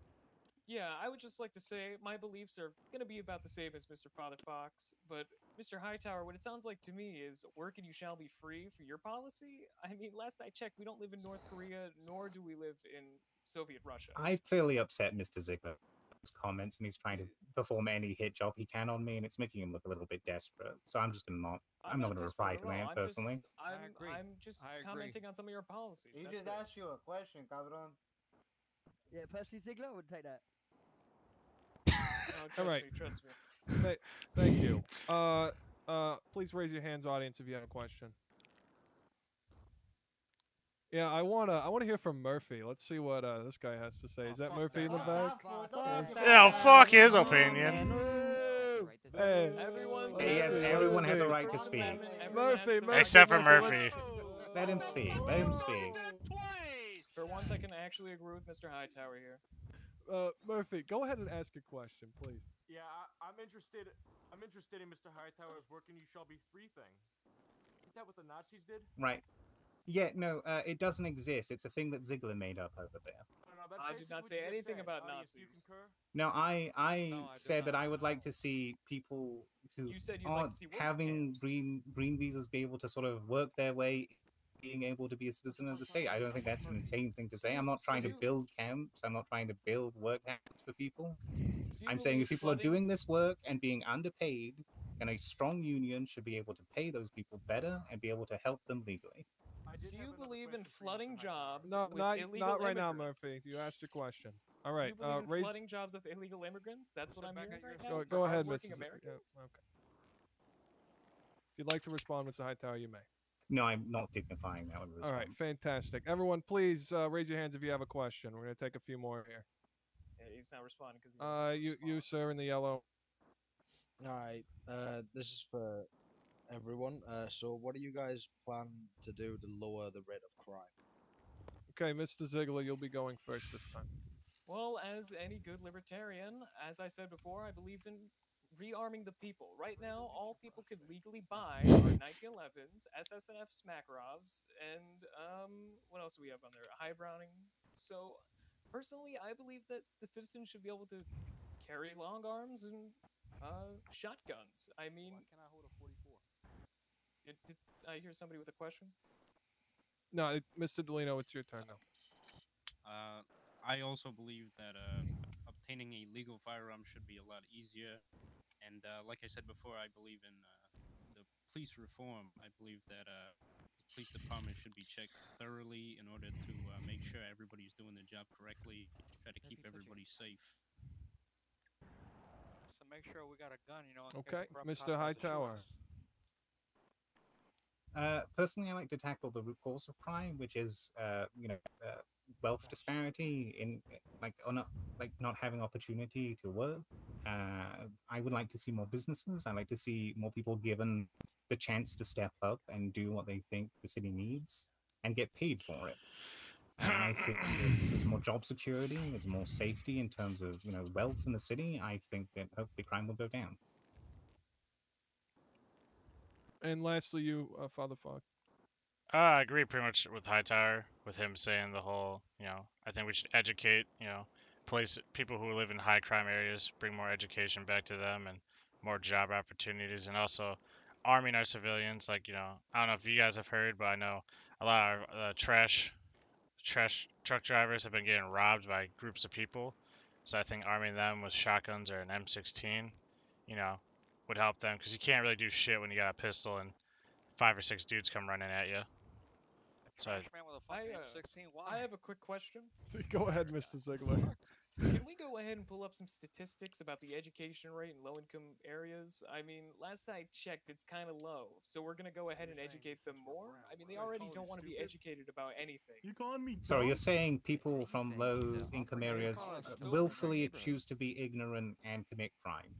Speaker 2: Yeah, I would just like to say my beliefs are going to be about the same as Mr. Father Fox, but Mr. Hightower, what it sounds like to me is work and you shall be free for your policy. I mean, last I checked, we don't live in North Korea, nor do we live in Soviet Russia.
Speaker 8: I've clearly upset Mr. Ziegler with his comments, and he's trying to perform any hit job he can on me, and it's making him look a little bit desperate. So I'm just gonna not. I'm, not, gonna reply to
Speaker 2: desperate at
Speaker 8: him.
Speaker 2: I'm
Speaker 8: personally.
Speaker 2: Just, I'm,
Speaker 20: agree.
Speaker 2: I'm just
Speaker 20: I agree.
Speaker 2: commenting on some of your policies.
Speaker 21: He
Speaker 2: that's
Speaker 21: just
Speaker 2: it.
Speaker 21: asked you a question, cabron.
Speaker 16: Yeah, Percy Ziegler would take that.
Speaker 2: Oh,
Speaker 5: All
Speaker 2: trust
Speaker 5: right.
Speaker 2: me, trust me.
Speaker 5: Th- thank you. Uh, uh, please raise your hands, audience, if you have a question. Yeah, I wanna, I wanna hear from Murphy. Let's see what uh, this guy has to say. Is that Murphy in the back?
Speaker 1: Yeah, fuck his opinion.
Speaker 5: Hey,
Speaker 2: Everyone's
Speaker 8: He has, everyone has a right to speak.
Speaker 5: Murphy, Murphy.
Speaker 1: Except for
Speaker 5: Murphy,
Speaker 1: Murphy.
Speaker 8: Let him speak. Let him speak.
Speaker 2: For once, I can actually agree with Mr. Hightower here.
Speaker 5: Uh, Murphy, go ahead and ask a question, please.
Speaker 14: Yeah, I, I'm interested. I'm interested in Mr. Hightower's "Work and You Shall Be Free" thing. Ain't that what the Nazis did?
Speaker 8: Right. Yeah, no, uh, it doesn't exist. It's a thing that Ziegler made up over there.
Speaker 14: No, no,
Speaker 2: I did not say anything
Speaker 14: said.
Speaker 2: about
Speaker 14: Audience, do you
Speaker 2: Nazis.
Speaker 8: No, I I
Speaker 2: No, I
Speaker 8: said that. I would like to see people who
Speaker 2: You said you'd like to
Speaker 8: aren't
Speaker 2: see
Speaker 8: having
Speaker 2: camps.
Speaker 8: green green visas be able to sort of work their way, being able to be a citizen of the state. I don't think that's an insane thing to say. I'm not
Speaker 2: So
Speaker 8: trying to build camps. I'm not trying to build work camps for people.
Speaker 2: So
Speaker 8: I'm saying if
Speaker 2: believe
Speaker 8: people are doing this work and being underpaid, then a strong union should be able to pay those people better and be able to help them legally.
Speaker 2: Do you believe in flooding jobs
Speaker 5: No,
Speaker 2: with
Speaker 5: not,
Speaker 2: illegal
Speaker 5: not right now. Murphy. You asked your question. All right.
Speaker 2: Do you believe
Speaker 5: uh,
Speaker 2: in
Speaker 5: raise.
Speaker 2: flooding jobs with illegal immigrants? That's what I'm hearing right now.
Speaker 5: Go,
Speaker 2: for
Speaker 5: go ahead,
Speaker 2: hardworking
Speaker 5: Mrs. yeah, okay. If you'd like to respond, Mr. Hightower, you may.
Speaker 8: No, I'm not dignifying that with a response.
Speaker 5: All right, fantastic. Everyone, please uh, raise your hands if you have a question. We're going to take a few more here.
Speaker 2: Yeah, he's not responding because
Speaker 5: Uh, you, you, sir, in the yellow.
Speaker 22: All right. Uh, this is for everyone. Uh, so what do you guys plan to do to lower the rate of crime?
Speaker 5: Okay, Mr. Ziegler, you'll be going first this time.
Speaker 2: Well, as any good libertarian, as I said before, I believe in rearming the people. Right now, all people could legally buy are 1911s, SSNF Makarovs, and um, what else do we have on there? High Browning. So, personally, I believe that the citizens should be able to carry long arms and uh, shotguns. I mean,
Speaker 22: can I hold a 44?
Speaker 2: did, did I hear somebody with a question?
Speaker 5: No, Mr. Delino, it's your turn now.
Speaker 11: Uh, I also believe that uh, obtaining a legal firearm should be a lot easier. And uh, like I said before, I believe in uh, the police reform. I believe that uh, the police department should be checked thoroughly in order to uh, make sure everybody's doing their job correctly, try to keep everybody safe.
Speaker 20: So make sure we got a gun, you know.
Speaker 5: Okay, Mr.
Speaker 20: cop tries to shoot
Speaker 5: Hightower.
Speaker 8: Uh, personally, I like to tackle the root cause of crime, which is, uh, you know, uh, wealth disparity in like or not like not having opportunity to work. Uh, I would like to see more businesses. I like to see more people given the chance to step up and do what they think the city needs and get paid for it. I think if there's more job security, there's more safety in terms of you know wealth in the city. I think that hopefully crime will go down.
Speaker 5: And lastly, you, uh, Father Fox.
Speaker 1: Uh, I agree pretty much with Hightower, with him saying the whole, you know, I think we should educate, you know, place people who live in high crime areas, bring more education back to them and more job opportunities, and also arming our civilians. Like, you know, I don't know if you guys have heard, but I know a lot of uh, trash, trash truck drivers have been getting robbed by groups of people. So I think arming them with shotguns or an M16, you know, would help them because you can't really do shit when you got a pistol and five or six dudes come running at you. So I,
Speaker 2: I, uh, I have a quick question.
Speaker 5: Go ahead, Mr. Ziegler.
Speaker 2: Can we go ahead and pull up some statistics about the education rate in low-income areas? I mean, last I checked, it's kind of low. So we're gonna go ahead and educate them more. I mean, they already don't want to be educated about anything.
Speaker 4: You calling me?
Speaker 8: So you're saying people from low income areas uh, willfully choose to be ignorant and commit crime?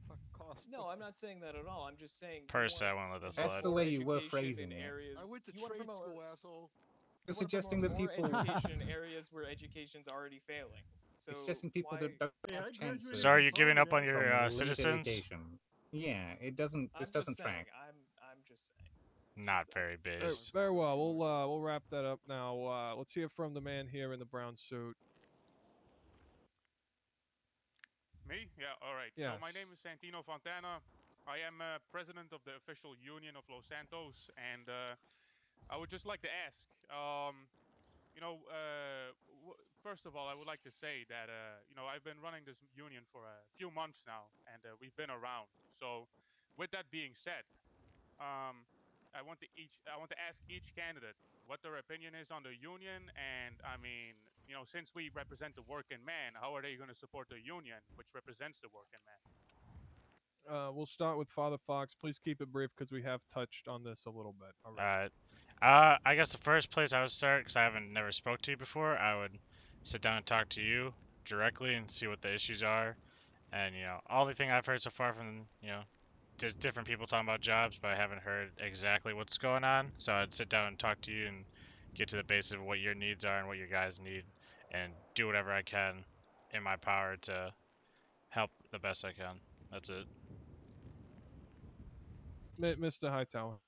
Speaker 2: No, I'm not saying that at all. I'm just saying. you
Speaker 1: Percy, I
Speaker 2: want
Speaker 1: won't let that
Speaker 8: That's
Speaker 1: slide.
Speaker 8: the way you were phrasing it.
Speaker 22: I went to trade school, asshole.
Speaker 8: You're
Speaker 2: you wanna
Speaker 8: suggesting that people.
Speaker 2: education in areas where education's already failing. So
Speaker 8: It's suggesting people
Speaker 2: why...
Speaker 8: that don't
Speaker 4: Yeah, I
Speaker 8: have chances.
Speaker 4: graduated
Speaker 1: So are you giving up on your uh, citizens?
Speaker 8: education. Yeah, it doesn't.
Speaker 2: I'm
Speaker 8: This doesn't
Speaker 2: saying,
Speaker 8: track.
Speaker 2: I'm, I'm just saying.
Speaker 1: Not very
Speaker 5: big.
Speaker 1: based.
Speaker 5: very well. We'll uh, we'll wrap that up now. Uh, let's hear from the man here in the brown suit.
Speaker 23: Me? Yeah, all right. So my name is Santino Fontana. I am uh, president of the official union of Los Santos, and uh, I would just like to ask, um, you know, uh, w- first of all, I would like to say that, uh, you know, I've been running this union for a few months now, and uh, we've been around. So, with that being said, um, I want to each, I want to ask each candidate what their opinion is on the union, and I mean, you know, since we represent the working man, how are they going to support the union, which represents the working man?
Speaker 5: Uh, we'll start with Father Fox. Please keep it brief because we have touched on this a little bit. All right.
Speaker 1: Alright. Uh, I guess the first place I would start, because I haven't never spoke to you before, I would sit down and talk to you directly and see what the issues are. And, you know, all the thing I've heard so far from, you know, just different people talking about jobs, but I haven't heard exactly what's going on. So I'd sit down and talk to you and get to the base of what your needs are and what your guys need and do whatever I can in my power to help the best I can. That's it.
Speaker 5: Mr. Hightower.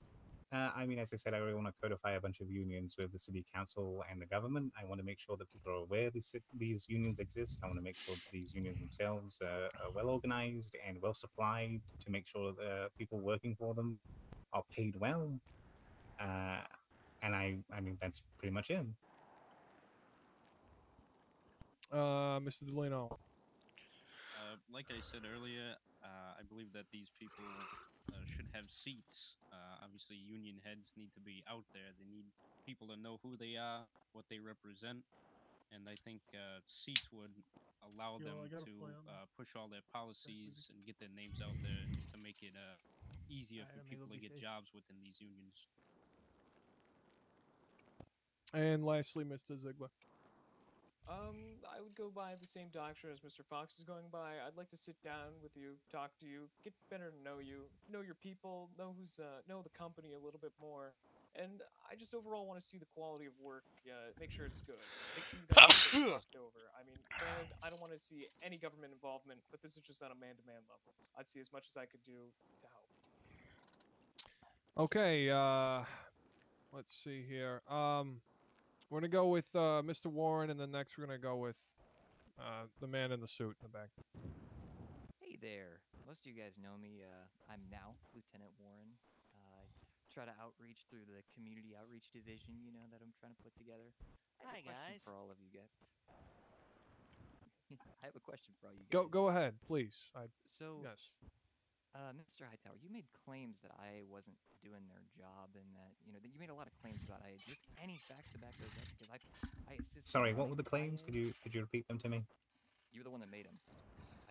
Speaker 8: Uh, I mean, as I said, I really want to codify a bunch of unions with the city council and the government. I want to make sure that people are aware these these unions exist. I want to make sure that these unions themselves uh, are well organized and well supplied to make sure that uh, people working for them are paid well. Uh, and I, I mean, that's pretty much it.
Speaker 5: Uh, Mr. Delano.
Speaker 11: Uh, like I said earlier, uh, I believe that these people uh, should have seats. Uh, obviously, union heads need to be out there. They need people to know who they are, what they represent, and I think uh, seats would allow
Speaker 4: Yo,
Speaker 11: them
Speaker 4: gotta
Speaker 11: to
Speaker 4: play on
Speaker 11: uh, push all their policies and get their names out there to make it uh, easier for people to get
Speaker 6: safe.
Speaker 11: jobs within these unions.
Speaker 5: And lastly, Mr. Ziegler.
Speaker 2: Um, I would go by the same doctrine as Mr. Fox is going by. I'd like to sit down with you, talk to you, get better to know you, know your people, know who's uh, know the company a little bit more, and I just overall want to see the quality of work. Uh, make sure it's good. Make sure you don't get fucked over. I mean, granted, I don't want to see any government involvement, but this is just on a man-to-man level. I'd see as much as I could do to help.
Speaker 5: Okay. Uh, let's see here. Um, we're gonna go with uh, Mr. Warren, and then next we're gonna go with uh, the man in the suit in the back.
Speaker 19: Hey there. Most of you guys know me. Uh, I'm now Lieutenant Warren. Uh, I try to outreach through the community outreach division, you know, that I'm trying to put together. I have
Speaker 20: Hi,
Speaker 19: a
Speaker 20: guys.
Speaker 19: for all of you guys. I have a question for all you guys.
Speaker 5: Go go ahead, please. I
Speaker 19: So,
Speaker 5: yes.
Speaker 19: Uh, Mr. Hightower, you made claims that I wasn't doing their job, and that you know that you made a lot of claims about I. You have any facts to back those up? Because I, I assisted
Speaker 8: Sorry, what were the claims? Could you could you repeat them to me?
Speaker 19: You were the one that made them.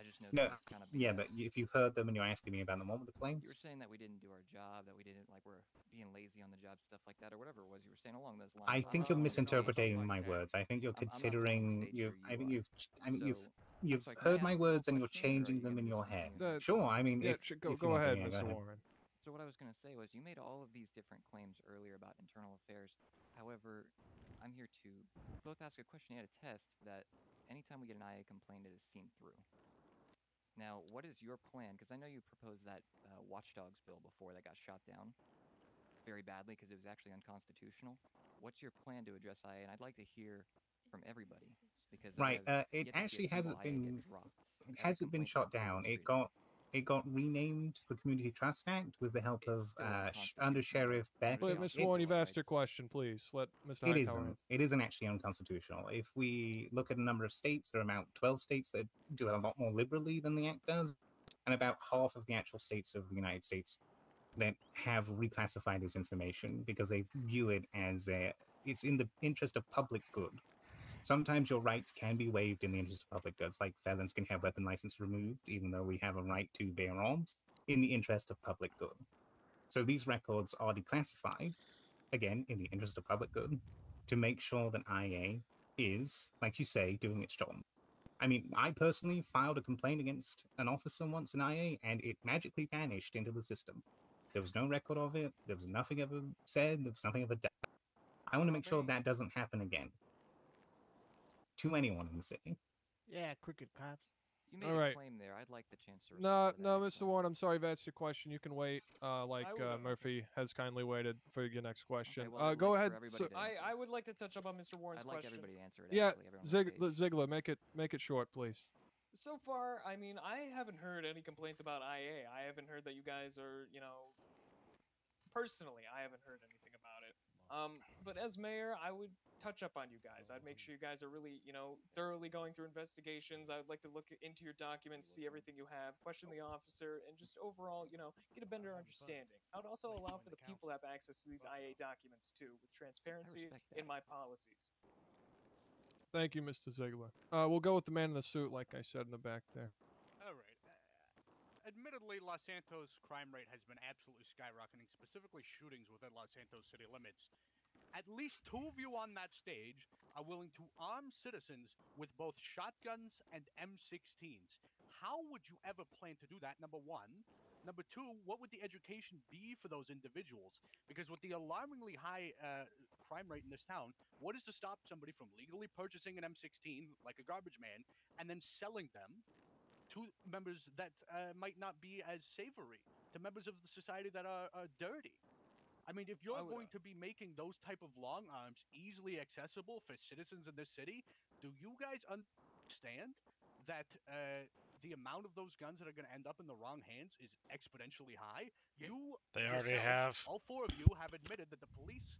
Speaker 19: I just know.
Speaker 8: No,
Speaker 19: that kind of
Speaker 8: yeah, but if you heard them and you're asking me about them, what were the claims?
Speaker 19: You were saying that we didn't do our job, that we didn't like we're being lazy on the job, stuff like that, or whatever it was you were saying along those lines.
Speaker 8: I think you're
Speaker 19: something
Speaker 8: misinterpreting my words. I think you're
Speaker 19: I'm- I'm
Speaker 8: considering you've. I
Speaker 19: you
Speaker 8: think you've. I mean,
Speaker 19: So,
Speaker 8: you've.
Speaker 19: I'm
Speaker 8: You've
Speaker 19: sorry, can I
Speaker 8: heard
Speaker 19: ask
Speaker 8: my words and you're
Speaker 19: question, or are
Speaker 8: changing them in your
Speaker 19: something
Speaker 8: head.
Speaker 19: with
Speaker 8: Sure. I mean,
Speaker 5: yeah,
Speaker 8: if,
Speaker 5: sh- go
Speaker 8: if you
Speaker 5: go ahead,
Speaker 8: go
Speaker 5: Mr.
Speaker 8: ahead.
Speaker 5: Warren.
Speaker 19: So what I was going to say was, you made all of these different claims earlier about internal affairs. However, I'm here to both ask a question and a test that anytime we get an IA complaint, it is seen through. Now, what is your plan? Because I know you proposed that uh, watchdogs bill before that got shot down very badly because it was actually unconstitutional. What's your plan to address IA? And I'd like to hear from everybody because
Speaker 8: Right. Uh, it
Speaker 19: yet to see a
Speaker 8: actually hasn't been. It hasn't been shot down. It got. It got renamed the Community Trust Act with the help of uh, Under Sheriff Beck.
Speaker 5: Wait, Mr. Warren, you've asked your question. Please let Mr.
Speaker 8: It
Speaker 5: Hightower
Speaker 8: isn't.
Speaker 5: answer.
Speaker 8: It isn't actually unconstitutional. If we look at a number of states, there are about 12 states that do it a lot more liberally than the Act does, and about half of the actual states of the United States that have reclassified this information because they view it as a, it's in the interest of public good. Sometimes your rights can be waived in the interest of public goods, like felons can have weapon license removed, even though we have a right to bear arms, in the interest of public good. So these records are declassified, again, in the interest of public good, to make sure that IA is, like you say, doing its job. I mean, I personally filed a complaint against an officer once in IA, and it magically vanished into the system. There was no record of it. There was nothing ever said. There was nothing ever done. I want to oh, make sure that doesn't happen again to anyone in the city.
Speaker 6: Yeah, crooked cops.
Speaker 19: You made
Speaker 5: All
Speaker 19: a
Speaker 5: right.
Speaker 19: claim there. I'd like the chance to
Speaker 5: No, no, Mr. Warren, I'm sorry, I've asked your question. You can wait. Uh, like uh, Murphy has kindly waited for your next question.
Speaker 19: well,
Speaker 5: uh, go
Speaker 19: like
Speaker 5: ahead.
Speaker 19: everybody
Speaker 5: sir-
Speaker 19: to
Speaker 2: I, I would like to touch up on Mr. Warren's
Speaker 19: I'd like
Speaker 2: question.
Speaker 19: everybody to answer it.
Speaker 5: yeah,
Speaker 19: actually, everyone
Speaker 5: Zig-
Speaker 19: stage.
Speaker 5: Make it make it short, please.
Speaker 2: So far, I mean, I haven't heard any complaints about IA. I haven't heard that you guys are, you know, personally, I haven't heard anything about it. Um, but as mayor, I would touch up on you guys. I'd make sure you guys are really, you know, thoroughly going through investigations. I would like to look into your documents, see everything you have, question the officer, and just overall, you know, get a better understanding. I would also allow for the people to have access to these IA documents too, with transparency in my policies.
Speaker 5: Thank you, Mr. Ziegler. Uh, we'll go with the man in the suit, like I said in the back there.
Speaker 24: All right. Uh, admittedly, Los Santos crime rate has been absolutely skyrocketing, specifically shootings within Los Santos city limits. At least two of you on that stage are willing to arm citizens with both shotguns and M16s. How would you ever plan to do that? Number one. Number two, what would the education be for those individuals? Because with the alarmingly high uh, crime rate in this town, what is to stop somebody from legally purchasing an M16 like a garbage man and then selling them to members that uh, might not be as savory, to members of the society that are, are dirty? I mean, if you're
Speaker 2: would,
Speaker 24: going to be making those type of long arms easily accessible for citizens in this city, do you guys understand that uh, the amount of those guns that are going to end up in the wrong hands is exponentially high? You
Speaker 1: They already
Speaker 24: yourselves,
Speaker 1: have.
Speaker 24: All four of you have admitted that the police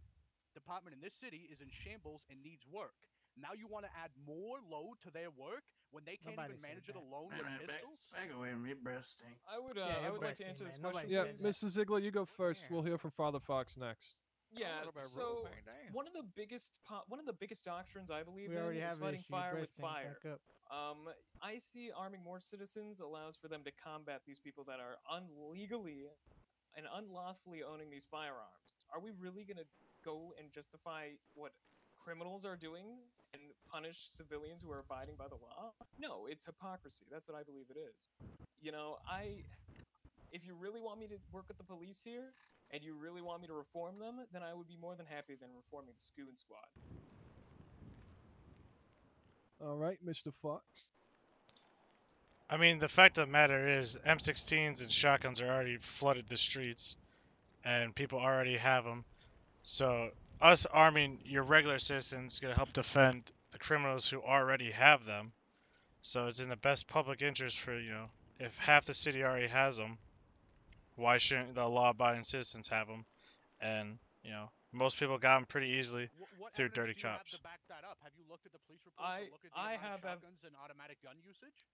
Speaker 24: department in this city is in shambles and needs work. Now you want to add more load to their work when they can't
Speaker 6: Nobody
Speaker 24: even
Speaker 6: said
Speaker 24: manage it
Speaker 6: that.
Speaker 24: alone with
Speaker 25: minute, back,
Speaker 24: pistols?
Speaker 25: back away from me, breath stinks.
Speaker 2: I would, uh,
Speaker 6: Yeah,
Speaker 2: I would like to
Speaker 6: breathtaking,
Speaker 2: answer this
Speaker 6: man.
Speaker 2: question.
Speaker 6: Nobody
Speaker 5: Yeah,
Speaker 2: please.
Speaker 5: Mr. Ziegler, you go first. We'll hear from Father Fox next.
Speaker 2: Yeah, so one of the biggest po- one of the biggest doctrines I believe
Speaker 6: We
Speaker 2: in is fighting fire with fire. Um, I see arming more citizens allows for them to combat these people that are unlegally and unlawfully owning these firearms. Are we really gonna go and justify what criminals are doing and punish civilians who are abiding by the law? No, it's hypocrisy. That's what I believe it is. You know, I if you really want me to work with the police here and you really want me to reform them, then I would be more than happy than reforming the Scoon Squad.
Speaker 5: All right, Mr. Fox.
Speaker 1: I mean, the fact of the matter is, M16s and shotguns are already flooded the streets, and people already have them. So, us arming your regular citizens is gonna help defend the criminals who already have them. So it's in the best public interest for you know, if half the city already has them, why shouldn't the law-abiding citizens have them? And you know, most people got them pretty easily
Speaker 24: Wh- What
Speaker 1: through dirty
Speaker 24: do have
Speaker 1: cops.
Speaker 24: to back that up? Have you looked at the police reports?
Speaker 2: I-
Speaker 24: look at the
Speaker 2: I
Speaker 24: amount of
Speaker 2: have ev-
Speaker 24: shotguns and automatic gun usage?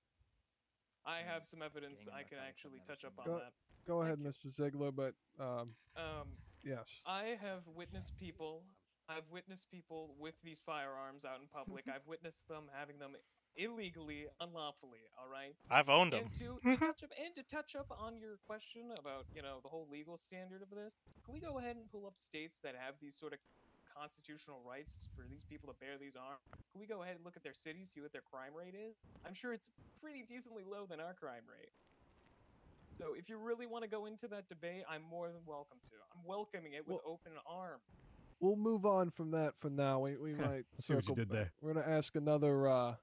Speaker 2: I
Speaker 19: Mm,
Speaker 2: have some evidence I can actually touch up on
Speaker 5: Go,
Speaker 2: that.
Speaker 5: go ahead, Mr. Ziegler, but um,
Speaker 2: Um,
Speaker 5: yes.
Speaker 2: I have witnessed people. I've witnessed people with these firearms out in public. I've witnessed them having them illegally, unlawfully. All right.
Speaker 1: I've owned 'em.
Speaker 2: And to, to touch up and to touch up on your question about you know the whole legal standard of this, can we go ahead and pull up states that have these sort of constitutional rights for these people to bear these arms? Can we go ahead and look at their cities, see what their crime rate is? I'm sure it's pretty decently low than our crime rate. So if you really want to go into that debate, I'm more than welcome to. I'm welcoming it with open arms.
Speaker 5: We'll move on from that for now. We, we might
Speaker 18: I see what you
Speaker 5: circle
Speaker 18: did
Speaker 5: back.
Speaker 18: there.
Speaker 5: We're gonna ask another. Uh,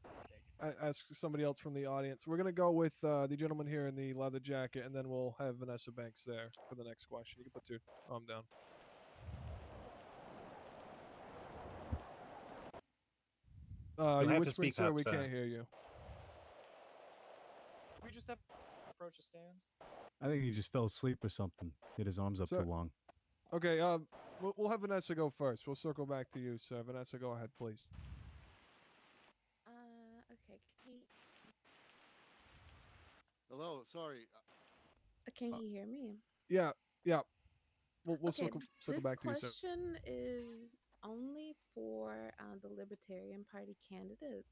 Speaker 5: ask somebody else from the audience. We're gonna go with uh, the gentleman here in the leather jacket, and then we'll have Vanessa Banks there for the next question. You can put your arm down. Uh,
Speaker 8: You'll have to
Speaker 5: whispering,
Speaker 8: speak
Speaker 5: sir?
Speaker 8: up,
Speaker 5: we
Speaker 8: sir.
Speaker 5: can't hear you.
Speaker 2: We just have approach a stand.
Speaker 18: I think he just fell asleep or something. Hit his arms up
Speaker 5: Sir-
Speaker 18: too long.
Speaker 5: Okay. Um, we'll, we'll have Vanessa go first. We'll circle back to you, sir. Vanessa, go ahead, please.
Speaker 26: Uh, okay. Can he,
Speaker 27: Hello, sorry.
Speaker 26: uh, can he hear me?
Speaker 5: Yeah. Yeah. We'll, we'll
Speaker 26: okay,
Speaker 5: circle, circle
Speaker 26: this
Speaker 5: back to you, sir.
Speaker 26: question is only for uh, the Libertarian Party candidates.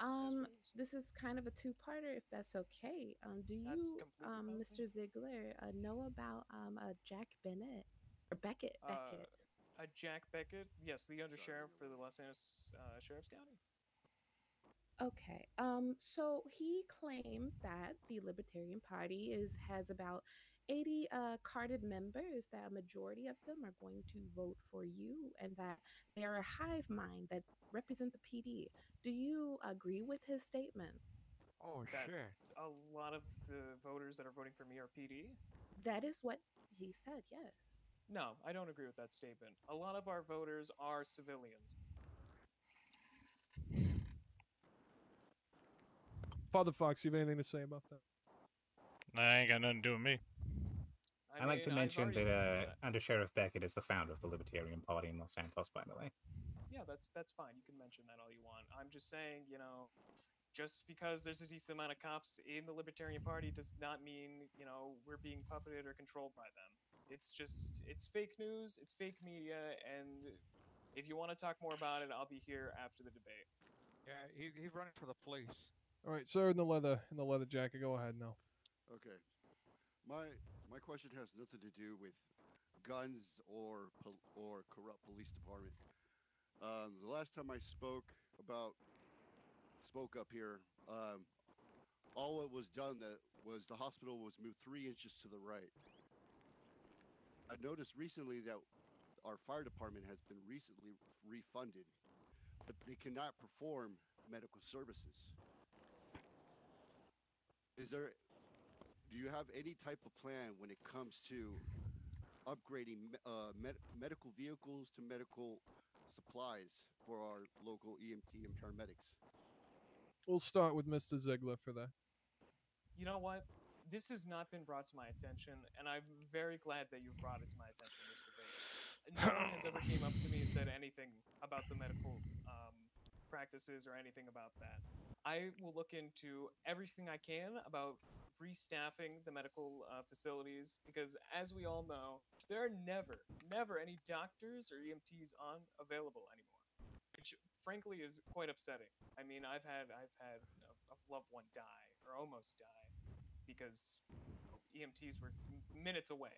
Speaker 26: Um, this is kind of a two-parter, if that's okay. Um, do you, um, Mr. Ziegler, uh, know about um, uh, Jack Bennett or Beckett? Beckett.
Speaker 2: Uh, Jack Beckett, yes, the undersheriff for the Los Angeles uh, Sheriff's County.
Speaker 26: Okay. Um. So he claimed that the Libertarian Party is has about eighty uh carded members. That a majority of them are going to vote for you, and that they are a hive mind that represent the PD. Do you agree with his statement?
Speaker 20: Oh,
Speaker 2: that
Speaker 20: shit.
Speaker 2: A lot of the voters that are voting for me are PD.
Speaker 26: That is what he said. Yes.
Speaker 2: No, I don't agree with that statement. A lot of our voters are civilians.
Speaker 5: Father Fox, you have anything to say about that?
Speaker 1: I ain't got nothing to do with me.
Speaker 8: I, like to
Speaker 2: mean, I've
Speaker 8: mention
Speaker 2: already
Speaker 8: that uh, Under Sheriff Beckett is the founder of the Libertarian Party in Los Santos, by the way.
Speaker 2: Yeah, that's that's fine. You can mention that all you want. I'm just saying, you know, just because there's a decent amount of cops in the Libertarian Party does not mean, you know, we're being puppeted or controlled by them. It's just it's fake news, it's fake media, and if you want to talk more about it, I'll be here after the debate.
Speaker 20: Yeah, he he running for the police.
Speaker 5: All right, sir, in the leather in the leather jacket. Go ahead now.
Speaker 27: Okay. My my question has nothing to do with guns or or corrupt police department. Um, the last time I spoke about spoke up here, um, all it was done that was the hospital was moved three inches to the right. I noticed recently that our fire department has been recently refunded, but they cannot perform medical services. Is there do you have any type of plan when it comes to upgrading uh, med- medical vehicles to medical supplies for our local EMT and paramedics?
Speaker 5: We'll start with Mr. Ziegler for that.
Speaker 2: You know what? This has not been brought to my attention, and I'm very glad that you've brought it to my attention Mr. this debate. No one has ever came up to me and said anything about the medical um, practices or anything about that. I will look into everything I can about restaffing the medical uh, facilities because, as we all know, there are never, never any doctors or EMTs on available anymore, which frankly is quite upsetting. I mean, I've had I've had a, a loved one die or almost die because EMTs were minutes away.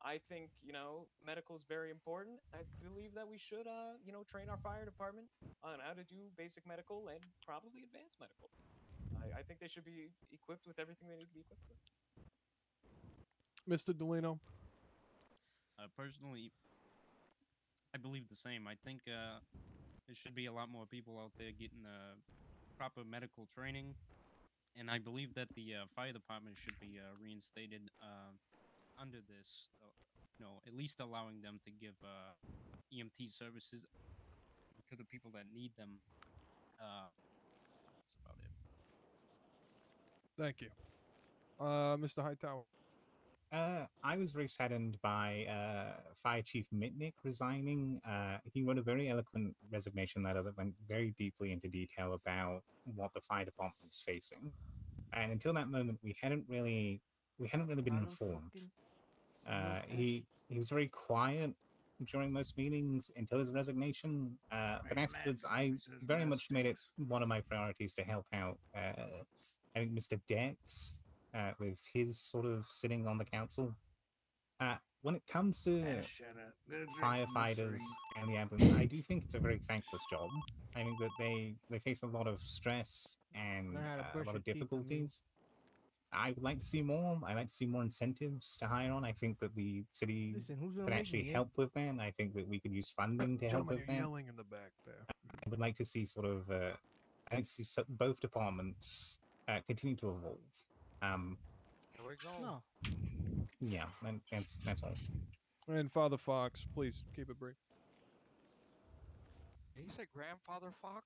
Speaker 2: I think you know medical is very important. I believe that we should uh you know train our fire department on how to do basic medical and probably advanced medical. I, I think they should be equipped with everything they need to be equipped with.
Speaker 5: Mr. Delino.
Speaker 11: Uh, personally, I believe the same. I think uh, there should be a lot more people out there getting uh, proper medical training, and I believe that the uh, fire department should be uh, reinstated uh, under this. Uh, you know, at least allowing them to give uh, EMT services to the people that need them. Uh, that's about it.
Speaker 5: Thank you. Uh, Mr. Hightower.
Speaker 8: Uh, I was very saddened by uh, Fire Chief Mitnick resigning. Uh, he wrote a very eloquent resignation letter that went very deeply into detail about what the fire department was facing. And until that moment, we hadn't really we hadn't really been informed. Uh, he he was very quiet during most meetings until his resignation. Uh, but afterwards, I very much made it one of my priorities to help out. I think Mr. Dex, uh, with his sort of sitting on the council. Uh, when it comes to
Speaker 25: Ah, shut up. Go drink some
Speaker 8: firefighters
Speaker 25: Listerine.
Speaker 8: and the ambulance, I do think it's a very thankless job. I think that they they face a lot of stress and
Speaker 6: Learn how to
Speaker 8: uh, a lot of
Speaker 6: teeth, I mean.
Speaker 8: difficulties. I would like to see more. I like to see more incentives to hire on. I think that the city
Speaker 6: Listen,
Speaker 8: could actually help with that. I think that we could use funding to help with that.
Speaker 5: yelling in the back there.
Speaker 8: I would like to see sort of, uh, I like to see both departments uh, continue to evolve. Um,
Speaker 20: There we go.
Speaker 6: No.
Speaker 8: yeah, and that's that's all.
Speaker 5: And Father Fox, please keep it brief.
Speaker 20: Did you say grandfather Fox?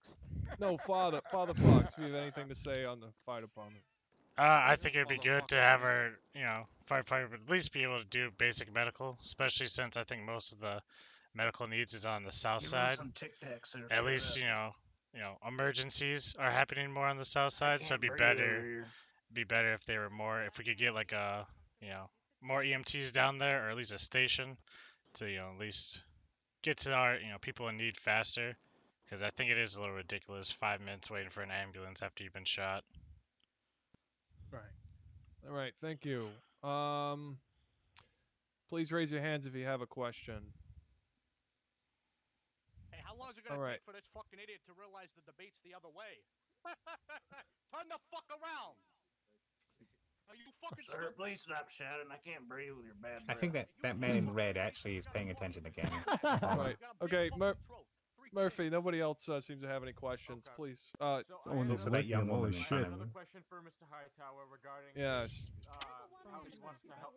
Speaker 5: No, Father, Father Fox. If you have anything to say on the fire department.
Speaker 1: Uh, I think it'd be good to have our, you know, firefighter at least be able to do basic medical, especially since I think most of the medical needs is on the south
Speaker 25: Give
Speaker 1: side.
Speaker 25: some Tic Tacs there.
Speaker 1: At least
Speaker 25: up.
Speaker 1: you know, you know, emergencies are happening more on the south side, so it'd be
Speaker 25: can't breathe over
Speaker 1: better. Be better if they were more. If we could get like a, you know, more EMTs down there, or at least a station, to you know at least get to our you know people in need faster. Because I think it is a little ridiculous, five minutes waiting for an ambulance after you've been shot.
Speaker 5: Right. All right. Thank you. Um, please raise your hands if you have a question.
Speaker 12: Hey, how long is it gonna
Speaker 5: All right.
Speaker 12: take for this fucking idiot to realize the debate's the other way? Turn the fuck around! Are you fucking
Speaker 25: Sir, please stop shouting. I can't breathe with your bad
Speaker 8: I think that that man in red actually is paying attention again.
Speaker 5: right. Okay. Mur- Murphy. Nobody else uh, seems to have any questions. Please. Uh,
Speaker 14: So
Speaker 8: Someone's
Speaker 14: I
Speaker 8: also that young
Speaker 14: another-
Speaker 8: woman in
Speaker 14: I have
Speaker 8: front of
Speaker 14: another question for Mr. Hightower regarding
Speaker 5: Yes.
Speaker 14: uh, how he wants to help.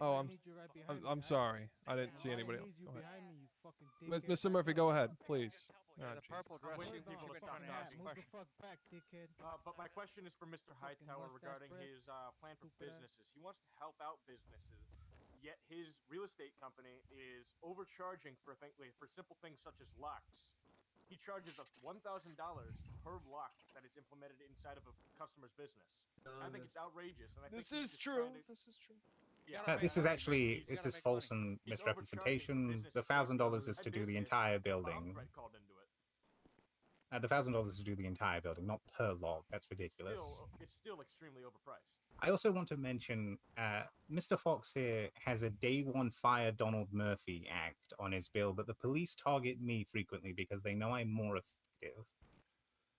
Speaker 5: Oh, I'm.
Speaker 6: right
Speaker 5: I'm, I'm
Speaker 6: huh?
Speaker 5: sorry. I didn't see
Speaker 6: Why
Speaker 5: anybody else.
Speaker 6: you
Speaker 5: Go ahead.
Speaker 6: me, you dickhead.
Speaker 5: Mr. Murphy, go ahead, please.
Speaker 20: The
Speaker 5: jeez.
Speaker 20: purple
Speaker 14: I'm
Speaker 20: dress
Speaker 14: waiting
Speaker 20: suit
Speaker 14: for
Speaker 20: people
Speaker 14: people
Speaker 20: to
Speaker 14: to stop
Speaker 20: asking
Speaker 6: Move the fuck back, dickhead.
Speaker 14: Uh, but my question is for Mr. Hightower regarding his uh, plan for businesses. He wants to help out businesses, yet his real estate company is overcharging for thing, like, for simple things such as locks. He charges us one thousand dollars per lock that is implemented inside of a customer's business. I think it's outrageous, and I
Speaker 2: This
Speaker 14: think
Speaker 2: is true.
Speaker 14: to-
Speaker 2: This is true.
Speaker 14: Yeah,
Speaker 8: Uh, this is actually this is false
Speaker 14: money.
Speaker 8: and misrepresentation. The thousand dollars is to do the entire building.
Speaker 14: Threat called into it.
Speaker 8: Uh, the thousand dollars is to do the entire building, not per log. That's ridiculous.
Speaker 14: Still, it's still extremely overpriced.
Speaker 8: I also want to mention uh, Mr. Fox here has a day one fire Donald Murphy act on his bill, but the police target me frequently because they know I'm more effective.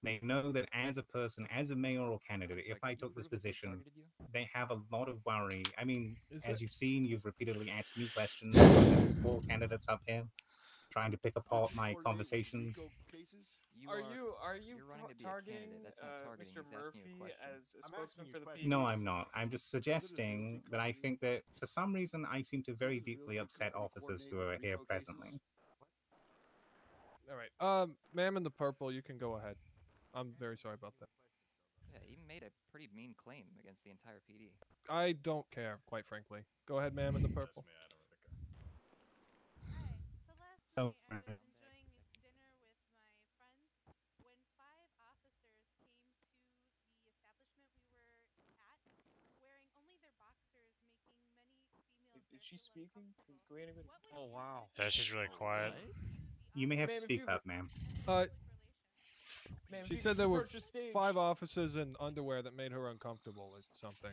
Speaker 8: They know that as a person, as a mayoral candidate, if I took this position, they have a lot of worry. I mean,
Speaker 5: Is
Speaker 8: as
Speaker 5: it-
Speaker 8: you've seen, you've repeatedly asked me questions. There's four candidates up here trying to pick apart my conversations.
Speaker 19: You
Speaker 2: are, you are you
Speaker 19: you're running to be a
Speaker 2: targeting
Speaker 19: candidate. That's not
Speaker 2: uh. Mr.
Speaker 19: He's a
Speaker 2: Murphy as a
Speaker 14: I'm asking
Speaker 2: spokesman for the
Speaker 14: questions.
Speaker 2: people?
Speaker 8: No, I'm not. I'm just suggesting that I think that for some reason I seem to very deeply upset officers who are here presently.
Speaker 5: All right. Um, ma'am in the purple, you can go ahead. I'm very sorry about that.
Speaker 19: Yeah, he made a pretty mean claim against the entire PD.
Speaker 5: I don't care, quite frankly. Go ahead, ma'am in the purple.
Speaker 18: Oh,
Speaker 2: Is she speaking? Can, can we anybody?
Speaker 20: Oh wow.
Speaker 1: Yeah, she's really quiet.
Speaker 8: You may have
Speaker 2: Ma'am,
Speaker 8: to speak up, ma'am.
Speaker 5: Uh,
Speaker 2: Ma'am, if
Speaker 5: she said there were
Speaker 2: stage.
Speaker 5: five officers in underwear that made her uncomfortable or something.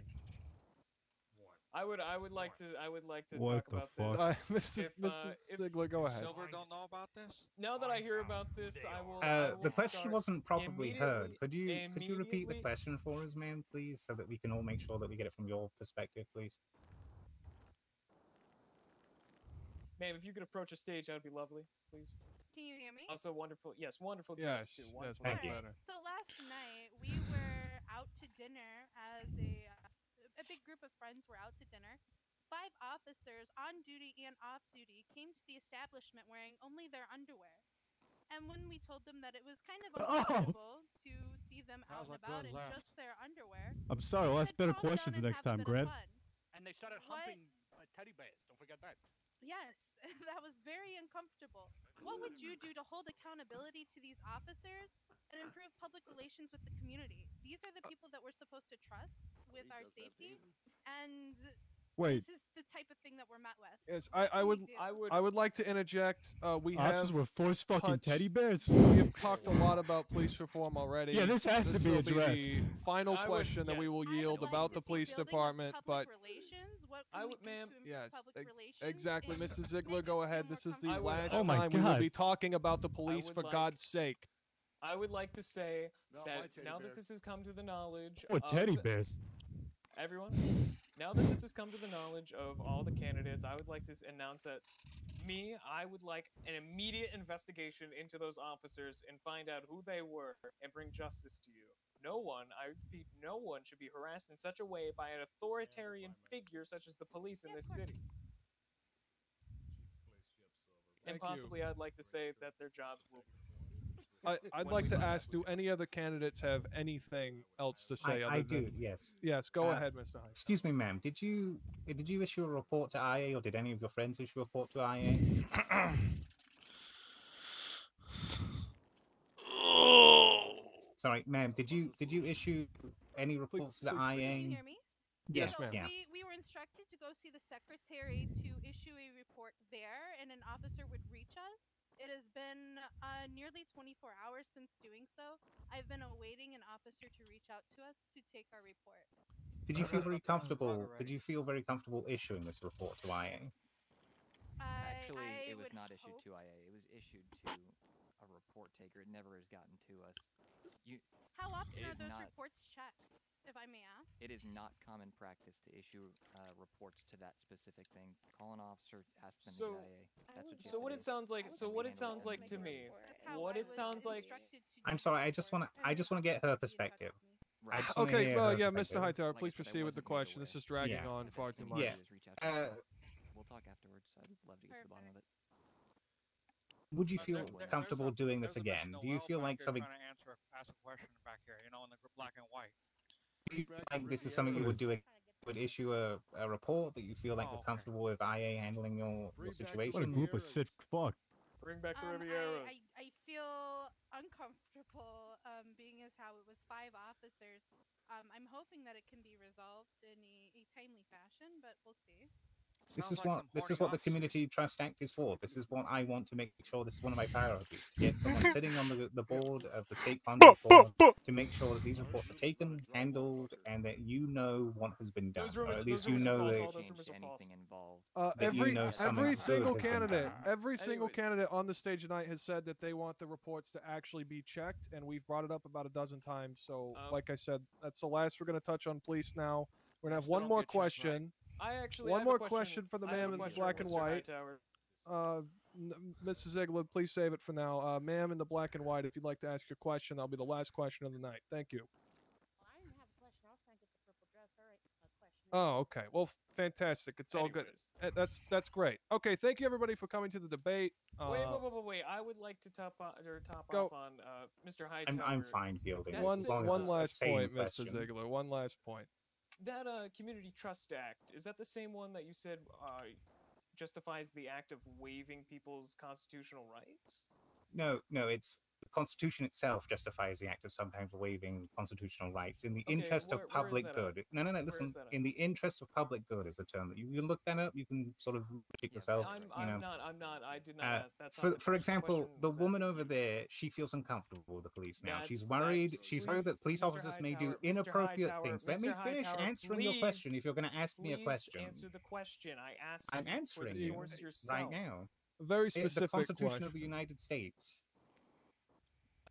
Speaker 2: I would I would like to I would like to
Speaker 18: What
Speaker 2: talk
Speaker 18: the
Speaker 2: about
Speaker 18: fuck?
Speaker 2: this.
Speaker 5: Uh, Mr.
Speaker 2: If,
Speaker 5: Mr.
Speaker 2: uh, if-
Speaker 5: Ziegler, go ahead.
Speaker 20: Silver don't know about this.
Speaker 2: Now that I hear about this, I will. I
Speaker 8: Uh,
Speaker 2: will
Speaker 8: the question
Speaker 2: start
Speaker 8: wasn't probably heard. Could you could you repeat the question for us, ma'am, please, so that we can all make sure that we get it from your perspective, please?
Speaker 2: Ma'am, if you could approach a stage, that would be lovely, please.
Speaker 21: Can you hear me?
Speaker 2: Also wonderful. Yes, wonderful
Speaker 5: Yes,
Speaker 2: dress too.
Speaker 5: yes,
Speaker 2: Wonderful
Speaker 5: much better.
Speaker 21: So last night we were out to dinner as a uh, a big group of friends were out to dinner. Five officers on duty and off duty came to the establishment wearing only their underwear. And when we told them that it was kind of
Speaker 18: Oh.
Speaker 21: to see them out and about in
Speaker 20: laugh.
Speaker 21: just their underwear,
Speaker 18: I'm sorry. I'll ask better questions next time, Grant.
Speaker 12: And they started humping uh, teddy bears. Don't forget that.
Speaker 21: Yes, that was very uncomfortable. What would you do to hold accountability to these officers and improve public relations with the community? These are the people that we're supposed to trust with our safety. And
Speaker 18: Wait,
Speaker 28: This is the type of thing that we're met with.
Speaker 5: Yes, I, I would
Speaker 2: I would
Speaker 5: I would like to interject. Uh, we
Speaker 18: officers
Speaker 5: have
Speaker 18: were force fucking
Speaker 5: touched-
Speaker 18: teddy bears.
Speaker 5: We have talked a lot about police reform already.
Speaker 18: Yeah, this has to be
Speaker 5: will
Speaker 18: addressed.
Speaker 5: the final
Speaker 2: I would-
Speaker 5: question that we will
Speaker 2: yes.
Speaker 5: yield about the police department, but
Speaker 28: Relations? What
Speaker 2: I would, ma'am.
Speaker 5: Yes,
Speaker 28: public relations?
Speaker 5: exactly,
Speaker 28: and
Speaker 5: Mr. Ziegler, go ahead. This is the
Speaker 2: I would-
Speaker 5: last
Speaker 18: Oh my
Speaker 5: time we will
Speaker 18: God.
Speaker 5: be talking about the police
Speaker 2: would
Speaker 5: for
Speaker 2: like-
Speaker 5: God's sake.
Speaker 2: I would like to say
Speaker 27: Not my
Speaker 2: that
Speaker 27: teddy
Speaker 2: now
Speaker 27: bear.
Speaker 2: that this has come to the knowledge
Speaker 18: Or
Speaker 2: of
Speaker 18: teddy bears.
Speaker 2: everyone, now that this has come to the knowledge of all the candidates, I would like to s- announce that me, I would like an immediate investigation into those officers and find out who they were and bring justice to you. No one, I repeat, no one should be harassed in such a way by an authoritarian figure such as the police in this city. And possibly, I'd like to say that their jobs will.
Speaker 5: I, I'd like to ask: Do any other candidates have anything else to say?
Speaker 8: I,
Speaker 5: other
Speaker 8: I
Speaker 5: than...
Speaker 8: do, yes.
Speaker 5: Yes, go
Speaker 8: Uh,
Speaker 5: ahead, Mr. Hyde.
Speaker 8: Excuse me, ma'am. Did you did you issue a report to IA, or did any of your friends issue a report to IA? Sorry, ma'am. Did you did you issue any reports to the
Speaker 5: please,
Speaker 8: IA?
Speaker 28: Can you hear me?
Speaker 8: Yes,
Speaker 28: so
Speaker 8: yeah.
Speaker 28: We, we were instructed to go see the secretary to issue a report there, and an officer would reach us. It has been uh, nearly 24 hours since doing so. I've been awaiting an officer to reach out to us to take our report.
Speaker 8: Did you feel very comfortable? Did you feel very comfortable issuing this report to IA?
Speaker 19: Actually,
Speaker 28: I
Speaker 19: it was not issued
Speaker 28: hope-
Speaker 19: to IA. It was issued to a report taker. It never has gotten to us. You,
Speaker 28: How often are those
Speaker 19: not-
Speaker 28: reports checked, if I may ask?
Speaker 19: it is not common practice to issue uh, reports to that specific thing. Call an officer, ask them
Speaker 2: So-
Speaker 19: to IA. That's what
Speaker 2: So what it sounds like, so what it sounds like to me, what it sounds like.
Speaker 8: I'm sorry. I just want to. I just want to get her perspective. I
Speaker 5: Okay, well,
Speaker 8: her
Speaker 5: yeah, Mr.
Speaker 8: perspective.
Speaker 5: Hightower, please proceed with the question. This is dragging
Speaker 8: Yeah.
Speaker 5: on far too much.
Speaker 8: Yeah. Uh,
Speaker 19: We'll talk afterwards. I'd love to get to the bottom of it.
Speaker 8: Would you feel
Speaker 20: there- there-
Speaker 8: comfortable
Speaker 20: there's a-
Speaker 8: doing this
Speaker 20: there's a
Speaker 8: again? Do you feel like something?
Speaker 20: Trying to answer, ask a question back here, you know, in the black and white.
Speaker 8: Do you feel like this is something you would do? a- Would issue a, a report that you feel like you're comfortable with IA handling your, your situation?
Speaker 18: What a group of sick fuck.
Speaker 2: Bring back the
Speaker 28: Um,
Speaker 2: Riviera.
Speaker 28: I, I, I feel uncomfortable um, being as how it was five officers. Um, I'm hoping that it can be resolved in a, a timely fashion, but we'll see.
Speaker 8: This
Speaker 20: Sounds
Speaker 8: is
Speaker 20: like
Speaker 8: what this is what the. Community Trust Act is for. This is what I want to make sure. This is one of my priorities to get someone sitting on the, the board of the state funding board to make sure that these reports are taken, handled, and that you know what has been done,
Speaker 2: Those
Speaker 8: or at least you know that
Speaker 2: all those rumors are false.
Speaker 5: Uh,
Speaker 8: that you
Speaker 5: every
Speaker 8: know
Speaker 5: every single candidate, every single candidate on the stage tonight has said that they want the reports to actually be checked, and we've brought it up about a dozen times. So,
Speaker 2: Um,
Speaker 5: like I said, that's the last we're going to touch on police now. We're going to have one more
Speaker 2: get checked, right?
Speaker 5: question.
Speaker 2: I actually
Speaker 5: one more
Speaker 2: question-
Speaker 5: question for the
Speaker 2: I have a
Speaker 5: man in
Speaker 2: question,
Speaker 5: black and white. Uh, n- Mrs. Ziegler, please save it for now. Uh, ma'am in the black and white, if you'd like to ask your question, that'll be the last question of the night. Thank you. Oh, okay. Well, fantastic. It's all good. That's that's great. Okay, thank you everybody for coming to the debate. Uh,
Speaker 2: wait, wait, wait, wait, wait. I would like to top on, or top
Speaker 5: Go.
Speaker 2: off on uh, Mr.
Speaker 8: I'm, I'm fine fielding
Speaker 5: one
Speaker 8: as long
Speaker 5: one
Speaker 8: it's
Speaker 5: last point,
Speaker 8: question.
Speaker 5: Mr. Ziegler. One last point.
Speaker 2: That uh, Community Trust Act is that the same one that you said uh, justifies the act of waiving people's constitutional rights?
Speaker 8: No, no, it's the Constitution itself justifies the act of sometimes waiving constitutional rights in the
Speaker 2: Okay,
Speaker 8: interest
Speaker 2: where-
Speaker 8: of public good. No, no, no.
Speaker 2: Where
Speaker 8: Listen,
Speaker 2: is that at?
Speaker 8: in the interest of public good is the term that you can look that up. You can sort of pick yourself.
Speaker 2: I'm,
Speaker 8: you
Speaker 2: I'm
Speaker 8: know.
Speaker 2: not. I'm not. I did not.
Speaker 8: Uh,
Speaker 2: ask, that's
Speaker 8: for for example, the woman
Speaker 2: asking
Speaker 8: over there, she feels uncomfortable with the police now. she's worried.
Speaker 2: that's-
Speaker 8: she's worried that police
Speaker 2: Mr.
Speaker 8: officers may do inappropriate
Speaker 2: Hightower,
Speaker 8: things. Let me finish
Speaker 2: Hightower,
Speaker 8: answering your question. If you're going to ask me a question,
Speaker 2: answer the question. I asked.
Speaker 8: I'm answering you right now.
Speaker 5: Very
Speaker 8: It- the
Speaker 5: specific
Speaker 8: Constitution of the. United States.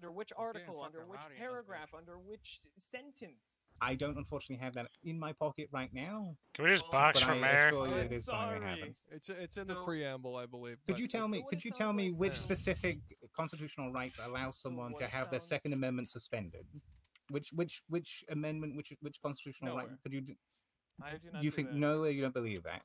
Speaker 2: Under which article? Under which
Speaker 20: rowdy in this
Speaker 2: paragraph? Under which sentence?
Speaker 8: I don't unfortunately have that in my pocket right now.
Speaker 1: Can we just
Speaker 2: Oh,
Speaker 1: box
Speaker 8: but
Speaker 1: for
Speaker 8: I
Speaker 1: mayor?
Speaker 8: assure you
Speaker 2: I'm
Speaker 8: it is
Speaker 2: sorry.
Speaker 5: It's it's in the
Speaker 2: So-
Speaker 5: preamble, I believe.
Speaker 8: Could you tell
Speaker 5: it's-
Speaker 8: me? Could you tell me
Speaker 2: like
Speaker 8: which
Speaker 2: now-
Speaker 8: specific constitutional rights allow someone
Speaker 2: what
Speaker 8: to
Speaker 2: it
Speaker 8: have their Second Amendment suspended? Which which which amendment? Which which constitutional right? Could you? d-
Speaker 2: I do not
Speaker 8: You think
Speaker 2: that.
Speaker 8: no? You don't believe that?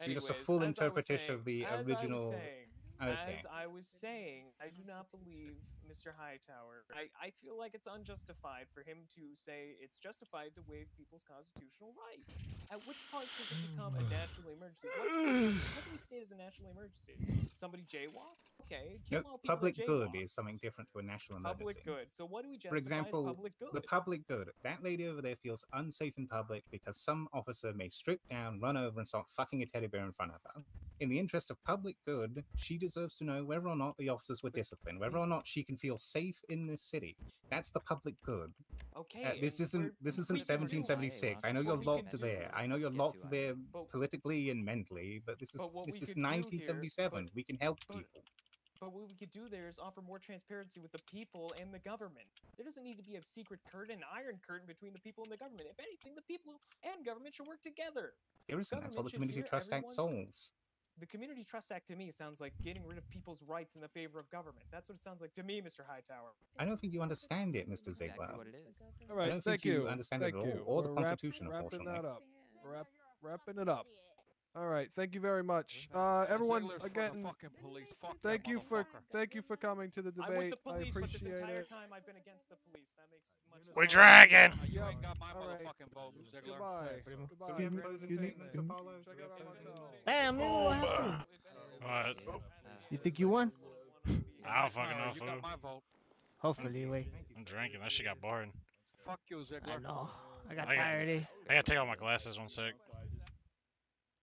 Speaker 8: So you're just a full
Speaker 2: as I was
Speaker 8: interpretation
Speaker 2: saying-
Speaker 8: of the
Speaker 2: as I was
Speaker 8: original.
Speaker 2: saying,
Speaker 8: Okay.
Speaker 2: As I was saying, I do not believe Mr. Hightower. I, I feel like it's unjustified for him to say it's justified to waive people's constitutional rights. At which point does it become a national emergency? What, what do we state as a national emergency? Somebody jaywalk? Okay, kill
Speaker 8: public good is something different to a national emergency.
Speaker 2: Public good. So what do we justify
Speaker 8: For
Speaker 2: example, public good?
Speaker 8: the public good. That lady over there feels unsafe in public because some officer may strip down, run over, and start fucking a teddy bear in front of her. In the interest of public good, she deserves to know whether or not the officers were disciplined, whether or not she can feel safe in this city. That's the public good.
Speaker 2: Okay,
Speaker 8: Uh, this isn't this isn't 1776. I know you're locked there. I know you're locked there politically and mentally, but this is
Speaker 2: But
Speaker 8: this is
Speaker 2: could do here-
Speaker 8: 1977. we can help
Speaker 2: but-
Speaker 8: people.
Speaker 2: But what we could do there is offer more transparency with the people and the government. There doesn't need to be a secret curtain, iron curtain between the people and the government. If anything, the people and government should work together.
Speaker 8: Here isn't. That's what
Speaker 2: Government
Speaker 8: the Community Trust Act solves.
Speaker 2: The Community Trust Act to me sounds like getting rid of people's rights in the favor of government. That's what it sounds like to me, Mr. Hightower.
Speaker 8: I don't think you understand it, Mr. Ziegler.
Speaker 2: what it is.
Speaker 5: All right,
Speaker 8: I don't
Speaker 5: thank
Speaker 8: think you
Speaker 5: you.
Speaker 8: understand
Speaker 5: thank
Speaker 8: it at
Speaker 5: you.
Speaker 8: all, or the
Speaker 5: We're wrap-
Speaker 8: Constitution,
Speaker 5: wrapping
Speaker 8: unfortunately.
Speaker 5: that up. Wrap, wrapping it up. All right, thank you very much. Uh, everyone,
Speaker 20: Ziegler's for the
Speaker 5: again,
Speaker 20: fucking police. Fuck
Speaker 5: thank you for thank you for coming to the
Speaker 2: I'm with
Speaker 5: debate.
Speaker 2: the police,
Speaker 5: I
Speaker 2: but this
Speaker 5: appreciate
Speaker 2: entire
Speaker 5: it.
Speaker 2: time I've been against the police. That makes much
Speaker 1: We
Speaker 2: sense.
Speaker 1: dragging.
Speaker 20: You ain't got my
Speaker 5: All right.
Speaker 20: vote, Ziegler.
Speaker 5: Goodbye. Goodbye.
Speaker 20: Excuse me,
Speaker 5: Have
Speaker 20: excuse me,
Speaker 5: good
Speaker 20: excuse me.
Speaker 5: evening. Check out our hotel.
Speaker 6: Damn, nigga, what? You think you won?
Speaker 1: I don't fucking know,
Speaker 20: you got my vote.
Speaker 6: Hopefully, wait.
Speaker 1: I'm drinking. That shit got boring.
Speaker 20: Fuck you, Ziegler.
Speaker 6: I know. I got
Speaker 1: I
Speaker 6: tired.
Speaker 1: I gotta take off my glasses one sec.